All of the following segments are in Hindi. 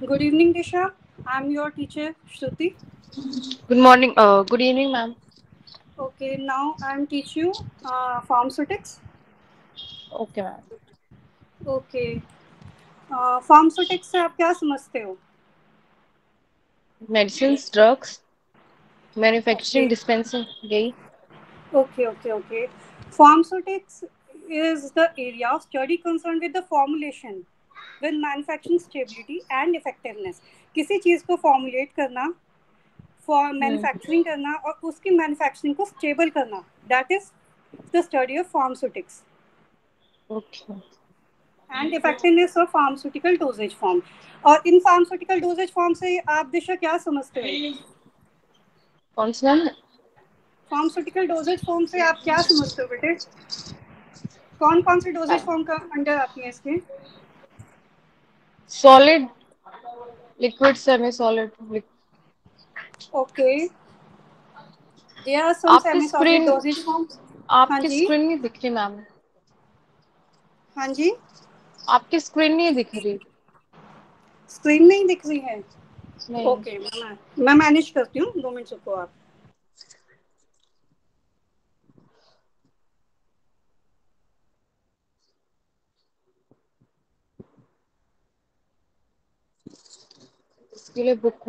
Good evening, Disha. I'm your teacher, Shruti. Good morning. Uh, good evening, ma'am. Okay, now I'm teach you uh, pharmaceutics. Okay, ma'am. Okay. Uh, pharmaceutics से आप क्या समझते हो? Medicines, drugs, manufacturing, Okay. dispensing. यही Okay, okay, okay. Pharmaceutics is the area of study concerned with the formulation, With manufacturing stability and effectiveness. किसी चीज़ को formulate करना, for manufacturing करना और उसकी manufacturing को stable करना. Is the study of pharmaceutics. Okay. And effectiveness of pharmaceutical dosages form और इन फार्मास्यूटिकल डोजेज फॉर्म से आप दिशा क्या समझते हो कौन सा फार्मास्यूटिकल डोजेज फॉर्म से आप क्या समझते हो बेटे कौन कौन से डोजेज फॉर्म का अंडर आती है इसके solid liquid semi solid okay आपकी सॉलिड स्क्रीन हाँ आपकी स्क्रीन नहीं दिख रही मैम हाँ जी। आपकी स्क्रीन नहीं दिख रही। स्क्रीन नहीं दिख रही है? ओके मैं मैं मैनेज करती हूँ। दो मिनट रुको आप। इसके लिए बुक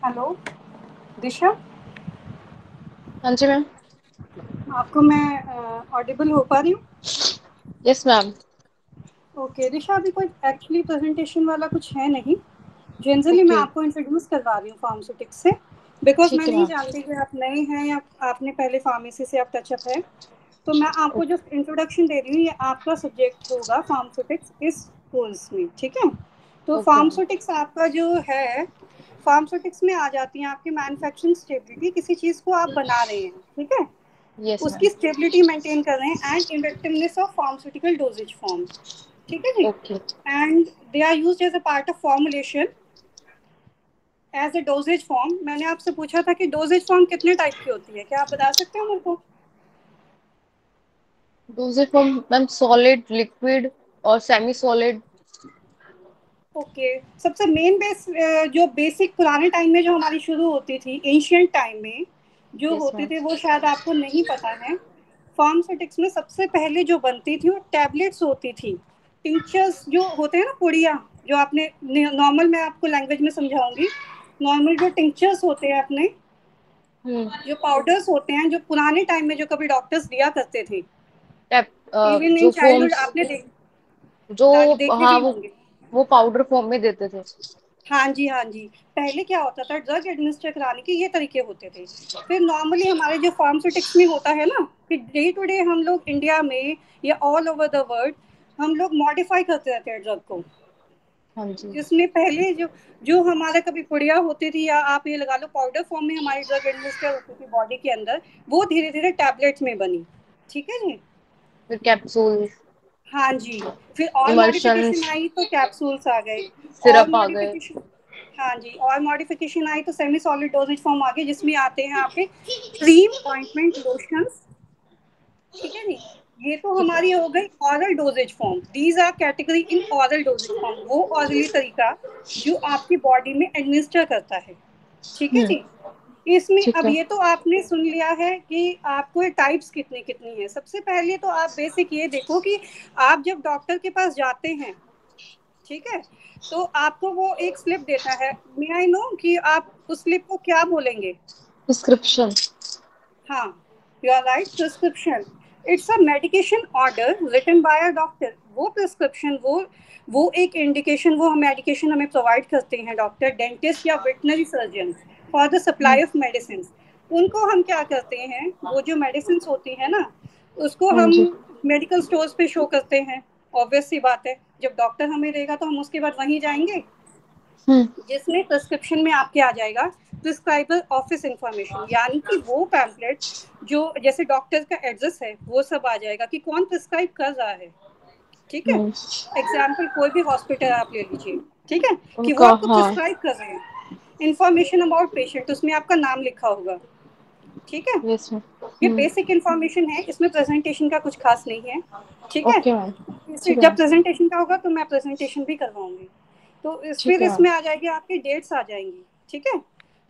हेलो दिशा? हाँ जी मैम। आपको मैं ऑडिबल हो पा रही हूँ? यस मैम ओके दिशा अभी कोई एक्चुअली प्रेजेंटेशन वाला कुछ है नहीं। Generally okay. मैं आपको इंट्रोड्यूस करवा रही हूँ फार्मास्यूटिक्स से। बिकॉज़ मैं नहीं जानती कि आप नए हैं या आपने पहले फार्मेसी से आप टचअप है। तो मैं आपको जो इंट्रोडक्शन दे रही हूँ ये आपका सब्जेक्ट होगा फार्मास्यूटिक्स इस कोर्स में ठीक है? तो Okay. फार्मास्यूटिक्स आपका जो है फार्मास्यूटिक्स में आ जाती है आपकी मैन्युफैक्चरिंग स्टेबिलिटी किसी चीज़ को आप बना रहे हैं ठीक है? यस उसकी स्टेबिलिटी मेंटेन कर रहे हैं and effectiveness of pharmaceutical dosages form ठीक है जी? And they are used as a part of formulation as a dosage form. मैंने आपसे पूछा था कि डोजेज फॉर्म कितने टाइप की होती है क्या आप बता सकते हो मेरे को? Dosages form ma'am solid liquid और सेमी सॉलिड ओके। सबसे मेन बेस जो बेसिक पुराने टाइम में जो हमारी शुरू होती थी एंशियंट टाइम में जो Yes, होते. थे वो शायद आपको नहीं पता है। फार्मास्यूटिक्स में सबसे पहले जो बनती थी वो टैबलेट्स होती थी। टिंचर्स जो होते हैं ना पुड़िया जो आपने नॉर्मल मैं आपको लैंग्वेज में समझाऊँगी। नॉर्मल जो टिंचर्स होते हैं अपने जो पाउडर्स होते हैं जो पुराने टाइम में जो कभी डॉक्टर्स दिया करते थे। इवन जो इन चाइल्डहुड आपने देख जो हाँ वो होंगे। वो पाउडर फॉर्म में देते थे। हाँ जी हाँ जी। पहले क्या होता था ड्रग एडमिनिस्टर कराने के ये तरीके होते थे। फिर नॉर्मली हमारे जो फार्मास्यूटिक्स में होता है ना कि डे टू डे हम लोग इंडिया में या ऑल ओवर द वर्ल्ड हम लोग मॉडिफाई करते रहते हैं ड्रग को। हाँ जी। जिसमें पहले जो जो हमारा कभी पुड़िया होती थी या आप ये लगा लो पाउडर फॉर्म में हमारी ड्रग एडमिनिस्टर होती थी बॉडी के अंदर वो धीरे धीरे टैबलेट्स में बनी। ठीक है जी? फिर कैप्सूल हाँ जी। फिर और मॉडिफिकेशन आई तो कैप्सूल्स आ गए। और आ गए। हाँ जी और मॉडिफिकेशन आई तो सेमी सॉलिड डोजेज फॉर्म आ गए जिसमें आते हैं आपके क्रीम ऑइंटमेंट लोशंस ठीक है जी? ये तो हमारी हो गई oral dosages form these are category in oral dosages form वो ऑरली तरीका जो आपकी बॉडी में एडमिनिस्टर करता है। ठीक है जी? इसमें अब ये तो आपने सुन लिया है कि आपको टाइप्स कितनी कितनी है। सबसे पहले तो आप बेसिक ये देखो कि आप जब डॉक्टर के पास जाते हैं ठीक है तो आपको वो एक स्लिप देता है। मे आई नो कि आप उस स्लिप को क्या बोलेंगे? प्रिस्क्रिप्शन हाँ you are right prescription it's a medication order written by a doctor वो प्रिस्क्रिप्शन वो वो एक इंडिकेशन वो मेडिकेशन हमें प्रोवाइड करते हैं डॉक्टर डेंटिस्ट या veterinary surgeon for the supply of medicine उनको हम क्या करते हैं? वो जो मेडिसिन होती है ना उसको हाँ हम मेडिकल स्टोर्स पे शो करते हैं। ऑब्वियस सी बात है। जब डॉक्टर हमें देगा तो हम उसके बाद वहीं जाएँगे। हम्म। जिसमें प्रिस्क्रिप्शन में आपके आ जाएगा प्रिस्क्राइबर ऑफ़िस इंफॉर्मेशन यानी कि वो पैम्पलेट जो जैसे डॉक्टर का एड्रेस है वो सब आ जाएगा कि कौन प्रिस्क्राइब कर रहा है। ठीक है? एग्ज़ाम्पल कोई भी हॉस्पिटल आप ले लीजिए। ठीक है? कि वो आपको प्रिस्क्राइब कर रहे हैं। इंफॉर्मेशन अबाउट पेशेंट उसमें आपका नाम लिखा होगा। ठीक है? Yes, ये बेसिक इन्फॉर्मेशन है इसमें प्रेजेंटेशन का कुछ खास नहीं है ठीक है? Okay, जब प्रेजेंटेशन का होगा तो मैं प्रेजेंटेशन भी करवाऊँगी। तो इस फिर इसमें आ जाएगी आपकी डेट्स आ जाएँगी ठीक है?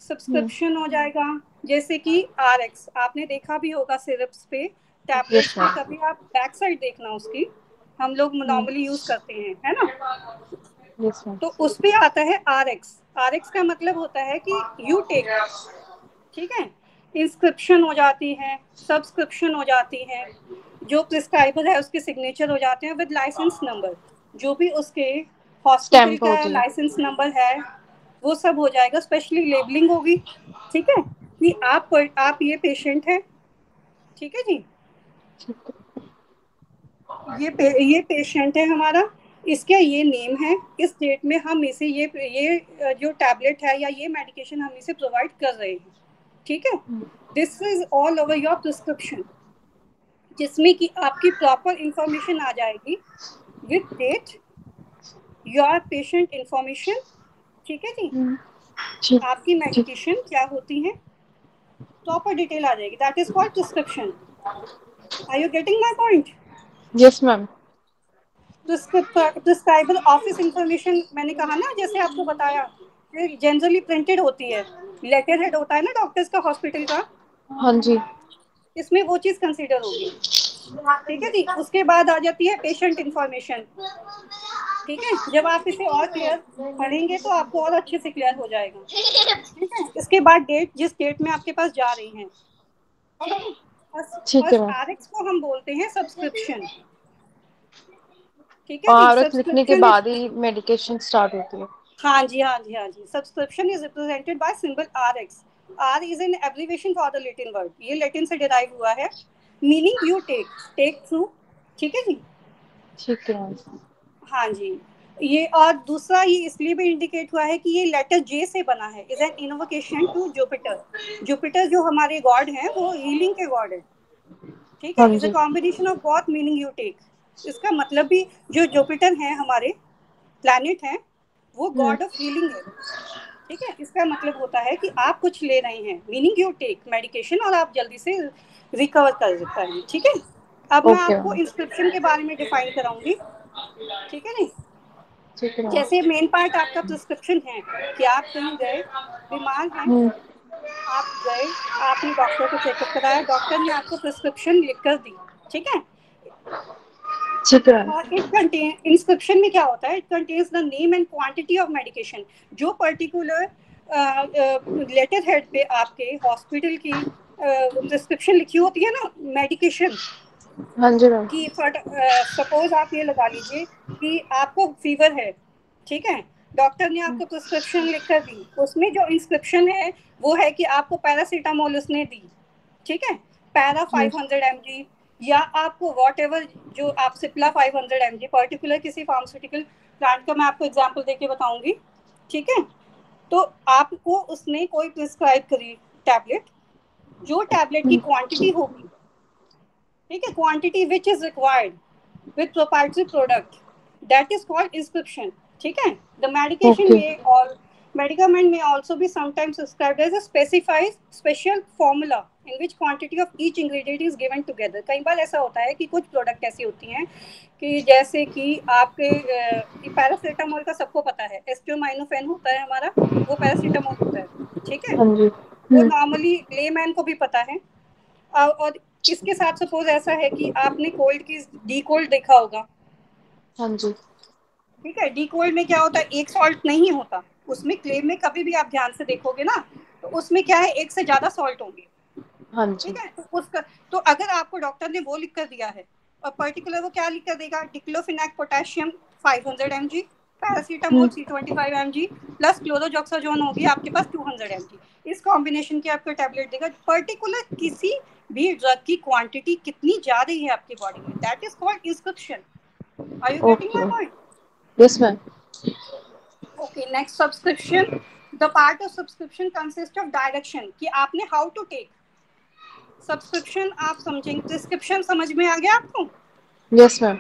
सब्सक्रिप्शन हो जाएगा जैसे कि आर एक्स आपने देखा भी होगा सिरप्स पे टैबलेट्स पे कभी आप बैक साइड देखना उसकी हम लोग नॉर्मली यूज़ करते हैं है ना? तो उस पे आता है आर एक्स आर एक्स का मतलब होता है कि यू टेक ठीक है? इंस्क्रिप्शन हो जाती है सब्सक्रिप्शन हो जाती है जो प्रिस्क्राइबर है उसके सिग्नेचर हो जाते हैं विद लाइसेंस नंबर जो भी उसके हॉस्पिटल का लाइसेंस नंबर है वो सब हो जाएगा स्पेशली लेबलिंग होगी। ठीक है? कि आप आप ये पेशेंट है। ठीक है जी? ये पे, ये पेशेंट है हमारा। इसका ये नेम है इस डेट में हम इसे ये ये जो टैबलेट है या ये मेडिकेशन हम इसे प्रोवाइड कर रहे हैं ठीक है? This is all over your prescription जिसमें कि आपकी प्रॉपर इंफॉर्मेशन आ जाएगी with date your patient information ठीक है हम्म, जी। आपकी मेडिकेशन क्या होती है? प्रॉपर डिटेल आ जाएगी that is called prescription are you getting my point yes ma'am prescriber office information मैंने कहा ना जैसे आपको बताया जनरली प्रिंटेड होती है। लेटर हेड होता है ना डॉक्टर्स का हॉस्पिटल का? हाँ जी। इसमें वो चीज़ कंसीडर होगी। ठीक है जी? उसके बाद आ जाती है पेशेंट इंफॉर्मेशन ठीक है? जब आप इसे और क्लियर पढ़ेंगे तो आपको और अच्छे से क्लियर हो जाएगा। ठीक है? इसके बाद डेट जिस डेट में आपके पास जा रही है। ठीक है। आर को हम बोलते हैं सब्सक्रिप्शन ठीक है और लिखने के बाद ही मेडिकेशन स्टार्ट होती है। हाँ जी हाँ जी हाँ जी। Subscription is represented by symbol R X R is an abbreviation for the Latin word ये लेटिन से डिराइव हुआ है। Meaning you take take through ठीक है जी? ठीक है। हाँ जी। ये और दूसरा ये इसलिए भी इंडिकेट हुआ है कि ये लेटर जे से बना है। Is an invocation to Jupiter Jupiter जो हमारे गॉड हैं वो हीलिंग के गॉड है। ठीक है? Is a combination of both meaning you take इसका मतलब भी जो जुपिटर है हमारे प्लैनेट हैं वो गॉड ऑफ़ हीलिंग है। ठीक है? इसका मतलब होता है कि आप कुछ ले रहे हैं। मीनिंग यू टेक मेडिकेशन और आप जल्दी से रिकवर कर सकता है। ठीक है? अब okay. मैं आपको इंस्क्रिप्शन के बारे में डिफाइन कराऊँगी। ठीक है नहीं? जैसे मेन पार्ट आपका प्रिस्क्रिप्शन है कि आप कहीं गए बीमार हैं हम्म। आप गए आपने डॉक्टर को चेकअप कराया डॉक्टर ने आपको प्रिस्क्रिप्शन लिख कर दी। ठीक है? इंस्क्रिप्शन में क्या होता है? It contains the name and quantity of medication जो पर्टिकुलर लेटर हेड पे आपके हॉस्पिटल की प्रिस्क्रिप्शन लिखी होती है ना मेडिकेशन हाँ जी मैम। कि सपोज़ आप ये लगा लीजिए कि आपको फीवर है ठीक है? डॉक्टर ने आपको प्रिस्क्रिप्शन लिख कर दी। उसमें जो इंस्क्रिप्शन है वो है कि आपको पैरासीटामोल उसने दी ठीक है? Para five hundred M G या आपको वॉट एवर जो आप Cipla five hundred M G particular किसी फार्मास्यूटिकल प्लांट का मैं आपको एग्ज़ाम्पल दे के बताऊँगी ठीक है? तो आपको उसने कोई प्रिस्क्राइब करी टैबलेट जो टैबलेट की क्वांटिटी। होगी ठीक है? Quantity which is required with proprietary product that is called inscription ठीक है? द मेडिकेशन में और medicament may also be sometimes prescribed as a specified special formula in which quantity of each ingredient is given together. कई बार ऐसा होता है कि कुछ प्रोडक्ट ऐसी होती हैं कि जैसे कि आपके पैरासीटामोल का सबको पता है एस्ट्रोमाइनोफेन होता है हमारा वो पैरासीटामोल होता है ठीक है? हाँ वो नॉर्मली लेमैन को भी पता है। और इसके साथ सपोज़ ऐसा है कि आपने कोल्ड की डी कोल्ड देखा होगा। हाँ जी। ठीक है? डी कोल्ड में क्या होता है? एक सॉल्ट नहीं होता। उसमें क्लेम में कभी भी आप ध्यान से देखोगे ना तो उसमें क्या है एक से ज़्यादा सॉल्ट होंगे। हाँ ठीक है? तो उसका तो अगर आपको डॉक्टर ने वो लिख कर दिया है और पर्टिकुलर वो क्या लिख कर देगा? Diclofenac potassium 500 M G paracetamol C twenty five M G plus chlorzoxazone होगी आपके पास 200 एम जी इस कॉम्बिनेशन की आपको टैबलेट देगा। पर्टिकुलर किसी भी ड्रग की क्वांटिटी कितनी जा रही है आपकी बॉडी में that is called inscription are you getting my point yes ma'am okay next subscription. The part of subscription consists of direction कि आपने how to take. सब्सक्रिप्शन आप समझेंगे. प्रिस्क्रिप्शन समझ में आ गया आपको? यस मैम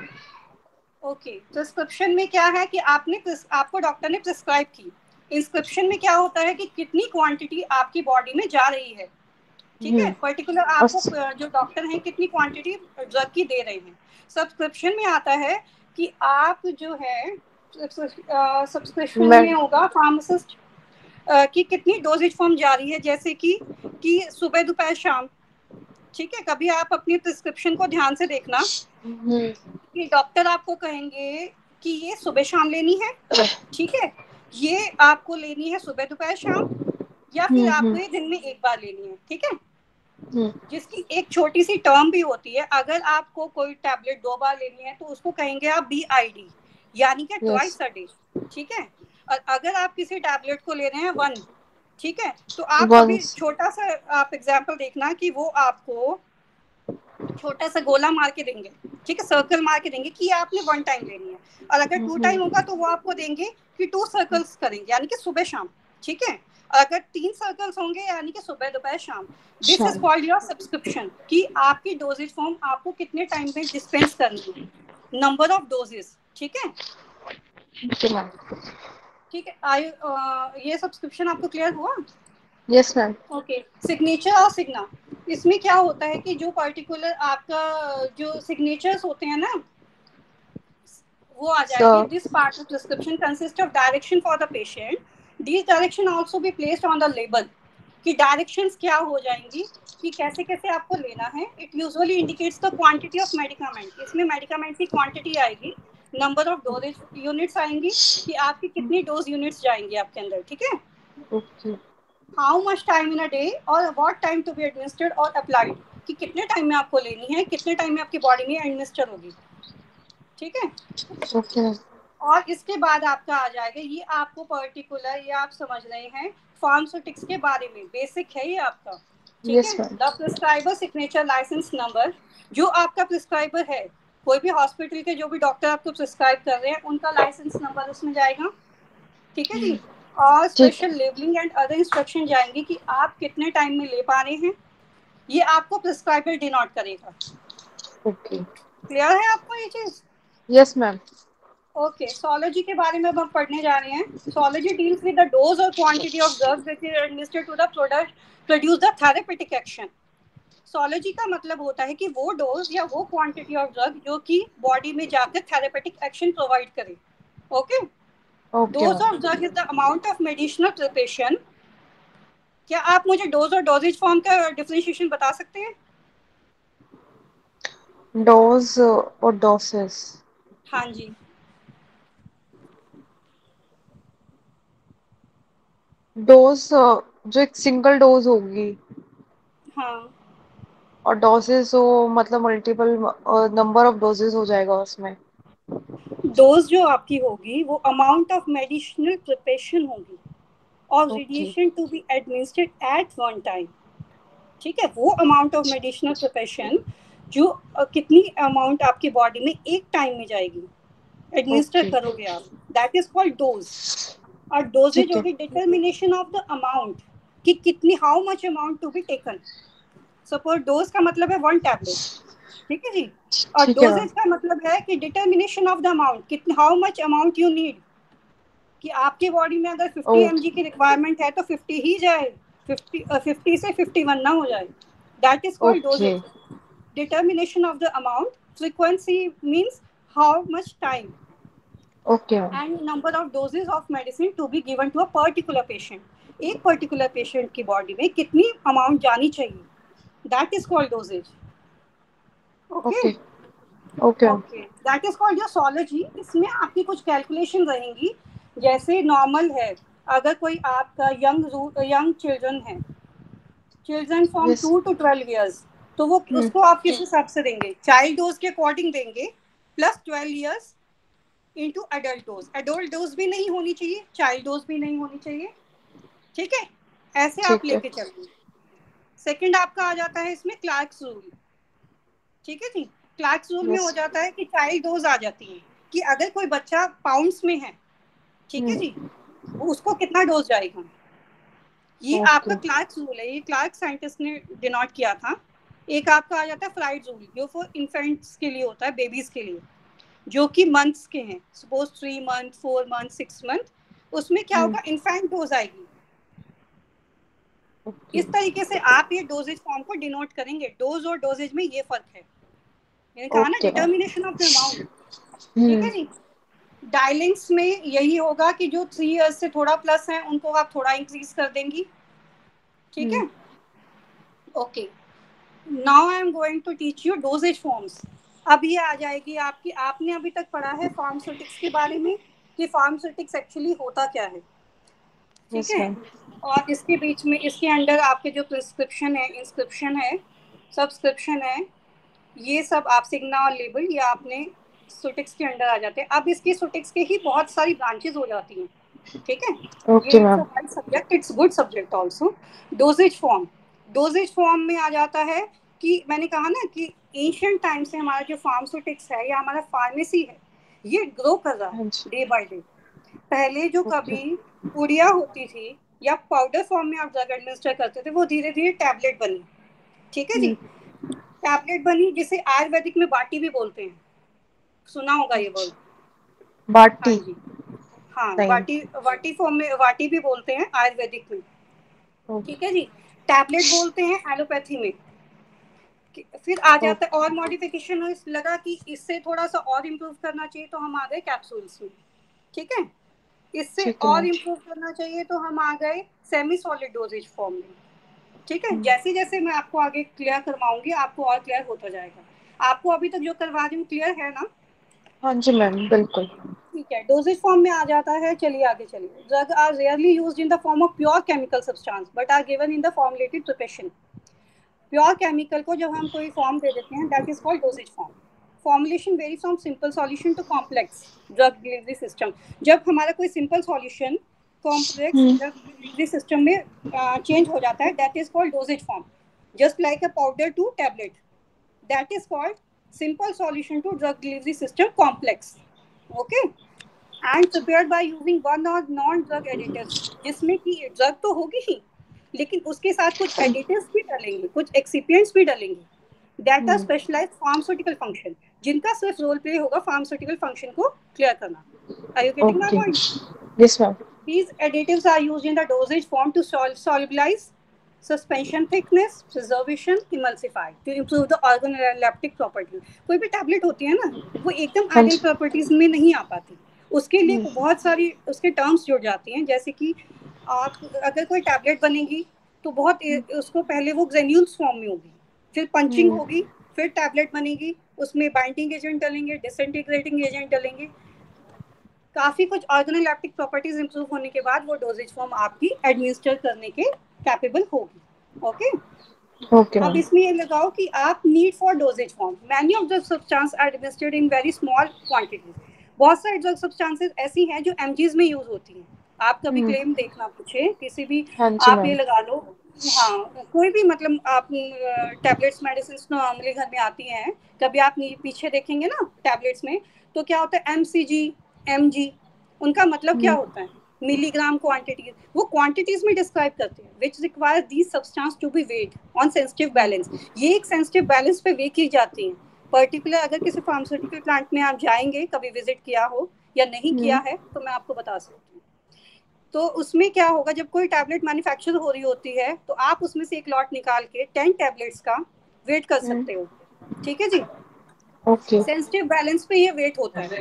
ओके प्रिस्क्रिप्शन में क्या है कि आपने आपको डॉक्टर ने प्रिस्क्राइब की. इंस्क्रिप्शन में क्या होता है कि कितनी क्वांटिटी आपकी बॉडी में जा रही है. ठीक है? पर्टिकुलर आपको जो डॉक्टर हैं कितनी क्वांटिटी ड्रग की दे रहे हैं. सब्सक्रिप्शन में आता है कि आप जो है सब्सक्रिप्शन में होगा फार्मासिस्ट की कितनी डोजेज फॉर्म जा रही है जैसे कि कि सुबह दोपहर शाम ठीक है कभी आप अपनी प्रिस्क्रिप्शन को ध्यान से देखना हम्म। कि डॉक्टर आपको कहेंगे कि ये सुबह शाम लेनी है ठीक है ये आपको लेनी है सुबह दोपहर शाम या फिर हम्म, आपको हम्म। ये दिन में एक बार लेनी है ठीक है। जिसकी एक छोटी सी टर्म भी होती है अगर आपको कोई टैबलेट दो बार लेनी है तो उसको कहेंगे आप बी आई डी यानी कि ट्वाइस अ डे ठीक है? और अगर आप किसी टैबलेट को ले रहे हैं वन ठीक है? तो आप अभी छोटा सा आप एग्ज़ाम्पल देखना कि वो आपको छोटा सा गोला मार के देंगे ठीक है? सर्कल मार के देंगे कि आपने वन टाइम लेनी है। और अगर टू टाइम होगा तो वो आपको देंगे कि टू सर्कल्स करेंगे यानी कि सुबह शाम ठीक है? अगर तीन सर्कल्स होंगे यानी कि सुबह दोपहर शाम this is called your subscription कि आपकी डोजेज फॉर्म आपको कितने टाइम में डिस्पेंस करनी है? नंबर ऑफ़ डोजेज ठीक है? ठीक है आई ये सब्सक्रिप्शन आपको क्लियर हुआ? यस मैम ओके सिग्नेचर और सिग्ना इसमें क्या होता है कि जो पर्टिकुलर आपका जो सिग्नेचर्स होते हैं ना वो आ जाएँगे। This part of prescription consist of direction for the patient this direction also be placed on the label कि डायरेक्शंस क्या हो जाएँगी कि कैसे कैसे आपको लेना है। It usually indicates the quantity of medicament इसमें मेडिकामेंट की क्वांटिटी आएगी। नंबर ऑफ़ डोजेज यूनिट्स आएँगी कि आपकी कितनी डोज यूनिट्स जाएँगी आपके अंदर ठीक है? How much time in a day और what time to be administered और अप्लाइड कि कितने टाइम में आपको लेनी है कितने टाइम में आपकी बॉडी में एडमिनिस्टर होगी ठीक है? ओके। और इसके बाद आपका आ जाएगा ये आपको पर्टिकुलर ये आप समझ रहे हैं फार्मास्यूटिक्स के बारे में बेसिक है ये आपका ठीक है? The prescriber signature license number जो आपका प्रिस्क्राइबर है कोई भी हॉस्पिटल के जो भी डॉक्टर आपको प्रिस्क्राइब कर रहे हैं उनका लाइसेंस नंबर उसमें जाएगा। ठीक है जी? और special labelling and other instruction जाएँगे कि आप कितने टाइम में ले पा रहे हैं। ये आपको प्रिस्क्राइबर डिनोट करेगा। ओके क्लियर है आपको ये चीज़? यस मैम ओके सोलॉजी के बारे में अब हम पढ़ने जा रहे हैं। Posology deals with the dose और quantity of drugs which is administered to the product produce the therapeutic action posology का मतलब होता है कि वो डोज या वो क्वांटिटी ऑफ़ ड्रग जो कि बॉडी में जाकर थेरेपेटिक एक्शन प्रोवाइड करे। Okay dose of drug is the amount of medicinal preparation क्या आप मुझे डोज और डोजेज फॉर्म का डिफरेंशिएशन बता सकते हैं? डोज और डोसेस हाँ जी। डोज जो एक सिंगल डोज होगी। हाँ। और डोसेस हो मतलब मल्टीपल नंबर ऑफ़ डोजेस हो जाएगा उसमें। डोज जो आपकी होगी वो अमाउंट ऑफ़ मेडिसिनल प्रिपरेशन होगी। और radiation to be administered at one time ठीक है? वो अमाउंट ऑफ़ मेडिसिनल प्रिपरेशन जो कितनी अमाउंट आपकी बॉडी में एक टाइम में जाएगी। Administer okay. करोगे आप। दैट इज़ कॉल्ड डोज और डोजेज होगी डिटर्मिनेशन ऑफ़ द अमाउंट कि कितनी how much amount to be taken suppose dose का मतलब है वन टैबलेट ठीक है जी? और डोजेज का मतलब है कि डिटर्मिनेशन ऑफ़ द अमाउंट कितनी how much amount you need कि आपकी बॉडी में अगर 50 एम oh. की रिक्वायरमेंट है तो 50 ही जाए 50 uh, 50 से 51 ना हो जाए। That is called dosages determination of the amount frequency means how much time okay and number of doses of medicine to be given to a particular patient. एक पर्टिकुलर पेशेंट की बॉडी में कितनी अमाउंट जानी चाहिए? That is called dosages okay okay okay that is called posology इसमें आपकी कुछ कैलकुलेशन रहेंगी जैसे नॉर्मल है अगर कोई आपका यंग यंग चिल्ड्रन है children from two to twelve years तो वो hmm. उसको आप किस हिसाब से देंगे? चाइल्ड डोज के अकॉर्डिंग देंगे plus twelve years into adult dose adult dose भी नहीं होनी चाहिए चाइल्ड डोज भी नहीं होनी चाहिए। ठीक है? ऐसे आप लेके चलिए। सेकंड आपका आ जाता है इसमें क्लार्क्स रूल ठीक है जी? क्लार्क्स रूल में हो जाता है कि चाइल्ड डोज आ जाती है कि अगर कोई बच्चा पाउंड्स में है ठीक है hmm. जी? उसको कितना डोज जाएगा? ये okay. आपका क्लार्क्स रूल है। ये क्लार्क साइंटिस्ट ने डिनोट किया था। एक आपका आ जाता है फ़्लाइट रूल जो फॉर इन्फेंट्स के लिए होता है बेबीज के लिए जो कि मंथ्स के हैं। Suppose three month four month six month उसमें क्या होगा? इन्फेंट डोज आएगी। Okay. इस तरीके से आप ये डोजेज फॉर्म को डिनोट करेंगे। डोज और डोजेज में ये फ़र्क है। मैंने कहा ना डिटर्मिनेशन ऑफ़ द अमाउंट ठीक है जी? डायलिंग्स में यही होगा कि जो थ्री इयर्स से थोड़ा प्लस है उनको आप थोड़ा इंक्रीज कर देंगी। ठीक है? Okay. Now I am going to teach you dosages forms अब ये आ जाएगी आपकी। आपने अभी तक पढ़ा है फार्मास्यूटिक्स के बारे में कि फार्मास्यूटिक्स एक्चुअली होता क्या है? ठीक है? और इसके बीच में इसके अंडर आपके जो प्रिस्क्रिप्शन है इंस्क्रिप्शन है सब्सक्रिप्शन है ये सब आप सिग्ना और लेबल ये आपने सुटिक्स के अंडर आ जाते हैं। अब इसकी सुटिक्स के ही बहुत सारी ब्रांचेस हो जाती हैं ठीक है? Okay ma'am subject it's good subject also dosages form dosages form में आ जाता है कि मैंने कहा ना कि एशियंट टाइम से हमारा जो फार्मास्यूटिक्स है या हमारा फार्मेसी है ये ग्रो कर रहा है डे बाय डे पहले जो कभी पुड़िया होती थी या पाउडर फॉर्म में आप ड्रग एडमिनिस्टर करते थे वो धीरे धीरे टैबलेट बनी। ठीक है जी? टैबलेट हम्म। बनी जिसे आयुर्वेदिक में बाटी भी बोलते हैं। सुना होगा ये वर्ड बाटी। हाँ वाटी वाटी फॉर्म में वाटी भी बोलते हैं आयुर्वेदिक में। ठीक है जी? टैबलेट बोलते हैं एलोपैथी में। फिर आ जाता है और मॉडिफिकेशन लगा कि इससे थोड़ा सा और इम्प्रूव करना चाहिए तो हम आ गए कैप्सूल्स में। ठीक है? इससे और इम्प्रूव करना चाहिए तो हम आ गए सेमी सॉलिड डोजेज फॉर्म में। ठीक है? हम्म। जैसे जैसे मैं आपको आगे क्लियर करवाऊँगी आपको और क्लियर होता जाएगा। आपको अभी तक जो करवा रही हूँ क्लियर है ना? हाँ जी मैम बिल्कुल। ठीक है डोजेज फॉर्म में आ जाता है चलिए आगे चलिए। Drug are rarely used in the form of pure chemical substance but are given in the formulated preparation pure chemical को जब हम कोई फॉर्म दे देते हैं that is called dosages form formulation very from simple solution to complex drug delivery system जब हमारा कोई simple solution complex drug delivery system में चेंज uh, हो जाता है that is called dosages form just like a powder to tablet that is called simple solution to drug delivery system complex. Okay? And prepared by using one or non drug additives जिसमें कि ड्रग तो होगी ही लेकिन उसके साथ कुछ एडिटिव्स भी डालेंगे कुछ एक्सिपियंट्स भी डालेंगे. That are specialise pharmaceutical function जिनका सिर्फ़ रोल प्ले होगा फार्मास्यूटिकल फ़ंक्शन को क्लियर करना are you getting my point yes ma'am these additives are used in the dosage form to sol solubilize suspension thickness, preservation, emulsify to improve the organoleptic properties. कोई भी टैबलेट होती है ना वो एकदम आइडियल हाँ प्रॉपर्टीज़ में नहीं आ पाती उसके लिए हम्म। बहुत सारी उसके टर्म्स जुड़ जाती हैं जैसे कि आप अगर कोई टैबलेट बनेगी तो बहुत हम्म। उसको पहले वो ग्रेन्यूल्स फॉर्म में होगी फिर पंचिंग हम्म। होगी फिर टैबलेट बनेगी उसमें बाइंडिंग एजेंट डलेंगे डिसइंटीग्रेटिंग एजेंट डलेंगे। काफ़ी कुछ ऑर्गेनोलैप्टिक प्रॉपर्टीज़ इंप्रूव होने के बाद वो डोजेज फॉर्म आपकी एडमिनिस्टर करने के कैपेबल होगी। ओके okay अब इसमें ये लगाओ कि आप need for dosages form many of the substance are administered in very small quantities बहुत सारे ड्रग सब्सटेंसेस ऐसी हैं जो एमजीज में यूज़ होती हैं। आप कभी क्लेम हम्म। देखना पूछे किसी भी हाँ आप ये लगा लो। हाँ कोई भी मतलब आप टैबलेट्स मेडिसिन नॉर्मली घर में आती हैं। कभी आप पीछे देखेंगे ना टैबलेट्स में तो क्या होता है M C G M G उनका मतलब क्या हम्म। होता है? मिलीग्राम क्वांटिटीज वो क्वांटिटीज में डिस्क्राइब करते हैं which require these substance to be weight on sensitive balance ये एक सेंसिटिव बैलेंस पे वे की जाती हैं। पर्टिकुलर अगर किसी फार्मास्यूटिकल प्लांट में आप जाएँगे कभी विज़िट किया हो या नहीं किया हम्म। है तो मैं आपको बता सकती हूँ। तो उसमें क्या होगा जब कोई टैबलेट मैन्युफैक्चर हो रही होती है तो आप उसमें से एक लॉट निकाल के टेन टैबलेट्स का वेट कर हम्म। सकते हो। ठीक है जी? सेंसिटिव बैलेंस पे ये वेट होता है।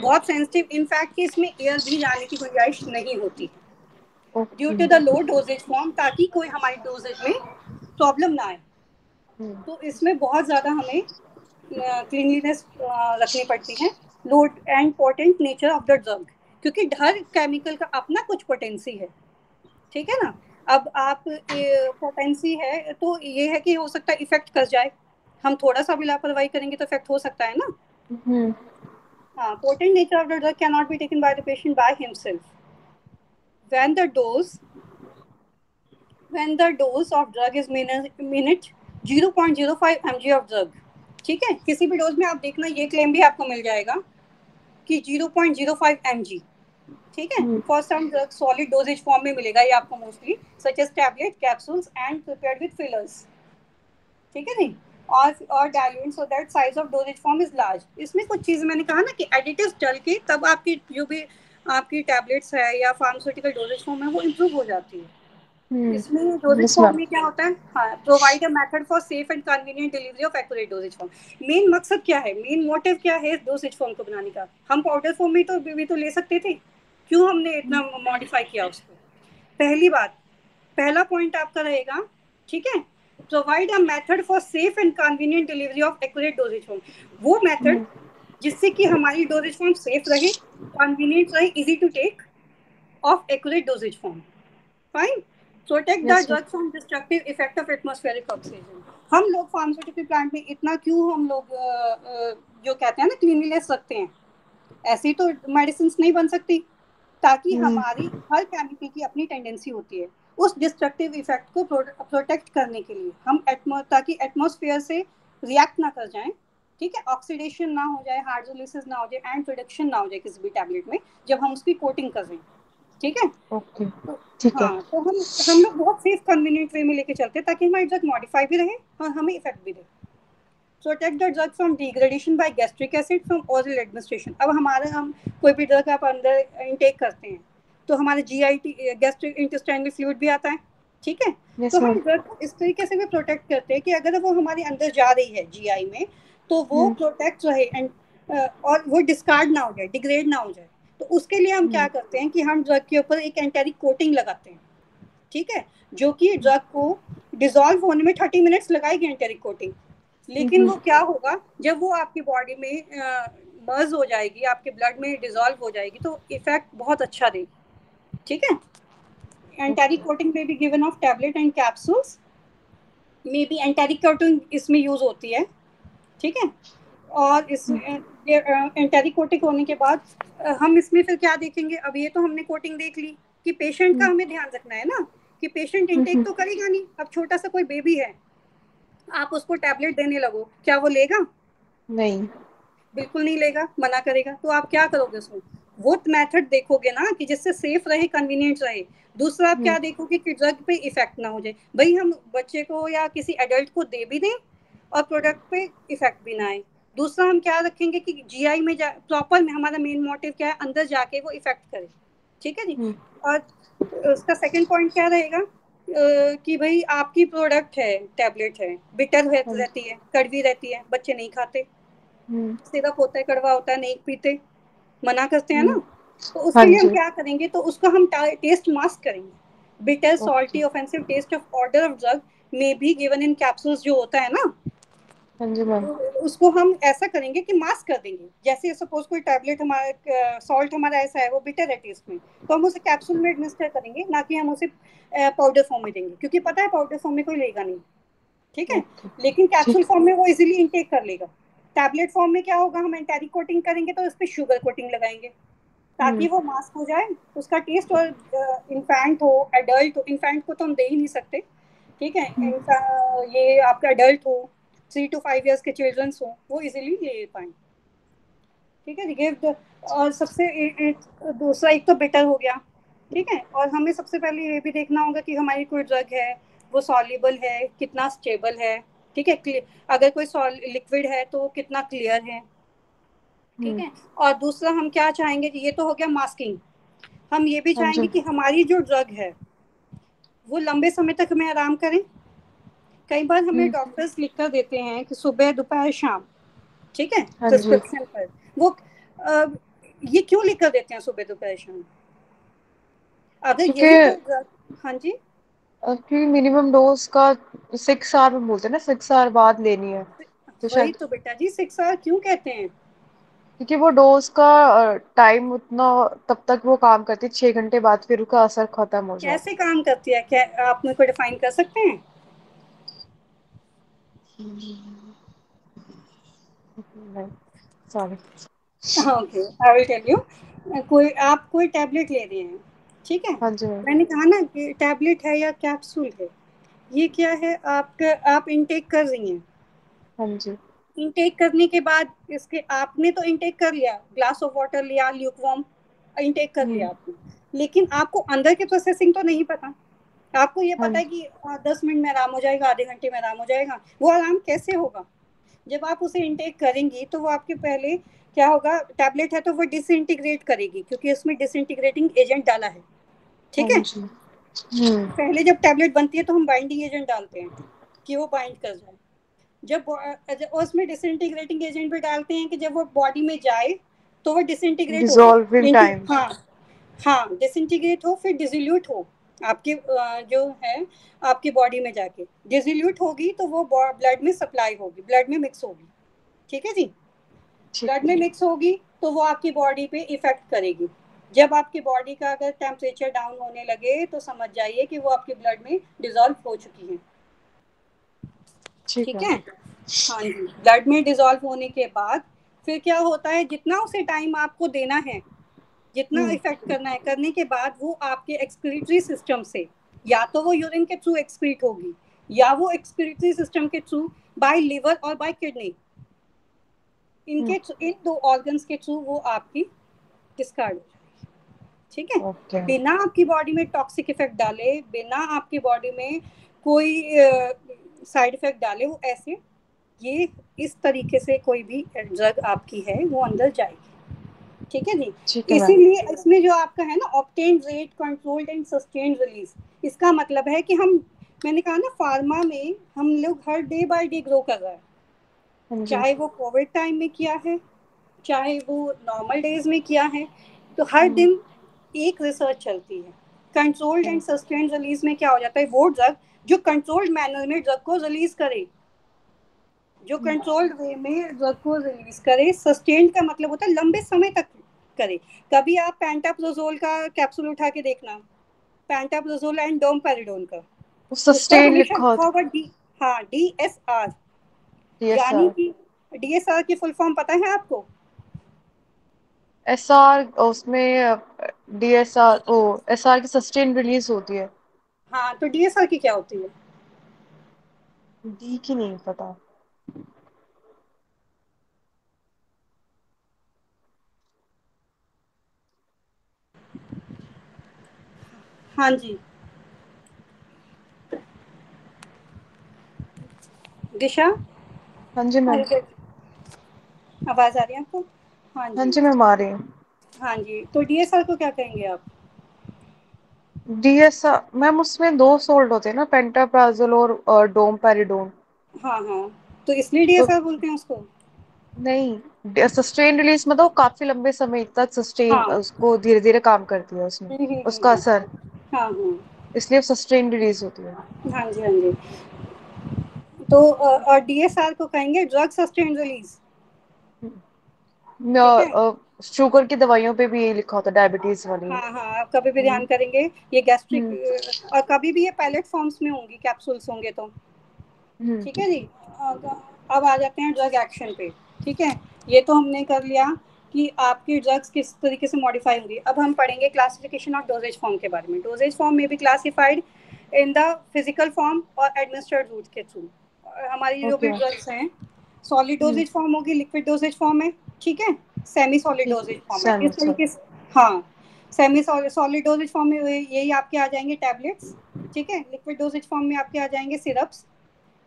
बहुत सेंसिटिव इनफैक्ट इसमें एयर भी जाने की गुंजाइश नहीं होती। Due to the low dosages form ताकि कोई हमारी डोजेज में प्रॉब्लम ना आए। hmm. तो इसमें बहुत ज़्यादा हमें क्लीनलीनेस रखनी पड़ती है। Load and potent nature of the drug क्योंकि हर केमिकल का अपना कुछ पोटेंसी है। ठीक है ना? अब आप पोटेंसी है तो ये है कि हो सकता है इफ़ेक्ट कर जाए। हम थोड़ा सा भी लापरवाही करेंगे तो इफ़ेक्ट हो सकता है ना? हम्म। हाँ potent nature of the drug can not be taken by the patient himself when the dose when the dose of drug is minute 0.05 mg of drug ठीक है? किसी भी डोज में आप देखना ये क्लेम भी आपको मिल जाएगा कि 0.05 एमजी ठीक है? For some drug solid dosages form में मिलेगा ये आपको mostly such as tablet capsules and prepared with fillers ठीक है नहीं? और और dilute so that size of dosages form is large इसमें कुछ चीज़ मैंने कहा ना कि एडिटिव्स डल के तब आपकी जो भी आपकी टैबलेट्स है या फार्मास्यूटिकल डोजेज फॉर्म है वो इम्प्रूव हो जाती है। इसमें डोजेज फॉर्म में क्या होता है? हाँ provide a method for safe and convenient delivery of accurate dosages form main मकसद क्या है? मेन मोटिव क्या है डोजेज फॉर्म को बनाने का? हम पाउडर फॉर्म में तो भी तो ले सकते थे। क्यों हमने इतना मॉडिफाई किया उसको? पहली बात पहला पॉइंट आपका रहेगा ठीक है? Provide a method for safe and convenient delivery of accurate dosages form वो मेथड जिससे कि हमारी डोजेज फॉर्म सेफ़ रहे कन्वीनियंट रहे easy to take of accurate dosages form fine protect the drug from destructive effect of atmospheric oxygen हम लोग फार्मास्यूटिकल प्लांट में इतना क्यों हम लोग जो कहते हैं ना क्लीनलीनेस रखते हैं? ऐसी तो मेडिसिन नहीं बन सकती। ताकि हमारी हर केमिकल की अपनी टेंडेंसी होती है उस डिस्ट्रक्टिव इफ़ेक्ट को प्रोटेक्ट करने के लिए। हम एटमो ताकि एटमोसफियर से रिएक्ट ना कर जाएँ ठीक है? ऑक्सीडेशन ना हो जाए हाइड्रोलिसिस ना हो जाए एंड प्रोडक्शन ना हो जाए किसी भी टैबलेट में जब हम उसकी कोटिंग कर रहे हैं ठीक है? ओके ठीक है। हाँ, तो हम हम लोग बहुत सेफ़ कन्वीनियंट वे में लेके चलते हैं ताकि हमारी ड्रग मॉडिफाई भी रहे और हमें इफ़ेक्ट भी दे protect the drug from degradation by gastric acid from oral administration अब हमारे हम कोई भी ड्रग आप अंदर इंटेक करते हैं तो हमारे G I T gastric intestinal fluid भी आता है ठीक है? Yes, तो हम ड्रग इस तरीके से भी प्रोटेक्ट करते हैं कि अगर वो हमारे अंदर जा रही है जीआई में तो वो प्रोटेक्ट hmm. रहे एंड और वो डिस्कार्ड ना हो जाए डिग्रेड ना हो जाए तो उसके लिए हम. क्या करते हैं कि हम ड्रग के ऊपर एक एंटेरिक कोटिंग लगाते हैं ठीक है? जो कि ड्रग को डिजोल्व होने में थर्टी मिनट्स लगाएगी एंटेरिक कोटिंग लेकिन. वो क्या होगा जब वो आपकी बॉडी में मर्ज हो जाएगी आपके ब्लड में डिजोल्व हो जाएगी तो इफ़ेक्ट बहुत अच्छा देगी। ठीक है? एंटेरिक कोटिंग में भी given of tablet and capsules may be enteric coating इसमें यूज़ होती है। ठीक है? और इसमें एंटेरिक कोटिंग होने के बाद हम इसमें फिर क्या देखेंगे? अब ये तो हमने कोटिंग देख ली कि पेशेंट का हम्म। हमें ध्यान रखना है ना कि पेशेंट इंटेक हम्म। तो करेगा नहीं। अब छोटा सा कोई बेबी है आप उसको टैबलेट देने लगो। क्या वो लेगा? नहीं। बिल्कुल नहीं लेगा मना करेगा। तो आप क्या करोगे उसमें? वो मेथड देखोगे ना कि जिससे सेफ़ रहे कन्वीनियंट रहे। दूसरा आप क्या हम्म। देखोगे कि ड्रग पे इफ़ेक्ट ना हो जाए। भाई हम बच्चे को या किसी एडल्ट को दे भी दें और प्रोडक्ट पे इफ़ेक्ट भी ना आए। दूसरा हम क्या रखेंगे कि जीआई में प्रॉपर में हमारा मेन मोटिव क्या है? अंदर जाके वो इफ़ेक्ट करे। ठीक है जी? हम्म। और उसका सेकंड पॉइंट क्या रहेगा? कि भाई आपकी प्रोडक्ट है टैबलेट है बिटर हम्म। रहती है कड़वी रहती है बच्चे नहीं खाते। सिरप होता है कड़वा होता है नहीं पीते मना करते हैं ना। हम्म। तो उसके हाँ लिए हम क्या करेंगे तो उसका हम टेस्ट मास्क करेंगे। Bitter salty offensive taste of odour of drug may be given in capsules जो होता है ना। हाँ जी मैम उसको हम ऐसा करेंगे कि मास्क कर देंगे। जैसे सपोज़ कोई टैबलेट हमारा सॉल्ट हमारा ऐसा है वो बिटर है टेस्ट में तो हम उसे कैप्सूल में एडमिनिस्टर करेंगे ना कि हम उसे पाउडर फॉर्म में देंगे। क्योंकि पता है पाउडर फॉर्म में कोई लेगा नहीं। ठीक है? लेकिन कैप्सूल फॉर्म में वो इजिली इनटेक कर लेगा। टैबलेट फॉर्म में क्या होगा हम एंटेरिक कोटिंग करेंगे तो उस पर शुगर कोटिंग लगाएँगे। ताकि हम्म। वो मास्क हो जाए उसका टेस्ट और इन्फेंट हो एडल्ट हो इन्फेंट को तो हम दे ही नहीं सकते। ठीक है? हम्म। ये आपका एडल्ट हो थ्री टू फाइव ईयर्स के चिल्ड्रंस हों वो इजीली ले पाए। ठीक है गिव और सबसे ए, ए, दूसरा एक तो बेटर हो गया। ठीक है और हमें सबसे पहले ये भी देखना होगा कि हमारी कोई ड्रग है वो सॉल्युबल है कितना स्टेबल है। ठीक है अगर कोई लिक्विड है तो कितना क्लियर है। ठीक हम्म। है और दूसरा हम क्या चाहेंगे ये तो हो गया मास्किंग हम ये भी हाँ चाहेंगे कि हमारी जो ड्रग है वो लंबे समय तक हमें आराम करें कई बार हमें डॉक्टर्स। लिख कर देते हैं कि सुबह दोपहर शाम। ठीक है? प्रिस्क्रिप्शन हाँ पर। वो आ, ये क्यों लिख कर देते हैं सुबह दोपहर शाम? अगर ये तो हाँ जी? क्योंकि मिनिमम डोज का सिक्स आवर बोलते हैं ना सिक्स आवर बाद लेनी है। तो शायद तो बेटा जी सिक्स आवर क्यों कहते हैं? क्योंकि वो डोज का टाइम उतना तब तक वो काम करती है छह घंटे बाद फिर उसका असर खत्म हो जाता कैसे काम करती है? क्या आप मेरे को डिफाइन कर सकते हैं है? Sorry okay I will tell you कोई आप कोई टैबलेट ले रहे हैं ठीक है? हाँ मैंने कहा ना कि टैबलेट है या कैप्सूल है ये क्या है? आपका आप इनटेक कर रही हैं। हाँ जी। इनटेक करने के बाद इसके आपने तो इनटेक कर लिया ग्लास ऑफ़ वाटर लिया ल्यूक वार्म इनटेक कर लिया हम्म, आपने। लेकिन आपको अंदर की प्रोसेसिंग तो नहीं पता। आपको ये हाँ पता है कि हाँ, दस मिनट में आराम हो जाएगा आधे घंटे में आराम हो जाएगा वो आराम कैसे होगा? जब आप उसे इंटेक करेंगी तो वो आपके पहले क्या होगा टैबलेट है तो वो डिसइंटीग्रेट करेगी क्योंकि उसमें डिसइंटीग्रेटिंग एजेंट डाला है। ठीक हाँ है? हम्म। पहले जब टैबलेट बनती है तो हम बाइंडिंग एजेंट डालते हैं कि वो बाइंड कर जाए। जब उसमें डिसइंटीग्रेटिंग एजेंट भी डालते हैं कि जब वो बॉडी में जाए तो वो डिसइंटीग्रेट हो हाँ हाँ डिसइंटीग्रेट हो फिर डिसोल्यूट हो। आपके जो है आपकी बॉडी में जाके। डिजिल्यूट होगी तो वो ब्लड में सप्लाई होगी ब्लड में मिक्स होगी। ठीक है जी? ब्लड में मिक्स होगी तो वो आपकी बॉडी पे इफ़ेक्ट करेगी। जब आपकी बॉडी का अगर टेम्परेचर डाउन होने लगे तो समझ जाइए कि वो आपके ब्लड में डिजोल्व हो चुकी है। ठीक है। है? हाँ जी। ब्लड में डिजोल्व होने के बाद फिर क्या होता है? जितना उसे टाइम आपको देना है जितना हम्म। इफ़ेक्ट करना है करने के बाद वो आपके एक्सक्रीटरी सिस्टम से या तो वो यूरिन के थ्रू एक्सक्रीट होगी या वो एक्सक्रीटरी सिस्टम के थ्रू बाय लिवर और बाय किडनी इनके हम्म। इन दो ऑर्गन्स के थ्रू वो आपकी डिस्कार्ड हो जाएगी। ठीक है? बिना आपकी बॉडी में टॉक्सिक इफ़ेक्ट डाले बिना आपकी बॉडी में कोई साइड uh, इफ़ेक्ट डाले वो ऐसे ये इस तरीके से कोई भी ड्रग आपकी है वो अंदर जाएगी। ठीक है जी? है इसीलिए इसमें जो आपका है ना obtain rate controlled and sustain release इसका मतलब है कि हम मैंने कहा ना फार्मा में हम लोग हर डे बाय डे ग्रो कर रहे हैं। हाँ चाहे वो कोविड टाइम में किया है चाहे वो नॉर्मल डेज़ में किया है तो हर हम्म दिन एक रिसर्च चलती है। कंट्रोल्ड एंड सस्टेन रिलीज़ में क्या हो जाता है वो ड्रग जो कंट्रोल्ड मैनर में ड्रग को रिलीज़ करे जो हम्म। कंट्रोल्ड वे में ड्रग को रिलीज़ करे सस्टेन का मतलब होता है लंबे समय तक करे। कभी आप पैंटाप्रोजोल का कैप्सूल उठा के देखना पैंटाप्रोजोल एंड डोमपेरिडोन का। सस्टेन लिखा होगा डी हाँ डी एस आर यानी कि की फुल फॉर्म पता है आपको? एसआर उसमें डीएसआर ओ एसआर की सस्टेन रिलीज़ होती है। हाँ तो की क्या होती है? डी की नहीं पता। हाँ जी। दिशा? हाँ जी मैम। आवाज़ आ रही है आपको? हाँ जी। हाँ जी मैम आ रही हूँ। हाँ जी तो डीएसआर को क्या कहेंगे आप? डीएसआर मैम उसमें दो सोल्ड होते हैं ना पेंटाप्राजोल और डोमपेरिडोन हाँ हाँ। तो इसलिए तो बोलते हैं उसको? नहीं सस्टेन रिलीज़ मतलब काफ़ी लंबे समय तक सस्टेन हाँ। उसको धीरे धीरे काम करती है उसमें हम्म, हम्म, उसका हम्म, असर। हाँ हाँ। इसलिए सस्टेन रिलीज़ होती है। हाँ जी हाँ जी। तो और डीएसआर को कहेंगे ड्रग सस्टेन रिलीज़ ठीक शुगर की दवाइयों पे भी यही लिखा होता है डायबिटीज़ वाली। हाँ हाँ आप कभी भी ध्यान हम्म। करेंगे ये गैस्ट्रिक हम्म। और कभी भी ये पैलेट फॉर्म्स में होंगी कैप्सूल्स होंगे तो। ठीक हम्म है जी? अब आ जाते हैं ड्रग एक्शन पे। ठीक है? ये तो हमने कर लिया। कि आपकी ड्रग्स किस तरीके से मॉडिफाई होंगी अब हम पढ़ेंगे क्लासिफिकेशन ऑफ़ डोजेज फॉर्म के बारे में। डोजेज फॉर्म में भी classified in the physical form और एडमिनिस्ट्रेड रूट के थ्रू हमारी okay. जो भी ड्रग्स हैं सॉलिड डोजेज फॉर्म होगी लिक्विड डोजेज फॉर्म है ठीक है? सेमी सॉलिड डोजेज फॉर्म है इस तरीके से हाँ। सेमी सॉलिड डोजेज फॉर्म में यही आपके आ जाएँगे टैबलेट्स ठीक है? लिक्विड डोजेज फॉर्म में आपके आ जाएँगे सिरप्स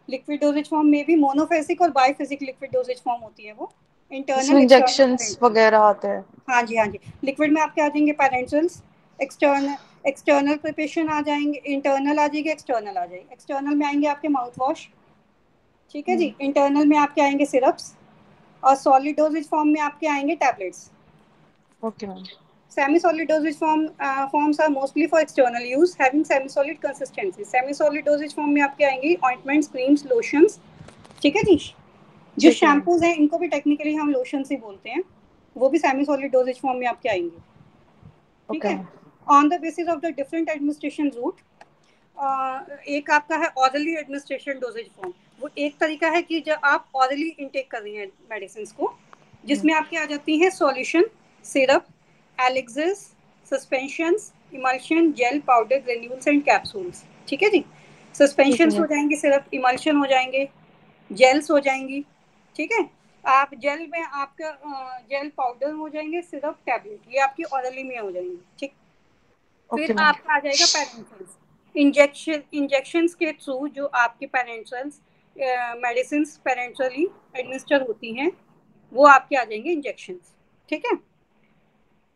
लिक्विड डोजेज फॉर्म में भी मोनोफेसिक और बायोफेसिक लिक्विड डोजेज फॉर्म होती है वो। इंटरनल इंजेक्शंस वगैरह आते हैं। हाँ जी हाँ जी। लिक्विड में आपके आ जाएँगे पेरेंटल्स एक्सटर्नल एक्सटर्नल प्रिपरेशन आ जाएँगे इंटरनल आ जाएगी एक्सटर्नल आ जाएगी। एक्सटर्नल में आएँगे आपके माउथ वॉश ठीक है जी? हम्म। इंटरनल में आपके आएँगे सिरप्स और सॉलिड डोजेज फॉर्म में आपके आएँगे tablets okay ma'am semi solid dosage form uh, forms are mostly for external use having semi solid consistency semi solid dosage form में आपके आएँगी ointments creams lotions ठीक है जी? जो है शैम्पूज हैं इनको भी टेक्निकली हम लोशन से बोलते हैं। वो भी सेमी सॉलिड डोजेज फॉर्म में आपके आएँगे। ठीक है? On the basis of the different administration route एक आपका है ऑरली एडमिनिस्ट्रेशन डोजेज फॉर्म वो एक तरीका है कि जब आप ऑरली इनटेक कर रही हैं मेडिसिन को जिसमें आपके आ जाती हैं solution syrup elixirs suspension emulsion gel powder granules and capsules ठीक है जी? सस्पेंशन हो जाएँगे सिर्फ़ इमल्शन हो जाएँगे जेल्स हो जाएँगी। ठीक है? आप जेल में आपका जेल पाउडर हो जाएँगे सिर्फ़ टैबलेट ये आपकी ऑरली में हो जाएँगे ठीक? फिर आपका आ जाएगा पेरेंटल्स इंजेक्शन इंजेक्शन के थ्रू जो आपके पेरेंटल्स मेडिसिन पेरेंटली एडमिनिस्टर होती हैं वो आपके आ जाएँगे इंजेक्शन ठीक है?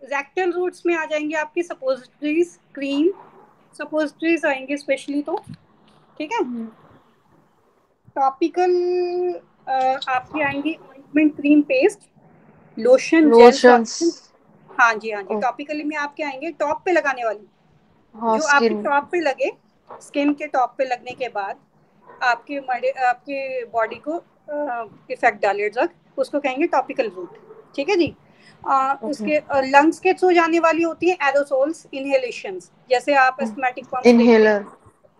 रैक्टल रूट्स में आ जाएँगे आपकी सपोजिटरीज क्रीम सपोजिटरीज आएँगे स्पेशली तो ठीक है? टॉपिकल आपकी आएँगी ointment cream paste lotion lotion हाँ जी हाँ जी टॉपिकली में आपके आएँगे टॉप पे लगाने वाली। हाँ, जो आपके टॉप पे लगे स्किन के टॉप पे लगने के बाद आपके आपके बॉडी को इफ़ेक्ट डाले ड्रग उसको कहेंगे टॉपिकल रूट ठीक है जी? आ, उसके लंग्स के थ्रू जाने वाली होती है एरोसोल्स इनहेलेशन जैसे आप एस्थमेटिक इनहेलर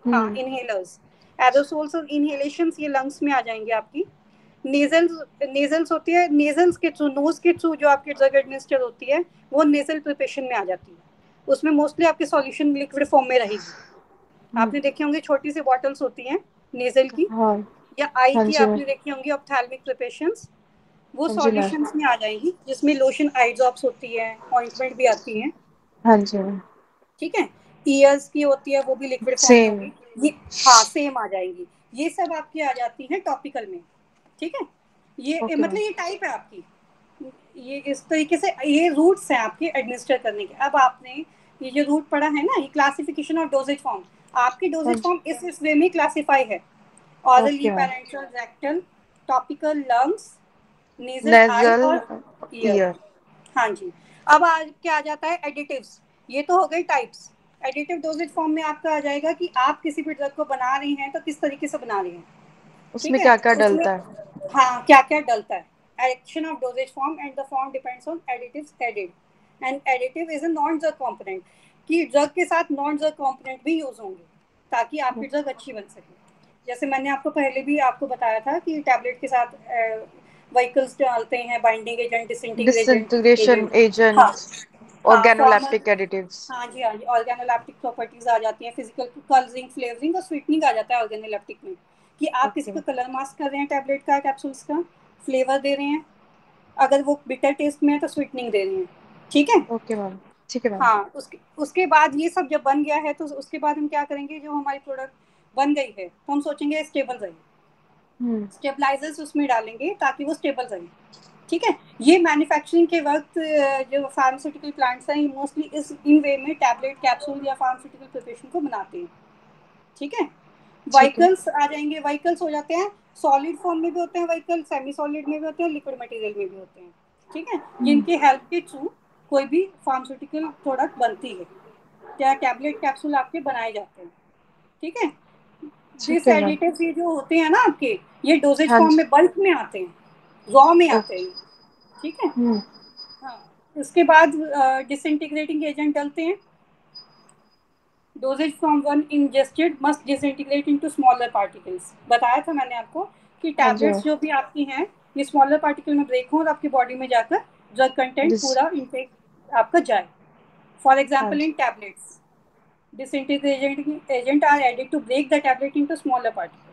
हाँ। इनहेलर्स एरोसोल्स और इनहेलेशन ये लंग्स में आ जाएँगे आपकी। नेजल नेजल्स होती है नेजल्स के थ्रू नोज़ के थ्रू जो आपकी ड्रग एडमिनिस्टर होती है वो नेजल प्रिपरेशन में आ जाती है। उसमें मोस्टली आपकी सॉल्यूशन लिक्विड फॉर्म में रहेगी। हम्म। आपने देखे होंगे छोटी सी बॉटल्स होती हैं नेजल की। हाँ, या आई हाँ की आपने देखी होंगी ऑप्थेल्मिक प्रिपरेशंस वो सॉल्यूशंस हाँ। में आ जाएँगी जिसमें लोशन आई ड्रॉप्स होती है ऑइंटमेंट भी आती है। हाँ जी ठीक है? ईयर्स की होती है वो भी लिक्विड फॉर्म में ये हाँ सेम आ जाएँगी। ये सब आपकी आ जाती है टॉपिकल में। ठीक है? ये okay. मतलब ये टाइप है आपकी। ये इस तरीके से ये रूट्स हैं आपके एडमिनिस्टर करने के। अब आपने ये जो रूट पढ़ा है ना ये क्लासिफिकेशन ऑफ़ डोजेज फॉर्म आपकी डोजेज फॉर्म इस इस वे में क्लासिफाई है। Orally parental rectal topical lungs nasal और ईयर हाँ जी। अब आज क्या आ जाता है? एडिटिव्स ये तो हो गए टाइप्स एडिटिव डोजेज फॉर्म में आपका आ जाएगा कि आप किसी भी ड्रग को बना रहे हैं तो किस तरीके से बना रहे हैं। उसमें क्या क्या डलता है? हाँ क्या क्या डलता है? Addition of dosage form and the form depends on additives added. And additive is a non drug component. कि ड्रग के साथ नॉन ड्रग कंपोनेंट भी यूज़ होंगे ताकि आपकी ड्रग अच्छी बन सके। जैसे मैंने आपको पहले भी आपको बताया था कि टैबलेट के साथ व्हीकल्स डालते हैं binding agent disintegration agent organoleptic additives हाँ जी हाँ जी ऑर्गेनोलैप्टिक प्रॉपर्टीज़ आ जाती हैं फ़िज़िकल कलरिंग फ्लेवरिंग और स्वीटनिंग आ जाता है ऑर्गेनोलैप्टिक में। कि आप okay. किसी को कलर मास्क कर रहे हैं टैबलेट का कैप्सूल्स का? फ्लेवर दे रहे हैं। अगर वो बिटर टेस्ट में है तो स्वीटनिंग दे रहे हैं। ठीक है? ओके मैम ठीक है हाँ उसके उसके बाद ये सब जब बन गया है तो उसके बाद हम क्या करेंगे? जो हमारी प्रोडक्ट बन गई है तो हम सोचेंगे स्टेबल रहे। स्टेबलाइजर्स हम्म। उसमें डालेंगे ताकि वो स्टेबल रहे। ठीक है? ये मैन्युफैक्चरिंग के वक्त जो फार्मास्यूटिकल प्लांट्स हैं मोस्टली इस इन वे में टैबलेट कैप्सूल या फार्मास्यूटिकल प्रिपरेशन को बनाते हैं। ठीक है? व्हीकल्स आ जाएँगे व्हीकल्स हो जाते हैं। सॉलिड फॉर्म में भी होते हैं व्हीकल सेमी सॉलिड में भी होते हैं लिक्विड मटेरियल में भी होते हैं। ठीक है? हम्म। जिनके हेल्प के थ्रू कोई भी फार्मास्यूटिकल प्रोडक्ट बनती है क्या टैबलेट कैप्सूल आपके बनाए जाते हैं। ठीक है? दिस एडिटिव ये जो होते हैं ना आपके ये डोजेज फॉर्म हाँ में बल्क में आते हैं रॉ में आते हैं। ठीक है? हम्म। हाँ। उसके बाद डिसइंटीग्रेटिंग एजेंट डलते हैं। Dosages from one ingested must disintegrate into smaller particles बताया था मैंने आपको कि टैबलेट्स जो। भी आपकी हैं ये स्मॉलर पार्टिकल में ब्रेक हो और आपकी बॉडी में जाकर ड्रग कंटेंट पूरा इनटेक आपका जाए। For example in tablets disintegrating agent are added to break the tablet into smaller particles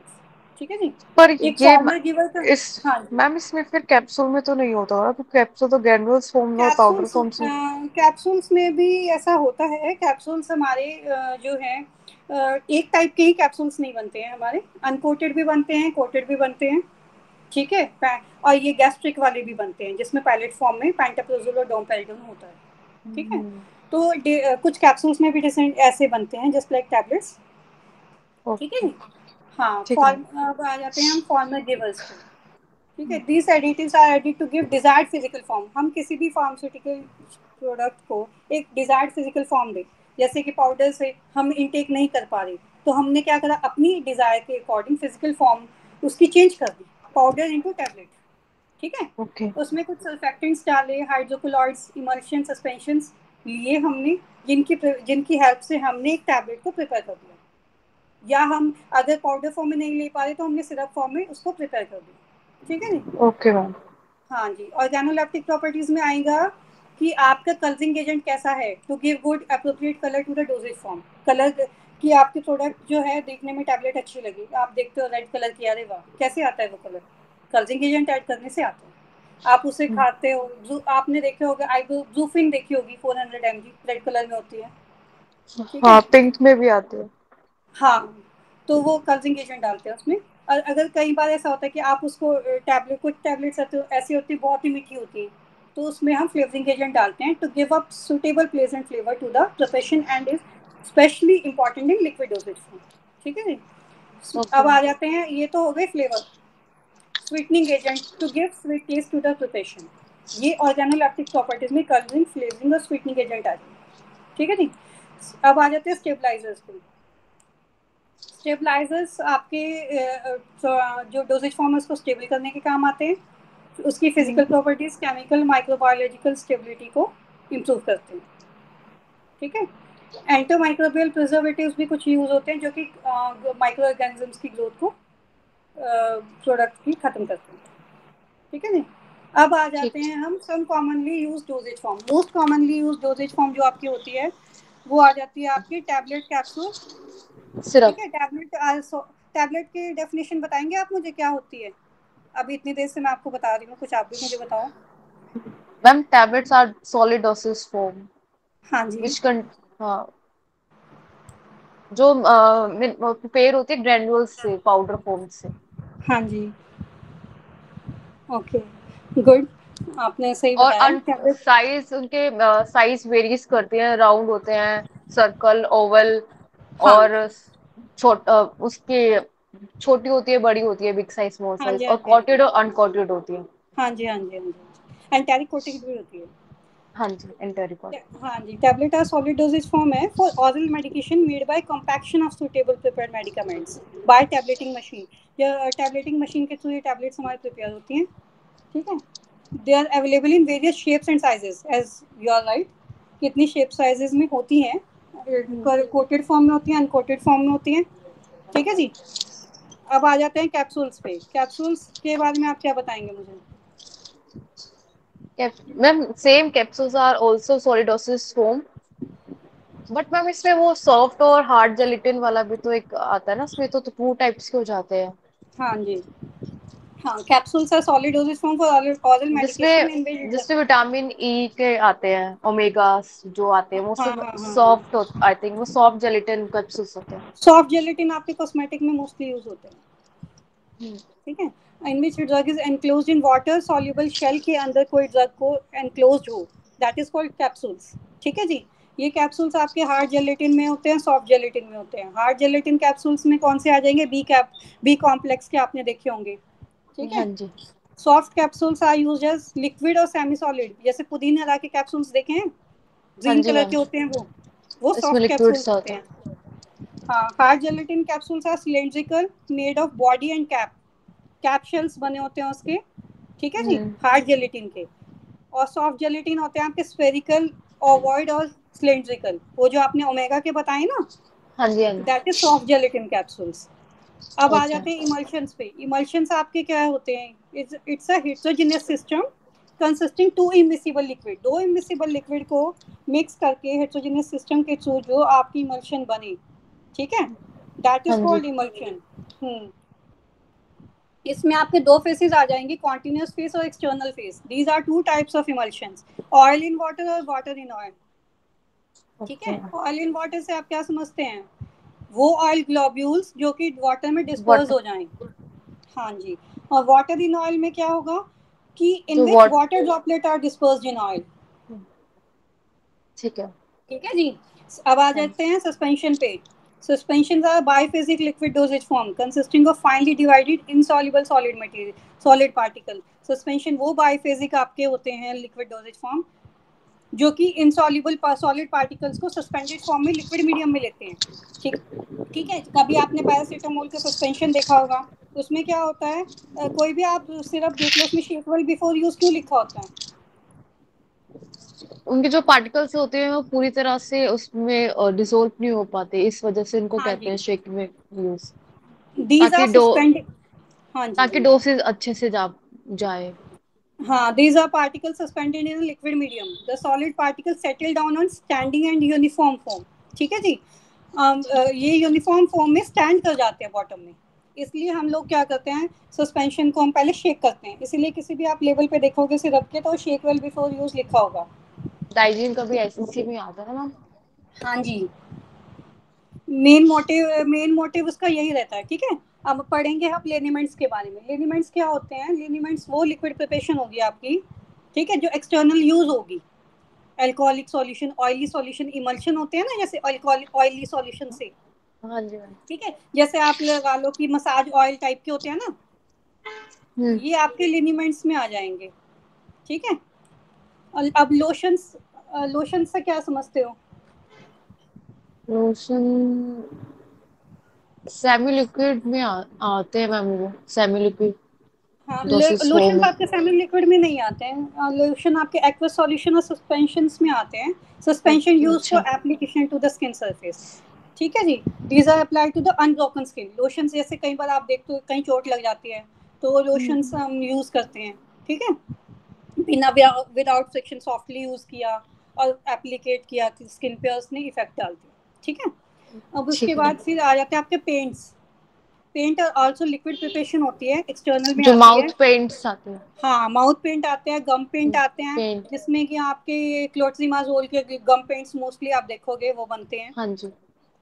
ठीक है जी? पर ये इस हाँ मैम इसमें फिर कैप्सूल में तो नहीं होता होगा कैप्सूल तो ग्रैनुल्स फॉर्म में पाउडर फॉर्म से कैप्सूल्स में भी ऐसा होता है कैप्सूल्स हमारे जो है एक टाइप के ही कैप्सूल्स नहीं बनते हैं हमारे। अनकोटेड भी बनते हैं कोटेड भी बनते हैं ठीक है? और ये गैस्ट्रिक वाले भी बनते हैं जिसमें पैलेट फॉर्म में पैंटाप्रोजोल और डोमपेरिडोन होता है ठीक है? हम्म। तो कुछ कैप्सूल्स में भी ऐसे बनते हैं जस्ट लाइक टैबलेट्स ठीक है हाँ फॉर्म आ जाते हैं हम फॉर्मर गिवर्स को ठीक है these additives are added to give desired physical form हम किसी भी फार्मास्यूटिकल प्रोडक्ट को एक डिजायर्ड फ़िज़िकल फॉर्म दें। जैसे कि पाउडर से हम इनटेक नहीं कर पा रहे तो हमने क्या करा? अपनी डिज़ायर के अकॉर्डिंग फ़िज़िकल फॉर्म उसकी चेंज कर दी पाउडर इनटू टैबलेट ठीक है? okay. उसमें कुछ सर्फेक्टेंट्स डाले हाइड्रोकोलॉइड्स इमल्शन सस्पेंशन लिए हमने जिनकी जिनकी हेल्प से हमने एक टैबलेट को प्रिपेयर कर दिया। या हम अगर पाउडर फॉर्म में नहीं ले पा रहे तो हमने सिरप फॉर्म में उसको प्रिपेयर कर दिया। ठीक है जी ओके मैम हाँ जी ऑर्गेनोलेप्टिक प्रॉपर्टीज़ में आएगा कि आपका कलरिंग एजेंट कैसा है to give good appropriate colour to the dosages form colour कि आपके प्रोडक्ट जो है देखने में टैबलेट अच्छी लगी। आप देखते हो रेड कलर की अरे वाह कैसे आता है वो कलर कलरिंग एजेंट ऐड करने से आता है। आप उसे हम्म। खाते हो जो आपने देखे होगा आई जूफिन देखी होगी four hundred m g red colour में होती है। हाँ पिंक में भी आती है। हाँ तो वो कलरिंग एजेंट डालते हैं उसमें। और अगर कई बार ऐसा होता है कि आप उसको टैबलेट कुछ टैबलेट्स ऐसी होती है बहुत ही मीठी होती है तो उसमें हम फ्लेवरिंग एजेंट डालते हैं to give up suitable pleasant flavour to the profession and is specially important in liquid dosages ठीक है? जी अब आ जाते हैं ये तो हो गए flavour sweetening agent to give sweet taste to the profession ये ऑर्गेनोलैक्टिक प्रॉपर्टीज़ में कलरिंग फ्लेवरिंग और स्वीटनिंग एजेंट आ जाए ठीक है जी? अब आ जाते हैं स्टेबलाइजर्स पे। स्टेबलाइजर्स आपके जो डोजेज फॉर्म है उसको स्टेबल करने के काम आते हैं उसकी physical properties chemical microbiological stability को इम्प्रूव करते हैं। ठीक है? एंटो माइक्रोबियल प्रिजर्वेटिव्स भी कुछ यूज़ होते हैं जो कि माइक्रो ऑर्गेनिजम्स की ग्रोथ को प्रोडक्ट की खत्म करते हैं। ठीक है जी? अब आ जाते हैं हम some commonly use dosages form most commonly use dosages form जो आपकी होती है वो आ जाती है आपकी टैबलेट कैप्सूल ठीक है टैबलेट टैबलेट की डेफिनेशन बताएँगे आप मुझे? क्या होती है? अभी इतनी देर से मैं आपको बता रही हूँ कुछ आप भी मुझे बताओ। Ma'am tablets are solid dosage form हाँ जी। व्हिच कैन हाँ। जो प्रिपेयर होती है ग्रैन्युल्स से पाउडर फॉर्म से। हाँ जी। ओके गुड आपने सही और साइज़ उनके साइज़ वेरीज करते हैं राउंड होते हैं सर्कल ओवल हाँ. और छोटा उसके छोटी होती है बड़ी होती है बिग साइज़ स्मॉल साइज़ और कॉटेड और अनकॉटेड होती है। हाँ जी हाँ जी हाँ जी एंटेरिक कोटेड भी होती है। हाँ जी हाँ जी tablet are solid dosage form है for oral medication made by compaction of suitable prepared medicaments by tableting machine या टैबलेटिंग मशीन के थ्रू ये टैबलेट्स हमारे प्रिपेयर होती हैं। ठीक है? They are available in various shapes and sizes as you are right कितनी शेप साइजेस में होती हैं कोटेड फॉर्म में होती हैं अनकोटेड फॉर्म में होती हैं। ठीक है जी? अब आ जाते हैं कैप्सूल्स पे। कैप्सूल्स के बारे में आप क्या बताएँगे मुझे? Ma'am same capsules are also solid dosage form but ma'am इसमें वो सॉफ्ट और हार्ड जेलेटिन वाला भी तो एक आता है ना इसमें तो टू टाइप्स के हो जाते हैं। हाँ जी। हाँ capsules are solid dosage form for oral medication जिसमें विटामिन ई e के आते हैं ओमेगा जो आते हैं वो सॉफ्ट आई थिंक वो सॉफ्ट जेलेटिन कैप्सूल्स होते हैं। सॉफ्ट जेलेटिन आपके कॉस्मेटिक में मोस्टली यूज़ होते हैं। ठीक है? In which drug is enclosed in water soluble shell के अंदर कोई ड्रग को एनक्लोज्ड हो दैट इज़ कॉल्ड कैप्सूल्स ठीक है जी? ये कैप्सूल्स आपके हार्ड जेलेटिन में होते हैं सॉफ्ट जेलेटिन में होते हैं। हार्ड जेलेटिन कैप्सूल्स में कौन से आ जाएँगे? बी कैप बी कॉम्प्लेक्स के आपने देखे होंगे। ठीक है? Soft capsules are use as liquid और सेमी सॉलिड जैसे पुदीना हरा के कैप्सूल्स देखे हैं? ग्रीन कलर हाँ के होते हैं वो। वो सॉफ्ट कैप्सूल्स होते हैं। हाँ। Hard gelatin capsules are cylindrical made of body and cap capsules बने होते हैं उसके। ठीक है जी? हार्ड हम्म। जेलेटिन के। और सॉफ्ट जेलेटिन होते हैं आपके स्फेरिकल ओवॉइड और सिलेंड्रिकल वो जो आपने ओमेगा के बताए ना? हाँ जी that is soft gelatin capsules अब okay. आ जाते हैं इमल्शंस पे। इमल्शंस आपके क्या होते हैं? It's a heterogeneous system consisting two immiscible liquid दो इमिसिबल लिक्विड को मिक्स करके हेट्रोजेनियस सिस्टम के थ्रू जो आपकी इमल्शन बने। ठीक है? दैट इज़ कॉल्ड इमल्शन इसमें आपके दो फेसेस आ जाएँगे कॉन्टिन्यूस फेस और external phase these are two types of emulsions oil in water और वाटर इन ऑयल ठीक है? ऑयल इन वाटर से आप क्या समझते हैं? वो ऑयल ग्लोब्यूल्स जो कि वाटर में डिस्पोज हो जाए। हाँ जी। और वाटर इन ऑयल में क्या होगा कि इन water droplet are dispose in oil ठीक है। ठीक है जी। अब आ हाँ। जाते हैं सस्पेंशन पे। Suspension are biphasic liquid dosage form consisting of finely divided insoluble solid material solid particle suspension वो बायोफिजिक आपके होते हैं लिक्विड डोजेज फॉर्म जो कि इनसॉल्युबल सॉलिड पार्टिकल्स को सस्पेंडेड फॉर्म में लिक्विड मीडियम में लेते हैं। ठीक? ठीक है? कभी आपने पैरासीटामोल का सस्पेंशन देखा होगा। उसमें क्या होता है? कोई भी आप सिरप देख लो उसमें शेकवेल बिफोर यूज़ क्यों लिखा होता है? उनके जो पार्टिकल्स होते हैं वो पूरी तरह से उसमें डिसोल्व नहीं हो पाते। इस वजह से इनको हाँ कहते हैं शेक में यूज़ दीज आर सस्पेंडेड हाँ जी। ताकि डोसेज अच्छे से जा जाए। हाँ these are particles suspended in a liquid medium. The solid particles settle down on standing and uniform form. ठीक है जी? Um, uh, ये यूनिफॉर्म फॉर्म में स्टैंड कर जाते हैं बॉटम में. इसलिए हम लोग क्या करते हैं? सस्पेंशन को हम पहले शेक करते हैं. इसीलिए किसी भी आप लेवल पे देखोगे सिरप के तो शेक वेल बिफोर यूज़ लिखा होगा। डाइजीन का भी एसएससी में आता है ना? हाँ जी। मेन मोटिव मेन मोटिव उसका यही रहता है ठीक है? अब पढ़ेंगे आप लेनिमेंट्स के बारे में। लेनिमेंट्स क्या होते हैं? लेनिमेंट्स वो लिक्विड प्रिपरेशन होगी आपकी ठीक है जो एक्सटर्नल यूज़ होगी। Alcoholic solution oily solution emulsion होते हैं ना जैसे ऑयली सॉल्यूशन से। हाँ जी ठीक है जैसे आप लगा लो कि मसाज ऑयल टाइप के होते हैं ना हम्म। ये आपके लिनिमेंट्स में आ जाएँगे। ठीक है? अब लोशन लोशन से क्या समझते हो? लोशन सेमी लिक्विड में आ, आते हैं मैम वो सेमी लिक्विड हाँ लोशन आपके सेमी लिक्विड में नहीं आते हैं। लोशन आपके एक्वस सॉल्यूशन और सस्पेंशन में आते हैं। Suspension use for application to the skin surface ठीक है जी? These are apply to the unbroken skin lotion जैसे कई बार आप देखते हो कहीं चोट लग जाती है तो वो लोशन हम्म। हम यूज़ करते हैं। ठीक है? बिना विदाउट सेक्शन सॉफ्टली यूज़ किया और एप्लीकेट किया स्किन पे उसने इफ़ेक्ट डाल दिया ठीक है? अब उसके बाद फिर आ जाते हैं आपके paints paint also liquid preparation होती है एक्सटर्नल में जो माउथ पेंट्स आते हैं। हाँ माउथ पेंट आते हैं गम पेंट आते हैं जिसमें कि आपके क्लोट्रिमाजोल के गम पेंट्स मोस्टली आप देखोगे वो बनते हैं। हाँ जी।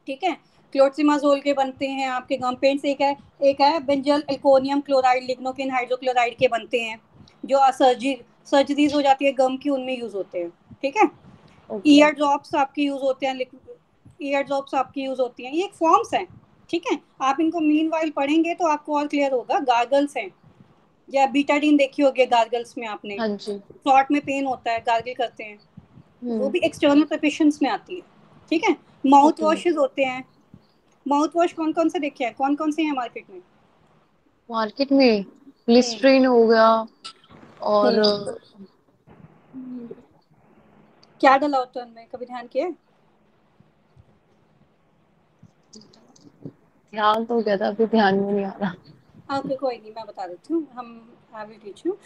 ठीक है? क्लोट्रिमाजोल के बनते हैं आपके गम पेंट्स एक है एक है benzalkonium chloride lignocaine hydrochloride के बनते हैं जो सर्जरी सर्जरीज हो जाती है गम की उनमें यूज़ होते हैं। ठीक है? ईयर ड्रॉप्स आपके यूज़ होते हैं ईयर ड्रॉप्स आपकी यूज़ होती हैं। ये एक फॉर्म्स हैं ठीक है? आप इनको मीन वाइल पढ़ेंगे तो आपको और क्लियर होगा गार्गल्स हैं। या बीटाडीन देखी होगी गार्गल्स में आपने? हाँ शॉर्ट में पेन होता है गार्गल करते हैं। हम्म। वो भी एक्सटर्नल प्रिपरेशन में आती है ठीक है? माउथ वॉशेज होते हैं। माउथ वॉश कौन कौन से देखे हैं कौन कौन से हैं मार्केट में? मार्केट में लिस्ट्रीन हो गया और हम्म। क्या डला होता है उनमें? कभी ध्यान किया ध्यान तो क्या था अभी ध्यान में नहीं आ रहा। ओके कोई नहीं मैं बता देती हूँ। हम I will teach you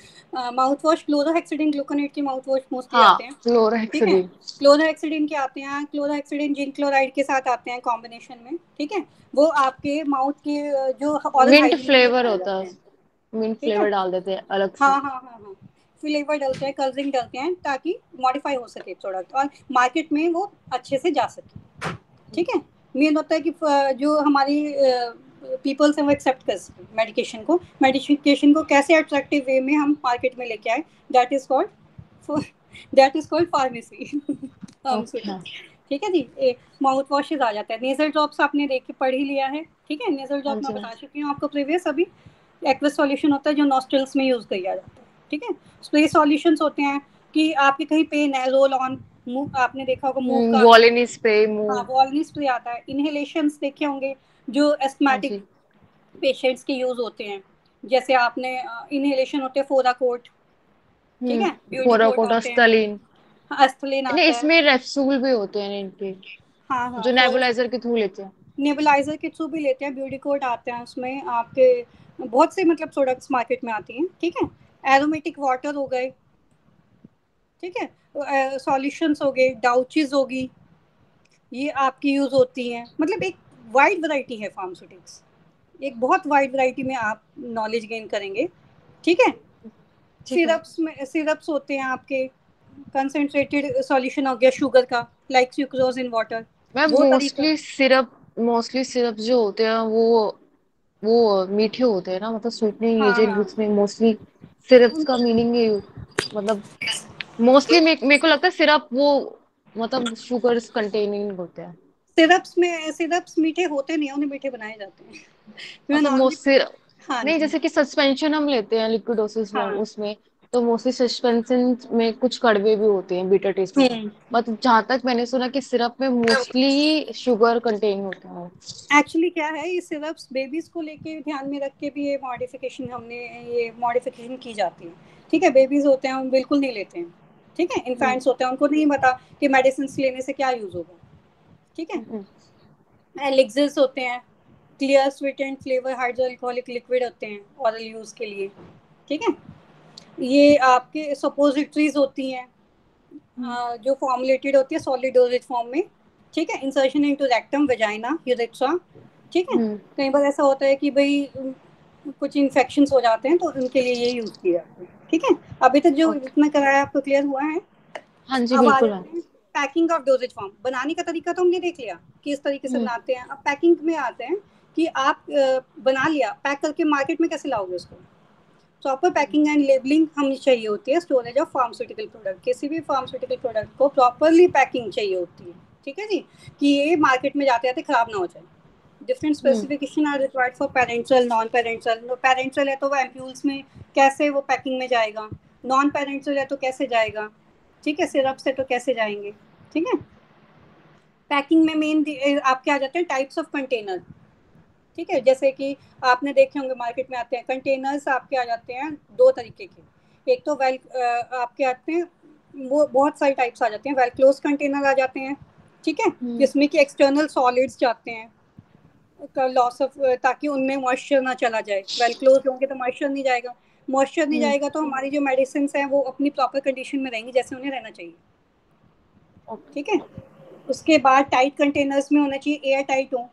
mouth wash chlorhexidine gluconate के माउथ वॉश मोस्टली हाँ, आते हैं। क्लोरोहेक्सिडिन क्लोरोहेक्सिडिन के आते हैं क्लोरोहेक्सिडिन जिंक क्लोराइड के साथ आते हैं कॉम्बिनेशन में। ठीक है? वो आपके माउथ के जो मिंट फ्लेवर होता है। मिंट फ्लेवर डाल देते हैं अलग हाँ हाँ हाँ हाँ। फ्लेवर डलते हैं कलरिंग डलते हैं ताकि मॉडिफाई हो सके प्रोडक्ट और मार्केट में वो अच्छे से जा सके। ठीक है? मेन होता है कि जो हमारी पीपल्स हैं वो एक्सेप्ट कर सकें मेडिकेशन को। मेडिकेशन को कैसे अट्रैक्टिव वे में हम मार्केट में लेके आए? That is called that is called pharmacy ठीक है जी? माउथ वॉशेज आ जाता है। नेजल ड्रॉप्स आपने देख के पढ़ ही लिया है। ठीक है? नेजल ड्रॉप मैं बता चुकी हूँ आपको प्रीवियस अभी एक्वस सॉल्यूशन होता है जो नॉस्ट्रल्स में यूज़ किया जाता है। ठीक है? स्प्रे सॉल्यूशंस होते हैं कि आपके कहीं पेन है रोल ऑन मुँह आपने देखा होगा मुँह का। वॉलिनी स्प्रे मुँह। हाँ वॉलिनी स्प्रे आता है। इनहेलेशंस देखे होंगे जो एस्थमेटिक हाँ पेशेंट्स के यूज़ होते हैं। जैसे आपने इनहेलेशन होते हैं फोराकोट ठीक है? फोराकोट अस्थलीन अस्थलीन आता है। इसमें रेप्सूल भी होते हैं इनके हाँ हाँ जो नेबुलाइजर के थ्रू लेते हैं। नेबुलाइजर के थ्रू भी लेते हैं ब्यूटी कोट आते हैं उसमें। आपके बहुत से मतलब प्रोडक्ट्स मार्केट में आती हैं। ठीक है? एरोमेटिक वाटर हो गए ठीक है? सॉल्यूशंस हो गए डाउचेस होगी ये आपकी यूज़ होती हैं। मतलब एक वाइड वैरायटी है फार्मास्यूटिक्स एक बहुत वाइड वैरायटी में आप नॉलेज गेन करेंगे। ठीक है? सिरप्स में सिरप्स होते हैं आपके कंसंट्रेटेड सॉल्यूशन हो गया शुगर का like sucrose in water ma'am mostly syrup mostly syrup जो होते हैं वो वो मीठे होते हैं ना मतलब स्वीटनिंग एजेंट उसमें मोस्टली सिरप्स का मीनिंग मतलब मोस्टली मेरे को लगता है सिरप वो मतलब शुगर कंटेनिंग होते हैं। सिरप्स में सिरप्स मीठे होते नहीं उन्हें मीठे बनाए जाते हैं। मतलब हाँ नहीं जैसे कि सस्पेंशन हम लेते हैं लिक्विड डोसेस में हाँ. उसमें तो मोस्टली सस्पेंशन में कुछ कड़वे भी होते हैं बिटर टेस्ट है हम्म। बट जहाँ तक मैंने सुना कि सिरप में मोस्टली शुगर कंटेन होता है। एक्चुअली क्या है ये सिरप्स बेबीज को लेके ध्यान में रख के भी ये मॉडिफिकेशन हमने ये मॉडिफिकेशन की जाती है। ठीक है बेबीज होते हैं हम बिल्कुल नहीं लेते हैं। ठीक है? इन्फेंट्स होते हैं उनको नहीं पता कि मेडिसिन लेने से क्या यूज़ होगा। ठीक है? एलिक्सिस होते हैं clear sweet and flavour hydroalcoholic liquid होते हैं ऑरल यूज़ के लिए। ठीक है? ये आपके सपोजिटरीज होती हैं जो फॉर्मुलेटेड होती है सॉलिड डोजेज फॉर्म में। ठीक है? Insertion into rectum vagina urethra ठीक है? कई बार ऐसा होता है कि भाई कुछ इन्फेक्शन हो जाते हैं तो उनके लिए ये यूज़ किया जाता है। ठीक है? अभी तक जो इतना कराया आपको क्लियर हुआ है। हाँ जी बिल्कुल पैकिंग ऑफ़ डोजेज फॉर्म बनाने का तरीका तो हमने देख लिया कि इस तरीके से बनाते हैं। अब पैकिंग में आते हैं कि आप बना लिया पैक करके मार्केट में कैसे लाओगे उसको? प्रॉपर पैकिंग एंड लेबलिंग हमें चाहिए होती है स्टोरेज ऑफ़ फार्मास्यूटिकल प्रोडक्ट किसी भी फार्मास्यूटिकल प्रोडक्ट को प्रॉपरली पैकिंग चाहिए होती है। ठीक है जी? कि ये मार्केट में जाते जाते खराब ना हो जाए। Different specification are required for parenteral non parenteral parenteral है तो वो एम्प्यूल्स में कैसे वो पैकिंग में जाएगा? नॉन पेरेंट्रल है तो कैसे जाएगा? ठीक है सिरप से तो कैसे जाएँगे? ठीक है? पैकिंग में मेन आपके आ जाते हैं? टाइप्स ऑफ़ कंटेनर ठीक है? जैसे कि आपने देखे होंगे मार्केट में आते हैं। कंटेनर्स आपके आ जाते हैं दो तरीके के। एक तो वेल आपके आते हैं वो बहुत सारे टाइप्स आ जाते हैं। वेल क्लोज कंटेनर आ जाते हैं। ठीक है? हम्म। जिसमें कि एक्सटर्नल सॉलिड्स जाते हैं। लॉस ऑफ़ ताकि उनमें मॉइस्चर ना चला जाए। वेल क्लोज होंगे तो मॉइस्चर नहीं जाएगा। मॉइस्चर नहीं हम्म। जाएगा तो हमारी जो मेडिसिन हैं वो अपनी प्रॉपर कंडीशन में रहेंगी जैसे उन्हें रहना चाहिए। ठीक है? उसके बाद टाइट कंटेनर्स में होना चाहिए एयर टाइट हो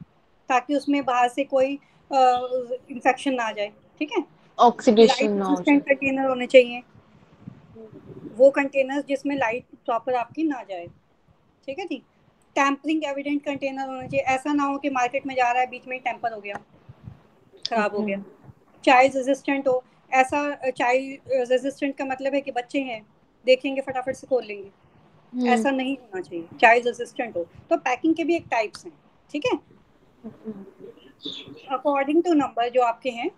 ताकि उसमें बाहर से कोई इंफेक्शन ना आ जाए। ठीक है? ऑक्सीडेशन कंटेनर होने चाहिए। वो कंटेनर्स जिसमें लाइट प्रॉपर आपकी ना जाए। ठीक है जी? टैंपरिंग एविडेंट कंटेनर होना चाहिए। ऐसा ना हो कि मार्केट में जा रहा है बीच में टेम्पर हो गया। खराब हो गया। चाइल्ड रेजिस्टेंट हो। ऐसा चाइल्ड रेजिस्टेंट का मतलब है कि बच्चे हैं देखेंगे फटाफट से खोल लेंगे। हम्म। ऐसा नहीं होना चाहिए। चाइल्ड रेजिस्टेंट हो। तो पैकिंग के भी एक टाइप्स हैं ठीक है? अकॉर्डिंग टू नंबर जो आपके हैं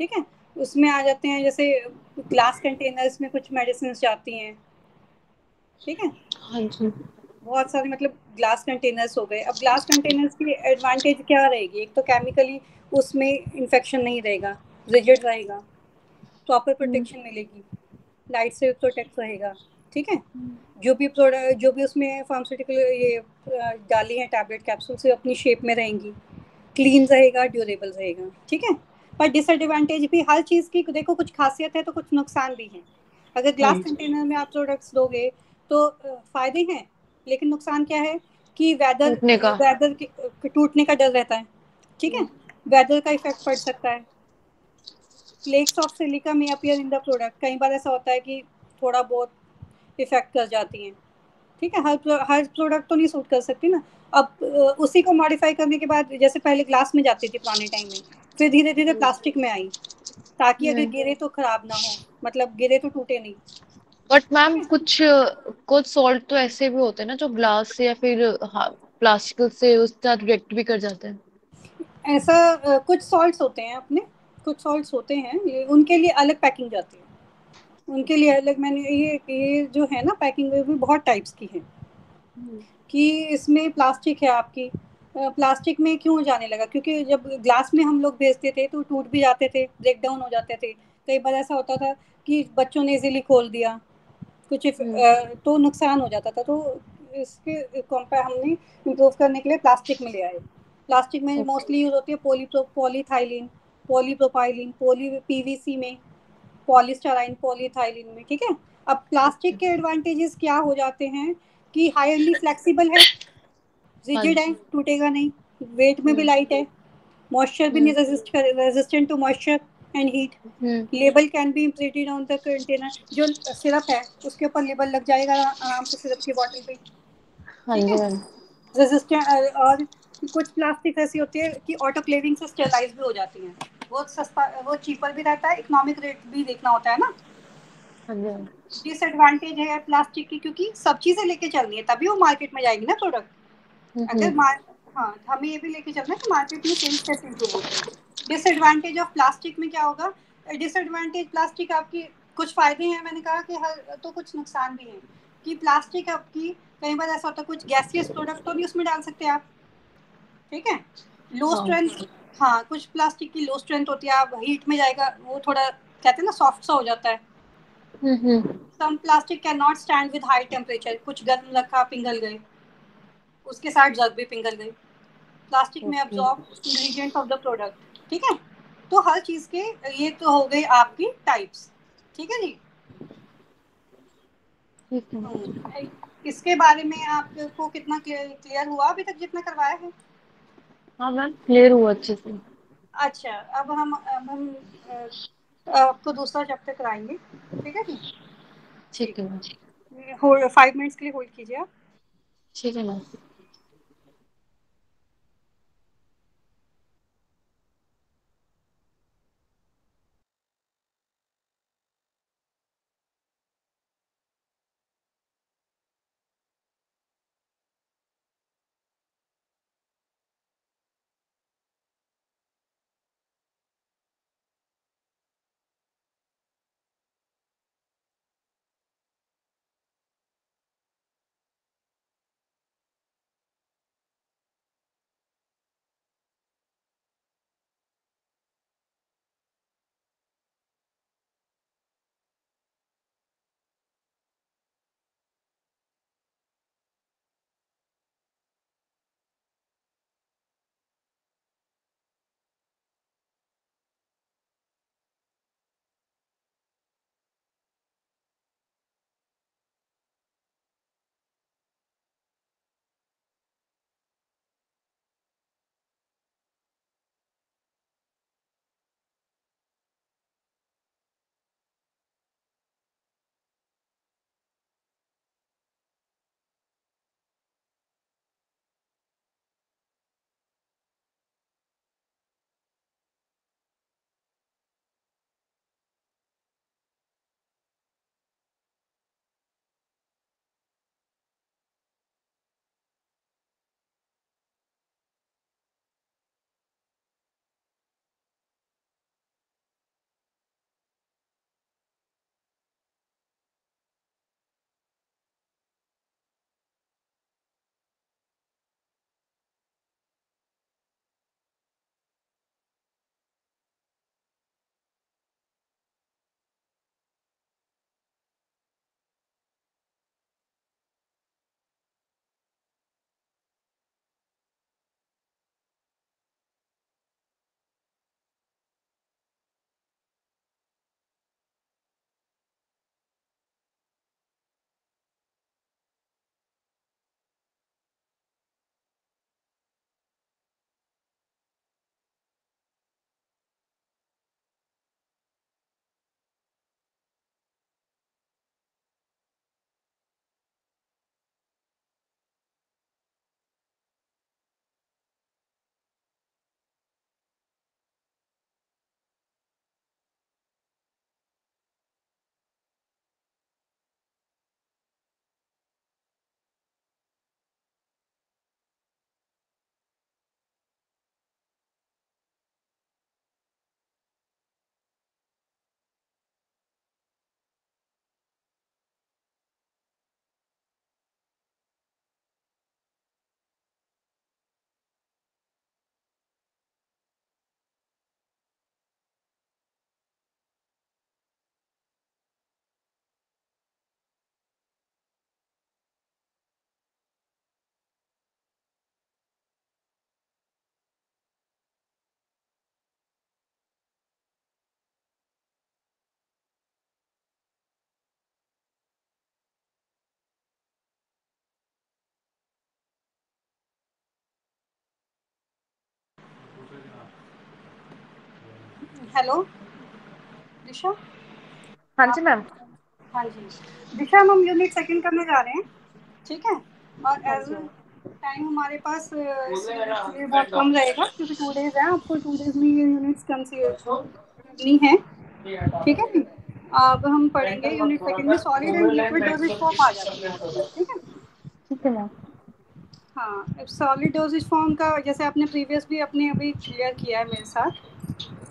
ठीक है? उसमें आ जाते हैं जैसे ग्लास कंटेनर्स में कुछ मेडिसिन जाती हैं ठीक है? हाँ जी। बहुत सारे मतलब ग्लास कंटेनर्स हो गए। अब ग्लास कंटेनर्स की एडवांटेज क्या रहेगी? एक तो केमिकली उसमें इन्फेक्शन नहीं रहेगा रिजिड रहेगा प्रॉपर प्रोटेक्शन मिलेगी। लाइट से प्रोटेक्ट रहेगा ठीक है? जो भी प्रोडक्ट जो भी उसमें फार्मास्यूटिकल ये डाली है टैबलेट कैप्सूल से अपनी शेप में रहेंगी। क्लीन रहेगा ड्यूरेबल रहेगा ठीक है? पर डिसएडवांटेज भी हर चीज़ की देखो कुछ खासियत है तो कुछ नुकसान भी है। अगर ग्लास कंटेनर में आप प्रोडक्ट्स दोगे तो फ़ायदे हैं। लेकिन नुकसान क्या है कि वेदर वेदर टूटने का डर रहता है ठीक है? वेदर का इफ़ेक्ट पड़ सकता है। Flakes of silica may appear in the product कई बार ऐसा होता है कि थोड़ा बहुत इफ़ेक्ट कर जाती हैं ठीक है? हर हर प्रोडक्ट तो नहीं सूट कर सकती ना। अब उसी को मॉडिफाई करने के बाद जैसे पहले ग्लास में जाती थी पुराने टाइम में फिर धीरे धीरे प्लास्टिक में आई ताकि अगर गिरे तो खराब ना हो मतलब गिरे तो टूटे नहीं। बट मैम कुछ कुछ सॉल्ट तो ऐसे भी होते हैं ना जो ग्लास से या फिर प्लास्टिक से उस साथ रिएक्ट भी कर जाते हैं। ऐसा कुछ सॉल्ट्स होते हैं अपने कुछ सॉल्ट्स होते हैं ये उनके लिए अलग पैकिंग जाती है। उनके लिए अलग मैंने ये ये जो है ना पैकिंग भी बहुत टाइप्स की है। हम्म। कि इसमें प्लास्टिक है आपकी प्लास्टिक में क्यों जाने लगा? क्योंकि जब ग्लास में हम लोग भेजते थे तो टूट भी जाते थे ब्रेक डाउन हो जाते थे। कई बार ऐसा होता था कि बच्चों ने इजीली खोल दिया। कुछ हम्म। तो नुकसान हो जाता था तो इसके कंपेयर हमने इम्प्रूव करने के लिए प्लास्टिक में ले आए। प्लास्टिक में मोस्टली यूज़ होती है poly polyethylene polypropylene poly PVC में पॉलिस्टराइन पॉलीथाइलिन में ठीक है? अब प्लास्टिक के एडवांटेजेस क्या हो जाते हैं कि हाईली फ्लेक्सिबल है रिजिड है टूटेगा नहीं वेट में भी लाइट हम्म। है मॉइस्चर भी नहीं रेजिस्ट कर resistant to moisture and heat label can be imprinted on the container जो सिरप है उसके ऊपर लेबल लग जाएगा आराम से सिरप की बॉटल पे। रेजिस्टेंट हाँ? और कुछ प्लास्टिक ऐसी होती है कि ऑटोक्लेविंग से स्टेलाइज भी हो जाती हैं। वो सस्ता वो चीपर भी रहता है इकोनॉमिक रेट भी देखना होता है ना? डिसएडवांटेज हाँ है प्लास्टिक की क्योंकि सब चीज़ें लेके चलनी है तभी वो मार्केट में जाएगी ना प्रोडक्ट अगर हाँ हमें ये भी लेके चलना है तो मार्केट में सेल्स कैसे इम्प्रूव होते हैं। डिसएडवांटेज ऑफ़ प्लास्टिक में क्या होगा? डिसएडवांटेज प्लास्टिक आपकी कुछ फ़ायदे हैं मैंने कहा कि हर तो कुछ नुकसान भी हैं। कि प्लास्टिक आपकी कई बार ऐसा होता है कुछ गैसियस प्रोडक्ट तो नहीं उसमें डाल सकते आप। ठीक है? लो हाँ। स्ट्रेंथ हाँ कुछ प्लास्टिक की लो स्ट्रेंथ होती है आप हीट में जाएगा वो थोड़ा कहते हैं ना सॉफ्ट सा हो जाता है। Some plastic cannot stand with high temperature कुछ गर्म रखा पिघल गए। उसके साथ जग भी पिघल गए प्लास्टिक में absorb ingredients of the product ठीक है? तो हर चीज़ के ये तो हो गई आपकी टाइप्स ठीक है जी? हम्म, इसके बारे में आपको कितना क्लियर हुआ अभी तक जितना करवाया है? हाँ मैम क्लियर हुआ अच्छे से। अच्छा अब हम अब हम आपको दूसरा चैप्टर कराएँगे। ठीक है जी? ठीक है मैम। फाइव मिनट्स के लिए होल्ड कीजिए आप। ठीक है मैम। हेलो। दिशा? हाँ जी मैम। हाँ जी। दिशा हम यूनिट सेकंड करने जा रहे हैं। ठीक है? और हाँ एज टाइम हमारे पास अ, इस unit के लिए बहुत कम रहेगा क्योंकि टू डेज़ है। आपको टू डेज़ में ये यूनिट्स कम से करनी है। ठीक है अब हम पढ़ेंगे यूनिट सेकंड में solid and liquid dosage form आ जाती है। ठीक है? ठीक है मैम। हाँ सॉलिड डोजेज फॉर्म का जैसे आपने प्रीवियस भी अपने अभी क्लियर किया है मेरे साथ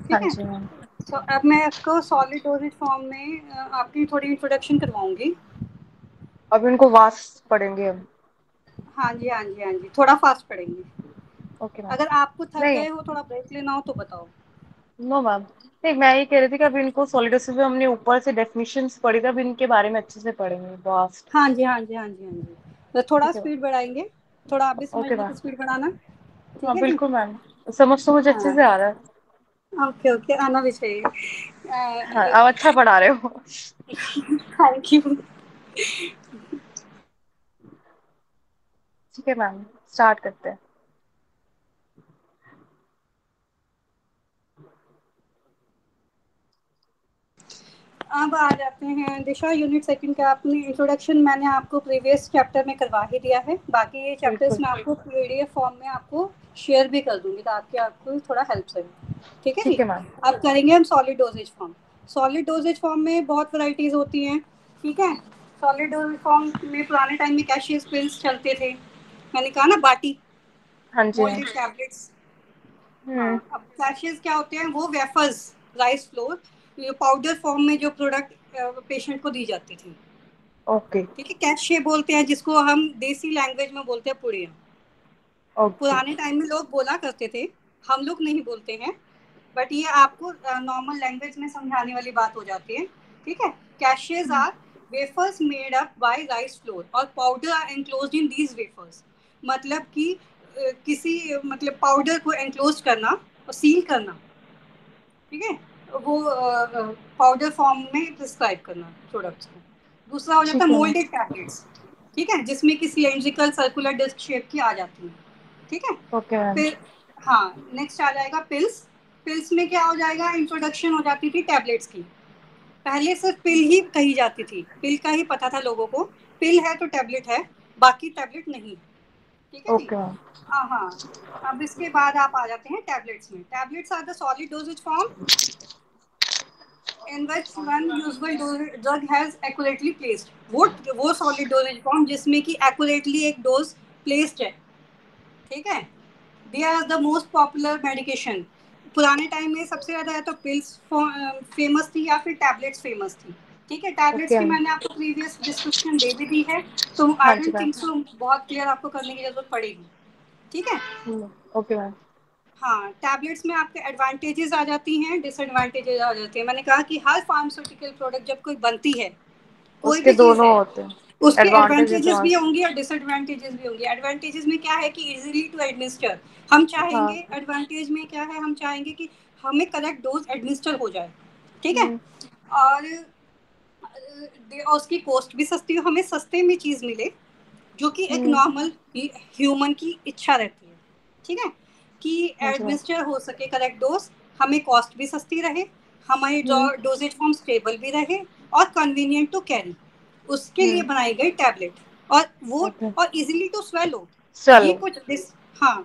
ठीक हाँ। तो अब मैं आपको सॉलिड डोजेज फॉर्म में आपकी थोड़ी इंट्रोडक्शन करवाऊँगी। अब इनको वास्ट पढ़ेंगे हम। हाँ जी हाँ जी हाँ जी थोड़ा फास्ट पढ़ेंगे। ओके मैम अगर आपको थक गए हो थोड़ा ब्रेक लेना हो तो बताओ। नो मैम नहीं मैं ये कह रही थी कि अभी इनको सॉलिडोसिस में हमने ऊपर से डेफिनेशंस पढ़ी थी अब इनके बारे में अच्छे से पढ़ेंगे वास्ट हाँ जी हाँ जी हाँ जी हाँ जी। तो थोड़ा स्पीड बढ़ाएँगे। थोड़ा आप भी समझ स्पीड बढ़ाना। हाँ बिल्कुल मैम समझ तो मुझे अच्छे हाँ से आ रहा है। ओके ओके आना भी चाहिए। हाँ आप अच्छा पढ़ा रहे हो। थैंक यू ठीक है मैम स्टार्ट करते हैं। अब आ जाते हैं दिशा यूनिट सेकंड का अपनी इंट्रोडक्शन मैंने आपको प्रीवियस चैप्टर में करवा ही दिया है। बाकी ये चैप्टर्स मैं आपको पीडीएफ फॉर्म में आपको शेयर भी कर दूँगी ताकि आपको थोड़ा हेल्प सके ठीक है? ठीक है अब करेंगे हम solid dosage form solid dosage form में बहुत वैरायटीज होती हैं ठीक है? सॉलिड डोजेज फॉर्म में पुराने टाइम में कैशियस पिल्स चलते थे। मैंने कहा ना बाटी हाँ जी। टैबलेट्स हम्म। हाँ, अब कैशियस क्या होते हैं वो wafers rice flour powder form में जो प्रोडक्ट पेशेंट को दी जाती थी। ओके ठीक है कैशे बोलते हैं जिसको हम देसी लैंग्वेज में बोलते हैं पुड़िया ओके पुराने टाइम में लोग बोला करते थे हम लोग नहीं बोलते हैं बट ये आपको नॉर्मल लैंग्वेज में समझाने वाली बात हो जाती है। ठीक है? Cachets are wafers made up by rice flour और powder are enclosed in these wafers मतलब कि किसी मतलब पाउडर को एनक्लोज करना और सील करना। ठीक है? वो पाउडर फॉर्म में प्रिस्क्राइब करना प्रोडक्ट्स को दूसरा हो जाता है। मोल्डेड टैबलेट्स ठीक है? जिसमें कि सिलेंड्रिकल सर्कुलर डिस्क शेप की आ जाती है ठीक है? ओके फिर हाँ नेक्स्ट आ जाएगा पिल्स पिल्स में क्या हो जाएगा? इंट्रोडक्शन हो जाती थी टैबलेट्स की। पहले सिर्फ़ पिल ही कही जाती थी। पिल का ही पता था लोगों को। पिल है तो टैबलेट है बाकी टैबलेट नहीं ठीक है ओके हाँ हाँ। अब इसके बाद आप आ जाते हैं टैबलेट्स में। Tablets are the solid dosage form in which one usable dose- drug has accurately placed. वो वो सॉलिड डोजेज फॉर्म जिसमें कि एक्यूरेटली एक डोज प्लेस्ड है। ठीक है? They are the most popular medication पुराने टाइम में सबसे ज़्यादा या तो पिल्स फ़ेमस थी या फिर टैबलेट्स फ़ेमस थी। ठीक है? टैबलेट्स की मैंने आपको प्रीवियस डिस्क्रिप्शन दे भी दी है। तो आई डोंट थिंक सो बहुत क्लियर आपको करने की ज़रूरत पड़ेगी। ठीक है? Okay ma'am. हाँ टैबलेट्स में आपके एडवांटेजेस आ जाती हैं डिसएडवांटेजेस आ जाते हैं। मैंने कहा कि हर फार्मास्यूटिकल प्रोडक्ट जब कोई बनती है कोई उसके भी दोनों होते हैं। उसके एडवांटेजेस भी होंगे और डिसएडवांटेजेस भी होंगे। एडवांटेजेस में क्या है कि इजीली टू एडमिनिस्टर हम चाहेंगे हाँ। एडवांटेज में क्या है हम चाहेंगे कि हमें करेक्ट डोज एडमिनिस्टर हो जाए। ठीक है? हम्म। और उसकी कॉस्ट भी सस्ती हो हमें सस्ते में चीज़ मिले जो कि एक हम्म। नॉर्मल ह्यूमन की इच्छा रहती है। ठीक है? कि हाँ एडमिनिस्टर हो सके करेक्ट डोज हमें कॉस्ट भी सस्ती रहे हमारी डोजेज फॉर्म स्टेबल भी रहे और कन्वीनियंट टू कैरी उसके लिए हम्म। बनाई गई टैबलेट और वो और इजीली टू स्वेलो ये कुछ डिस हाँ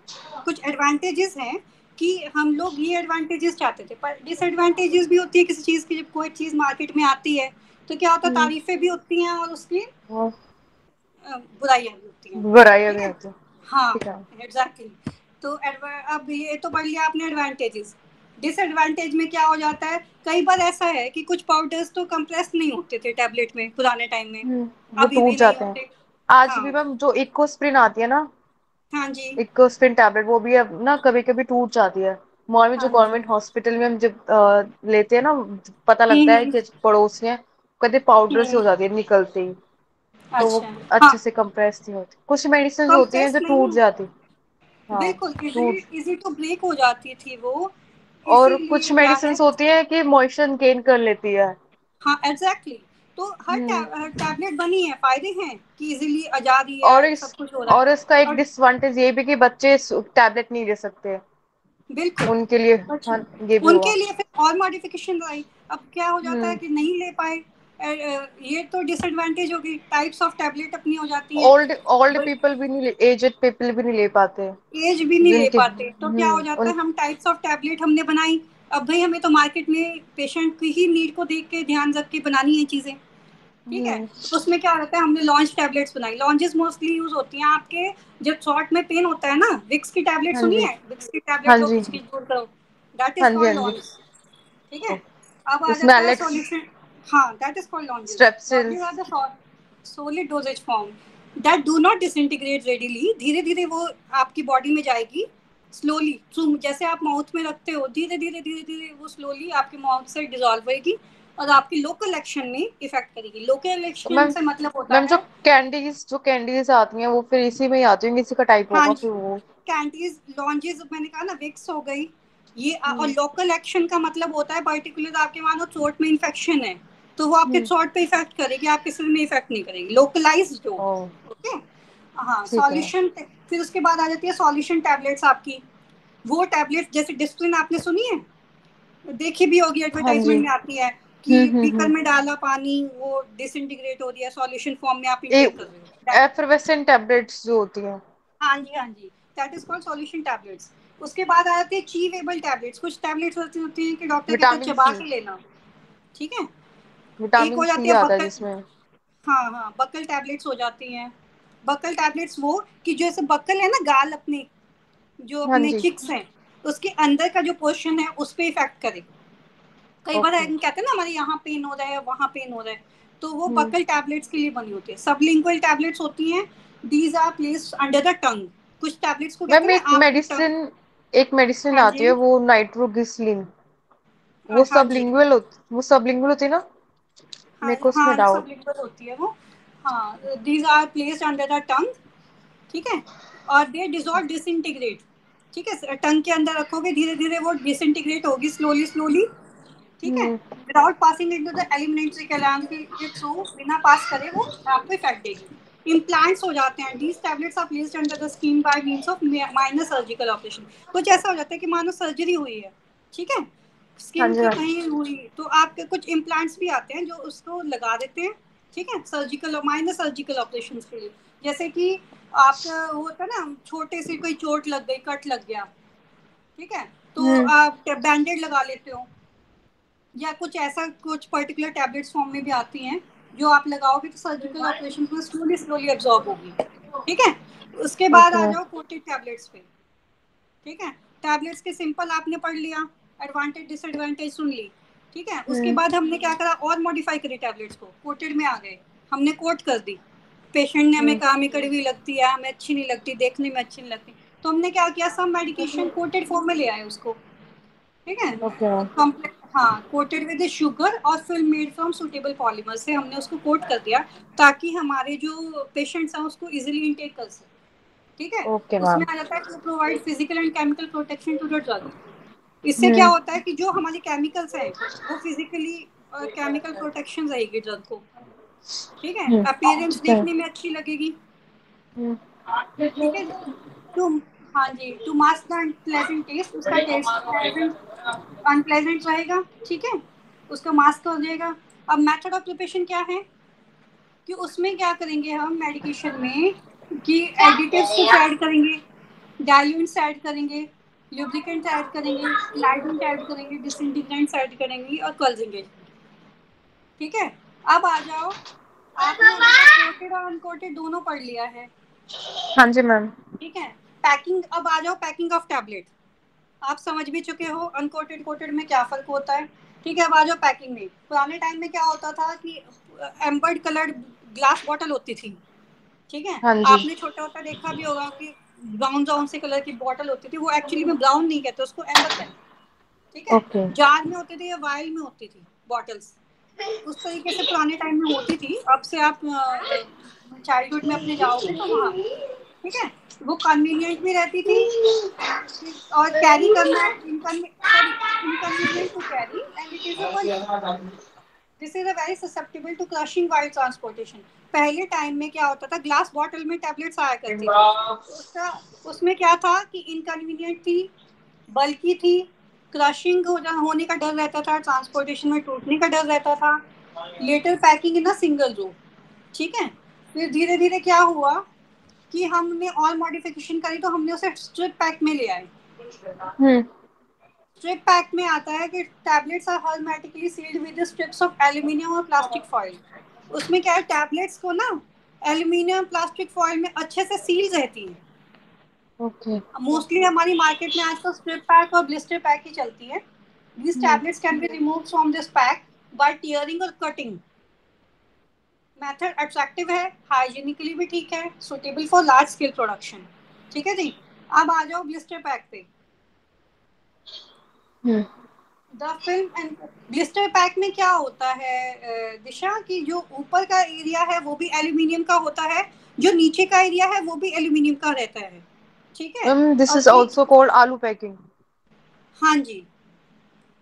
कुछ एडवांटेजेस हैं कि हम लोग ये एडवांटेजेस चाहते थे पर डिसएडवांटेजेस भी होती है किसी चीज़ की जब कोई चीज़ मार्केट में आती है तो क्या होता है हम्म। तारीफें भी होती हैं और उसकी अ, बुराइयाँ भी होती हैं। बुराइयाँ भी होती हैं। हाँ है। एग्जैक्टली तो अब ये तो बढ़ लिया आपने एडवांटेजेस डिसएडवांटेज में क्या हो जाता है? कई बार ऐसा है कि कुछ पाउडर्स तो कंप्रेस नहीं होते थे टैबलेट में पुराने टाइम में। हम्म वो अभी टूट भी जाते हैं। आज हाँ। भी मैम जो इकोस्प्रिन आती है ना हाँ जी। इकोस्प्रिन टैबलेट वो भी अब ना कभी कभी टूट जाती है। मॉल में जो हाँ जी। गवर्नमेंट हॉस्पिटल में हम जब लेते हैं ना पता लगता है कि पड़ोस में कहते पाउडर से हो जाती है निकलते ही। तो वो अच्छा। हाँ। अच्छे से कंप्रेस नहीं होती। कुछ मेडिसिन होती हैं जो टूट जाती। हाँ बिल्कुल इजी इजी टू ब्रेक हो जाती थी वो। और कुछ मेडिसिन होती हैं कि मॉइस्चर गेन कर लेती है। हाँ एग्जैक्टली तो हर हम्म। टैबलेट बनी है फ़ायदे हैं कि इजीली आज़ादी है और इस सब कुछ हो रहा है। और इसका एक डिसएडवांटेज ये भी कि बच्चे टैबलेट नहीं ले सकते। बिल्कुल। उनके लिए अच्छा हाँ ये भी उनके लिए फिर और मॉडिफिकेशन आई। अब क्या हो जाता है हम्म। कि नहीं ले पाए ये तो डिसएडवांटेज होगी। टाइप्स ऑफ़ टैबलेट अपनी हो जाती हैं। ओल्ड ओल्ड पीपल भी नहीं एजेड पीपल भी नहीं ले पाते। एज भी नहीं ले पाते। तो क्या हो हम्म जाता है हम टाइप्स ऑफ़ टैबलेट हमने बनाई। अब भाई हमें तो मार्केट में पेशेंट की ही नीड को देख के ध्यान रख के बनानी है चीज़ें। ठीक है? हम्म। उसमें क्या होता है हमने लॉन्च टैबलेट्स बनाई। लॉन्चेस मोस्टली यूज़ होती हैं आपके। जब शॉर्ट में पेन होता है ना विक्स की टैबलेट सुनी है विक्स की टैबलेट करो। दैट इज़ कॉल्ड लॉन्च ठीक है? अब आ जाता है सॉल्यूशन हाँ that is called lozenges Strepsils lozenges are the solid dosage form that do not disintegrate readily. धीरे धीरे वो आपकी बॉडी में जाएगी स्लोली थ्रू जैसे आप माउथ में रखते हो धीरे धीरे धीरे धीरे वो स्लोली आपके माउथ से डिजोल्व होगी और आपकी लोकल एक्शन में इफ़ेक्ट करेगी. लोकल एक्शन से मतलब होता मैम है जो कैंडीज जो कैंडीज आती हैं वो फिर इसी में ही आती हैं इसी का टाइप हाँ होगा फिर वो? कैंडीज लॉन्जेस मैंने कहा ना विक्स हो गई। ये और हम्म लोकल एक्शन का मतलब होता है पर्टिकुलर आपके मानो चोट में इन्फेक्शन है। तो वो आपके हम्म। चोट पे इफ़ेक्ट करेगी आपके सिर में इफ़ेक्ट नहीं करेगी। लोकलाइज ओ। ओके हाँ सॉल्यूशन फिर उसके बाद आ जाती है सॉल्यूशन टैबलेट्स आपकी। वो टैबलेट जैसे डिस्प्लिन आपने सुनी है? देखी भी होगी हाँ एडवर्टाइजमेंट में आती है कि हम्म हम्म बीकर हम्म। में डाला पानी वो डिसइंटीग्रेट हो रही है सॉल्यूशन फॉर्म में आप हो। एफरवेसेंट टैबलेट्स जो होती हैं। हाँ जी हाँ जी। That is called solution tablets उसके बाद आ जाती है चीवेबल टैबलेट्स कुछ टैबलेट्स होती होती हैं कि डॉक्टर कहते हैं चबा के लेना। ठीक है? विटामिन हो जाती है है बकल जिसमें। हाँ हाँ बकल टैबलेट्स हो जाती हैं। बकल टैबलेट्स वो कि जैसे बकल है ना गाल अपने जो हाँ अपने चिक्स हैं उसके अंदर का जो पोर्शन है उस पर इफ़ेक्ट करे। कई बार हम कहते हैं ना हमारे यहाँ पेन हो रहा है वहाँ पेन हो रहा है। तो वो हम्म। बकल टैबलेट्स के लिए बनी होती है। सब सबलिंगुअल टैबलेट्स होती हैं। These are placed under the tongue कुछ टैबलेट्स को कहते हैं मेडिसिन एक मेडिसिन हाँ आती है वो नाइट्रोग्लिसरीन अ, वो हाँ जी। सबलिंगुअल होती वो सबलिंगुअल होती है ना? हाँ मेरे को उसमें हाँ डाउट होती है वो। हाँ these are placed under the tongue ठीक है? और दे डिजॉल्व डिसइंटीग्रेट ठीक है? टंग के अंदर रखोगे धीरे धीरे वो डिसइंटीग्रेट होगी स्लोली स्लोली ठीक है? Without passing into the alimentary कैलान के थ्रू बिना पास करे वो आपको इफ़ेक्ट देगी। इम्प्लांट्स हो जाते हैं। These tablets are placed under the skin by means of minor surgical operation कुछ ऐसा हो जाता है कि मानो सर्जरी हुई है ठीक हाँ? स्किन की कहीं हुई। तो आपके कुछ इम्प्लांट्स भी आते हैं जो उसको लगा देते हैं ठीक है? सर्जिकल और माइनर सर्जिकल ऑपरेशन के लिए। जैसे कि आपका वो होता है ना छोटे से कोई चोट लग गई कट लग गया ठीक है? तो हम्म। आप बैंडेड लगा लेते हो। या कुछ ऐसा कुछ पर्टिकुलर टैबलेट्स फॉर्म में भी आती हैं जो आप लगाओगे तो सर्जिकल ऑपरेशन में स्लोली स्लोली एब्जॉर्ब होगी ठीक है? उसके बाद आ जाओ कोटेड टैबलेट्स पे ठीक है? टैबलेट्स के सिंपल आपने पढ़ लिया। एडवांटेज डिसएडवांटेज सुन ली ठीक है? उसके हम्म। बाद हमने क्या करा? और मॉडिफाई करी टैबलेट्स को। कोटेड में आ गए। हमने कोट कर दी। पेशेंट ने हमें हम्म। कहा हमें कड़वी लगती है हमें अच्छी नहीं लगती देखने में अच्छी नहीं लगती। तो हमने क्या किया? सब मेडिकेशन कोटेड फॉर्म में ले आए उसको। ठीक है? ओके। हाँ कोटेड विद शुगर और film made from suitable polymer से हमने उसको कोट कर दिया ताकि हमारे जो पेशेंट्स हैं उसको इजीली इनटेक कर सके। ठीक है? ओके उसमें आ जाता है to provide physical and chemical protection to the drug इससे क्या हम्म होता है कि जो हमारे केमिकल्स हैं वो फिजिकली केमिकल प्रोटेक्शन रहेगी ड्रग को। ठीक है? हम्म। अपीयरेंस देखने में अच्छी लगेगी। हम्म। ठीक है? टू हाँ जी to mask the unpleasant taste उसका टेस्ट अनप्लेजेंट रहेगा ठीक है? उसका मास्क हो जाएगा। अब मेथड ऑफ़ प्रिपरेशन क्या है? कि उसमें क्या करेंगे हम मेडिकेशन में कि एडिटिव्स कुछ ऐड करेंगे डायल्यूंट्स ऐड करेंगे लुब्रिकेंट्स ऐड करेंगे लाइडेंट ऐड करेंगे डिसइंटीग्रेंट्स ऐड करेंगे और क्लजिंग ठीक है? अब आ जाओ। आपने कोटेड और अनकोटेड दोनों पढ़ लिया है। हाँ जी मैम। ठीक है? पैकिंग अब आ जाओ पैकिंग ऑफ़ टैबलेट आप समझ भी चुके हो अनकोटेड कोटेड में क्या फ़र्क होता है। ठीक है अब आ जाओ पैकिंग में। पुराने टाइम में क्या होता था कि एम्बर्ड कलर्ड ग्लास बॉटल होती थी। ठीक है? हाँ आपने छोटा होता देखा भी होगा कि ब्राउन ब्राउन से कलर की बॉटल होती थी वो एक्चुअली में ब्राउन नहीं कहते उसको एम्बर कहते ठीक है? जार में होती थी या वाइल में होती थी बॉटल्स उस तरीके से पुराने टाइम में होती थी। अब से आप चाइल्डहुड में अपने जाओगे तो वहाँ। ठीक है? वो कन्वीनियंट भी रहती थी। और कैरी करना inconvenient to carry and it is a this is a very susceptible to crushing while transportation पहले टाइम में क्या होता था? ग्लास बॉटल में टैबलेट्स आया करती थी। उसका उसमें क्या था कि इनकन्वीनियंट थी बल्कि थी क्रशिंग हो जा होने का डर रहता था ट्रांसपोर्टेशन में टूटने का डर रहता था। Later packing in a single row ठीक है? फिर धीरे धीरे क्या हुआ कि हमने और मॉडिफिकेशन करी तो हमने उसे स्ट्रिप पैक में ले आए स्ट्रिप पैक में आता है कि tablets are hermetically sealed with strips of aluminium और प्लास्टिक फॉइल उसमें क्या है टैबलेट्स को ना एल्यूमिनियम प्लास्टिक फॉइल में अच्छे से सील रहती है। ओके मोस्टली हमारी मार्केट में आजकल स्ट्रिप पैक और ब्लिस्टर पैक ही चलती है। These tablets can be removed from this pack by tearing or cutting. Method attractive है हाइजीनिकली भी ठीक है suitable for large scale production ठीक है जी? अब आ जाओ ब्लिस्टर पैक पे। The film and blister pack में क्या होता है दिशा कि जो ऊपर का एरिया है वो भी एल्यूमिनियम का होता है जो नीचे का एरिया है वो भी एल्यूमिनियम का रहता है ठीक है? This is also called alu packing हाँ जी।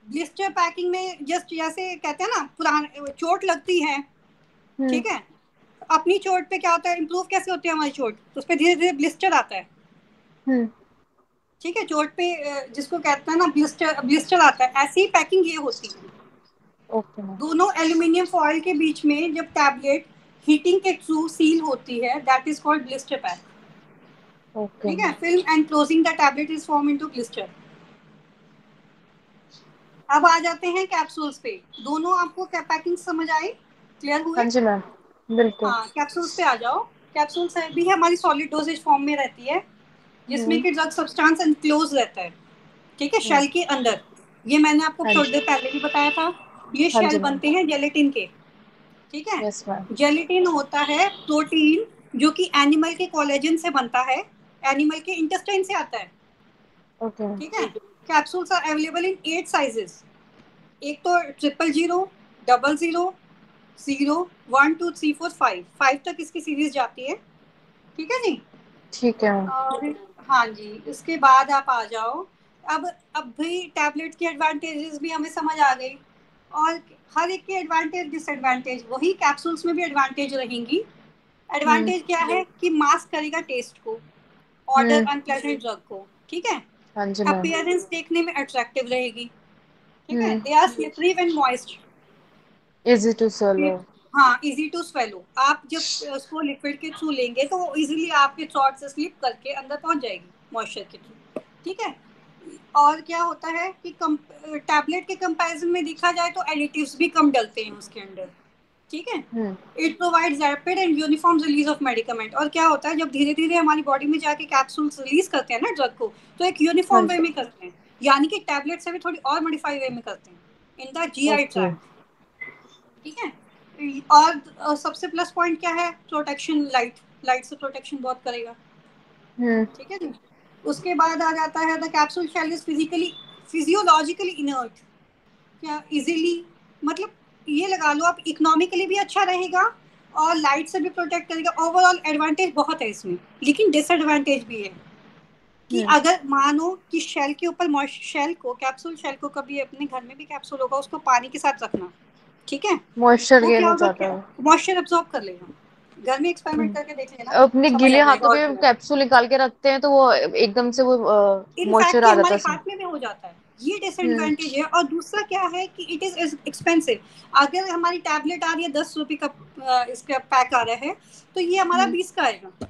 ब्लिस्टर पैकिंग में जस्ट जैसे कहते हैं ना पुराने चोट लगती है हम्म। ठीक है? अपनी चोट पे क्या होता है इम्प्रूव कैसे होती है हमारी चोट? तो उस पर धीरे धीरे ब्लिस्टर आता है। हम्म। ठीक है चोट पे जिसको कहते हैं ना ब्लिस्टर ब्लिस्टर आता है ऐसी ही पैकिंग ये होती है। okay. दोनों एल्यूमिनियम फॉइल के बीच में जब टैबलेट हीटिंग के थ्रू सील होती है that is called blister pack ठीक है film and closing the tablet is form into blister अब आ जाते हैं कैप्सूल्स पे। दोनों आपको पैकिंग समझ आई? क्लियर हुए? हाँ जी मैम बिल्कुल। हाँ कैप्सूल्स पे आ जाओ। कैप्सूल्स भी हमारी सॉलिड डोजेज फॉर्म में रहती है। जिसमें। कि ड्रग सब्सटेंस एनक्लोज रहता है ठीक है शेल हम्म। के अंदर। ये मैंने आपको हाँ थोड़ी देर पहले भी बताया था ये शेल हाँ बनते हैं जेलेटिन के ठीक है? जेलेटिन होता है प्रोटीन जो कि एनिमल के कोलेजन से बनता है एनिमल के इंटेस्टाइन से आता है। ठीक है? Capsules are available in eight sizes एक तो triple zero double zero zero one two three four five five तक इसकी सीरीज़ जाती है। ठीक है जी? ठीक है। और हाँ जी इसके बाद आप आ जाओ। अब अब भी टैबलेट की एडवांटेजेस भी हमें समझ आ गई। और हर एक की एडवांटेज डिसएडवांटेज वही कैप्सूल्स में भी एडवांटेज रहेंगी। एडवांटेज। क्या है कि मास्क करेगा टेस्ट को ऑर्डर अनप्लेजेंट ड्रग को ठीक है? अपीयरेंस देखने में अट्रैक्टिव रहेगी ठीक है? They are slippery when moist easy to swallow हाँ इजी टू स्वेलो आप जब उसको लिक्विड के थ्रू लेंगे तो वो इजीली आपके थ्रोट से स्लिप करके अंदर पहुँच जाएगी मॉइस्चर के थ्रू ठीक है? और क्या होता है कि टैबलेट के कंपैरिजन में देखा जाए तो एडिटिव्स भी कम डलते हैं उसके अंदर. ठीक है? It provides rapid and uniform release of medicament और क्या होता है जब धीरे धीरे हमारी बॉडी में जाके कैप्सूल्स रिलीज़ करते हैं ना ड्रग को तो एक यूनिफॉर्म वे हाँ में करते हैं. यानी कि टैबलेट से भी थोड़ी और मॉडिफाई वे में करते हैं. इन द जीआई ट्रैक्ट ठीक है? और सबसे प्लस पॉइंट क्या है? प्रोटेक्शन लाइट लाइट से प्रोटेक्शन बहुत करेगा। हम्म। ठीक है जी? उसके बाद आ जाता है the capsule shell is physically physiologically inert क्या इजीली मतलब ये लगा लो आप इकोनॉमिकली भी अच्छा रहेगा और लाइट से भी प्रोटेक्ट करेगा। ओवरऑल एडवांटेज बहुत है इसमें लेकिन डिसएडवांटेज भी है। कि हम्म। अगर मानो कि शेल के ऊपर शेल को कैप्सूल शेल को कभी अपने घर में भी कैप्सूल होगा उसको पानी के साथ रखना। ठीक है? मॉइस्चर गेन हो जाता है। मॉइस्चर अब्सॉर्ब कर लेगा घर में एक्सपेरिमेंट करके देख लेना। अपने गीले हाथों पे कैप्सूल निकाल के रखते हैं तो वो एकदम से वो मॉइस्चर आ जाता है हाथ में भी हो जाता है। ये डिसएडवांटेज है। और दूसरा क्या है कि इट इज़ एक्सपेंसिव अगर हमारी टैबलेट आ रही है दस रुपये का इसका पैक आ रहा है तो ये हमारा हम्म। बीस का आएगा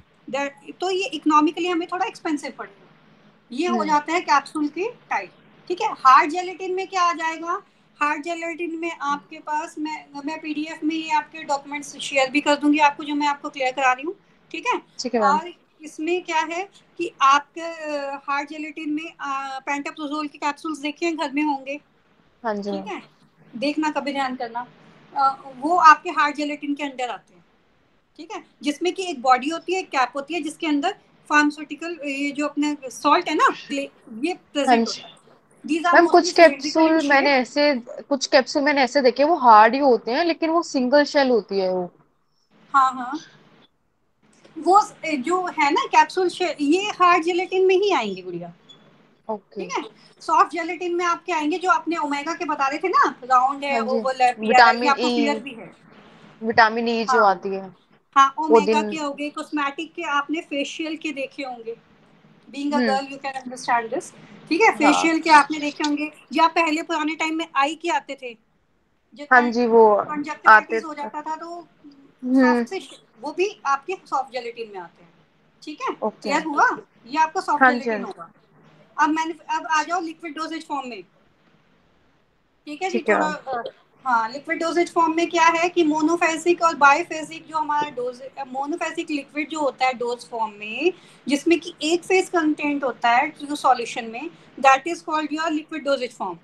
तो ये इकोनॉमिकली हमें थोड़ा एक्सपेंसिव पड़ेगा। ये हो हम्म। जाता है कैप्सूल के टाइप ठीक है? हार्ड जेलेटिन में क्या आ जाएगा? हार्ड जेलेटिन में आपके पास मैं मैं पीडीएफ में ये आपके डॉक्यूमेंट्स शेयर भी कर दूँगी आपको जो मैं आपको क्लियर करा रही हूँ ठीक है? ठीक है और इसमें क्या है कि आपके हार्ड जेलेटिन में पेंटाप्रोजोल के कैप्सूल्स देखे हैं घर में होंगे हाँ जी ठीक है? देखना कभी ध्यान करना। आ, वो आपके हार्ड जेलेटिन के अंदर आते हैं ठीक है? जिसमें कि एक बॉडी होती है एक कैप होती है जिसके अंदर फार्मास्यूटिकल ये जो अपने सॉल्ट है ना ये प्रेजेंट होता है। मैम कुछ कैप्सूल मैंने ऐसे कुछ कैप्सूल मैंने ऐसे देखे वो हार्ड ही होते हैं लेकिन वो सिंगल शेल होती है वो। हाँ हाँ। वो जो है ना कैप्सूल ये हार्ड जेलेटिन में ही आएँगे गुड़िया। ओके ठीक है? सॉफ्ट जेलेटिन में आपके आएँगे जो आपने ओमेगा के बता रहे थे ना राउंड है ओवल है विटामिन ई भी है। विटामिन ई जो हाँ। आती है हाँ ओमेगा के हो गए कॉस्मेटिक के आपने फेशियल के देखे होंगे। Being a girl you can understand this ठीक है? फेशियल हाँ. के आपने देखे होंगे? या पहले पुराने टाइम में आई के आते थे? हाँ जी वो आते हो जाता था तो हम्म। वो भी आपके सॉफ्ट जेलेटिन में आते हैं। ठीक है? क्लियर हुआ? ये आपका सॉफ्ट हाँ जेलेटिन हाँ होगा। अब मैंने अब आ जाओ लिक्विड डोजेज फॉर्म में। ठीक है जी? थोड़ा हाँ लिक्विड डोजेज फॉर्म में क्या है कि मोनोफेसिक और बायोफेसिक जो हमारा डोज मोनोफेसिक लिक्विड जो होता है डोज फॉर्म में जिसमें कि एक फेस कंटेंट होता है जो सॉल्यूशन में that is called your liquid dosage form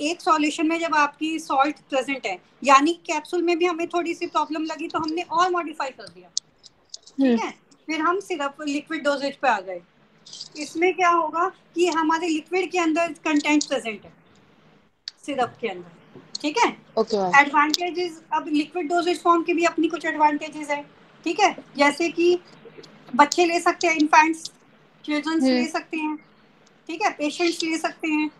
एक सॉल्यूशन में जब आपकी सॉल्ट प्रेजेंट है यानी कैप्सूल में भी हमें थोड़ी सी प्रॉब्लम लगी तो हमने और मॉडिफाई कर दिया। ठीक हम्म। है? फिर हम सिरप लिक्विड डोजेज पे आ गए। इसमें क्या होगा कि हमारे लिक्विड के अंदर कंटेंट प्रेजेंट है सिरप के अंदर। ठीक है? एडवांटेजेस अब लिक्विड डोजेज फॉर्म के भी अपनी कुछ एडवांटेजेस है ठीक है? जैसे कि बच्चे ले सकते हैं इन्फेंट्स चिल्ड्रंस हम्म। ले सकते हैं ठीक है? पेशेंट्स ले सकते हैं।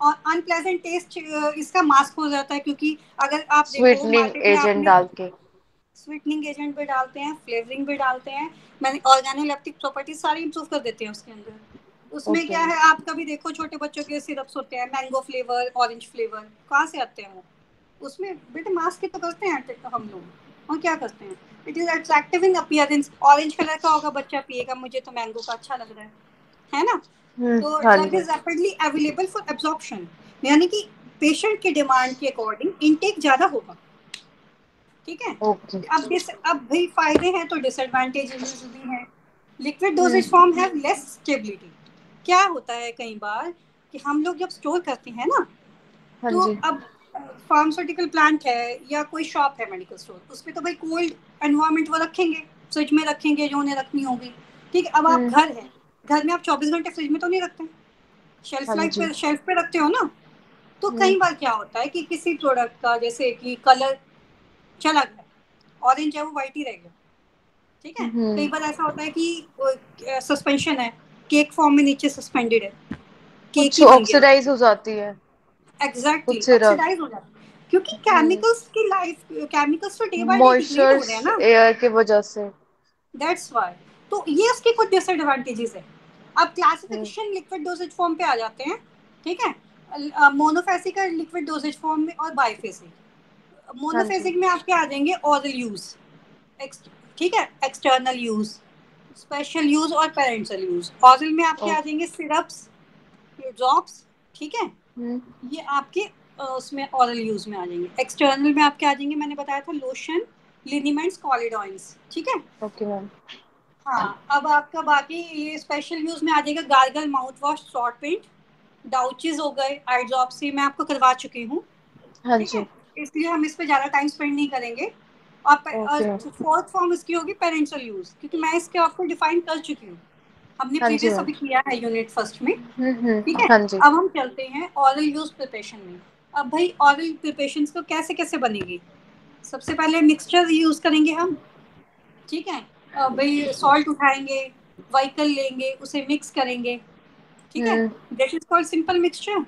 और अनप्लेजेंट टेस्ट इसका मास्क हो जाता है क्योंकि अगर आप स्वीटनिंग एजेंट डाल के। स्वीटनिंग एजेंट भी डालते हैं फ्लेवरिंग भी डालते हैं मैंने ऑर्गेनोलेप्टिक प्रॉपर्टीज़ सारी इंप्रूव कर देते हैं उसके अंदर। उसमें Okay. क्या है आप कभी देखो छोटे बच्चों के सिरप्स होते हैं मैंगो फ्लेवर ऑरेंज फ्लेवर कहाँ से आते हैं वो? उसमें बेटे मास्क तो करते हैं हम लोग। और क्या करते हैं? It is attractive in appearance orange colour का होगा बच्चा पिएगा मुझे तो मैंगो का अच्छा लग रहा है। है ना? हम्म, तो drug is rapidly available for absorption यानी कि पेशेंट के डिमांड के अकॉर्डिंग इनटेक ज़्यादा होगा। ठीक है? ओके अब डिस अब भाई फ़ायदे हैं तो डिसएडवांटेजेस भी हैं। Liquid. Dosage form have less stability क्या होता है कई बार कि हम लोग जब स्टोर करते हैं ना हाँ तो अब फार्मास्यूटिकल प्लांट है या कोई शॉप है मेडिकल स्टोर उस पे तो भाई कोल्ड एनवायरनमेंट वो रखेंगे फ्रिज में रखेंगे जो उन्हें रखनी होगी ठीक है अब आप हम्म। घर है घर में आप 24 घंटे फ्रिज में तो नहीं रखते शेल्फ हाँ लाइफ पे शेल्फ पे रखते हो ना तो हम्म। कई बार क्या होता है कि किसी प्रोडक्ट का जैसे कि कलर चला गया ऑरेंज है वो वाइट ही रह गया ठीक है हम्म। कई बार ऐसा होता है कि सस्पेंशन है केक फॉर्म में नीचे सस्पेंडेड है। केक ऑक्सीडाइज हो जाती है। एग्जैक्टली ऑक्सीडाइज हो जाता है। क्योंकि केमिकल्स की लाइफ केमिकल्स तो डे बाय डे हो रहे हैं ना। एयर की वजह से। दैट्स व्हाई तो ये उसके कुछ डिसएडवांटेजेस है। अब क्लासिफिकेशन लिक्विड डोजेज फॉर्म पे आ जाते हैं ठीक है? मोनोफेसिक लिक्विड डोजेज फॉर्म में और बाइफेसिक मोनोफेसिक में आपके आ जाएँगे ऑरल यूज़ ठीक है? एक्सटर्नल यूज़ स्पेशल यूज़ और पेरेंटल यूज़ ऑरल में आपके आ जाएँगे सिरप्स ड्रॉप्स ठीक है? हम्म, ये आपके उसमें ऑरल यूज़ में आ जाएँगे. एक्सटर्नल में आपके आ जाएँगे मैंने बताया था लोशन लिनिमेंट्स कॉलिडॉइंस ठीक है? ओके मैम हाँ अब आपका बाकी ये स्पेशल यूज़ में आ जाएगा gargle mouth wash short paint douches हो गए आई ड्रॉप्स ये मैं आपको करवा चुकी हूँ हाँ जी. इसलिए हम इस पे ज़्यादा टाइम स्पेंड नहीं करेंगे। और फोर्थ फॉर्म इसकी होगी पेरेंटल यूज़ क्योंकि मैं इसके आपको डिफाइन कर चुकी हूँ। हमने हाँ प्रीवियस अभी किया है यूनिट फ़र्स्ट में। हम्म, हम्म, ठीक है? हाँ अब हम चलते हैं ऑरल यूज़ प्रिपरेशन में। अब भाई ऑरल प्रिपरेशन को कैसे कैसे बनेगी? सबसे पहले मिक्सचर यूज़ करेंगे हम। ठीक है? भाई सॉल्ट उठाएँगे वाइकल लेंगे उसे मिक्स करेंगे। ठीक है? That is called simple mixture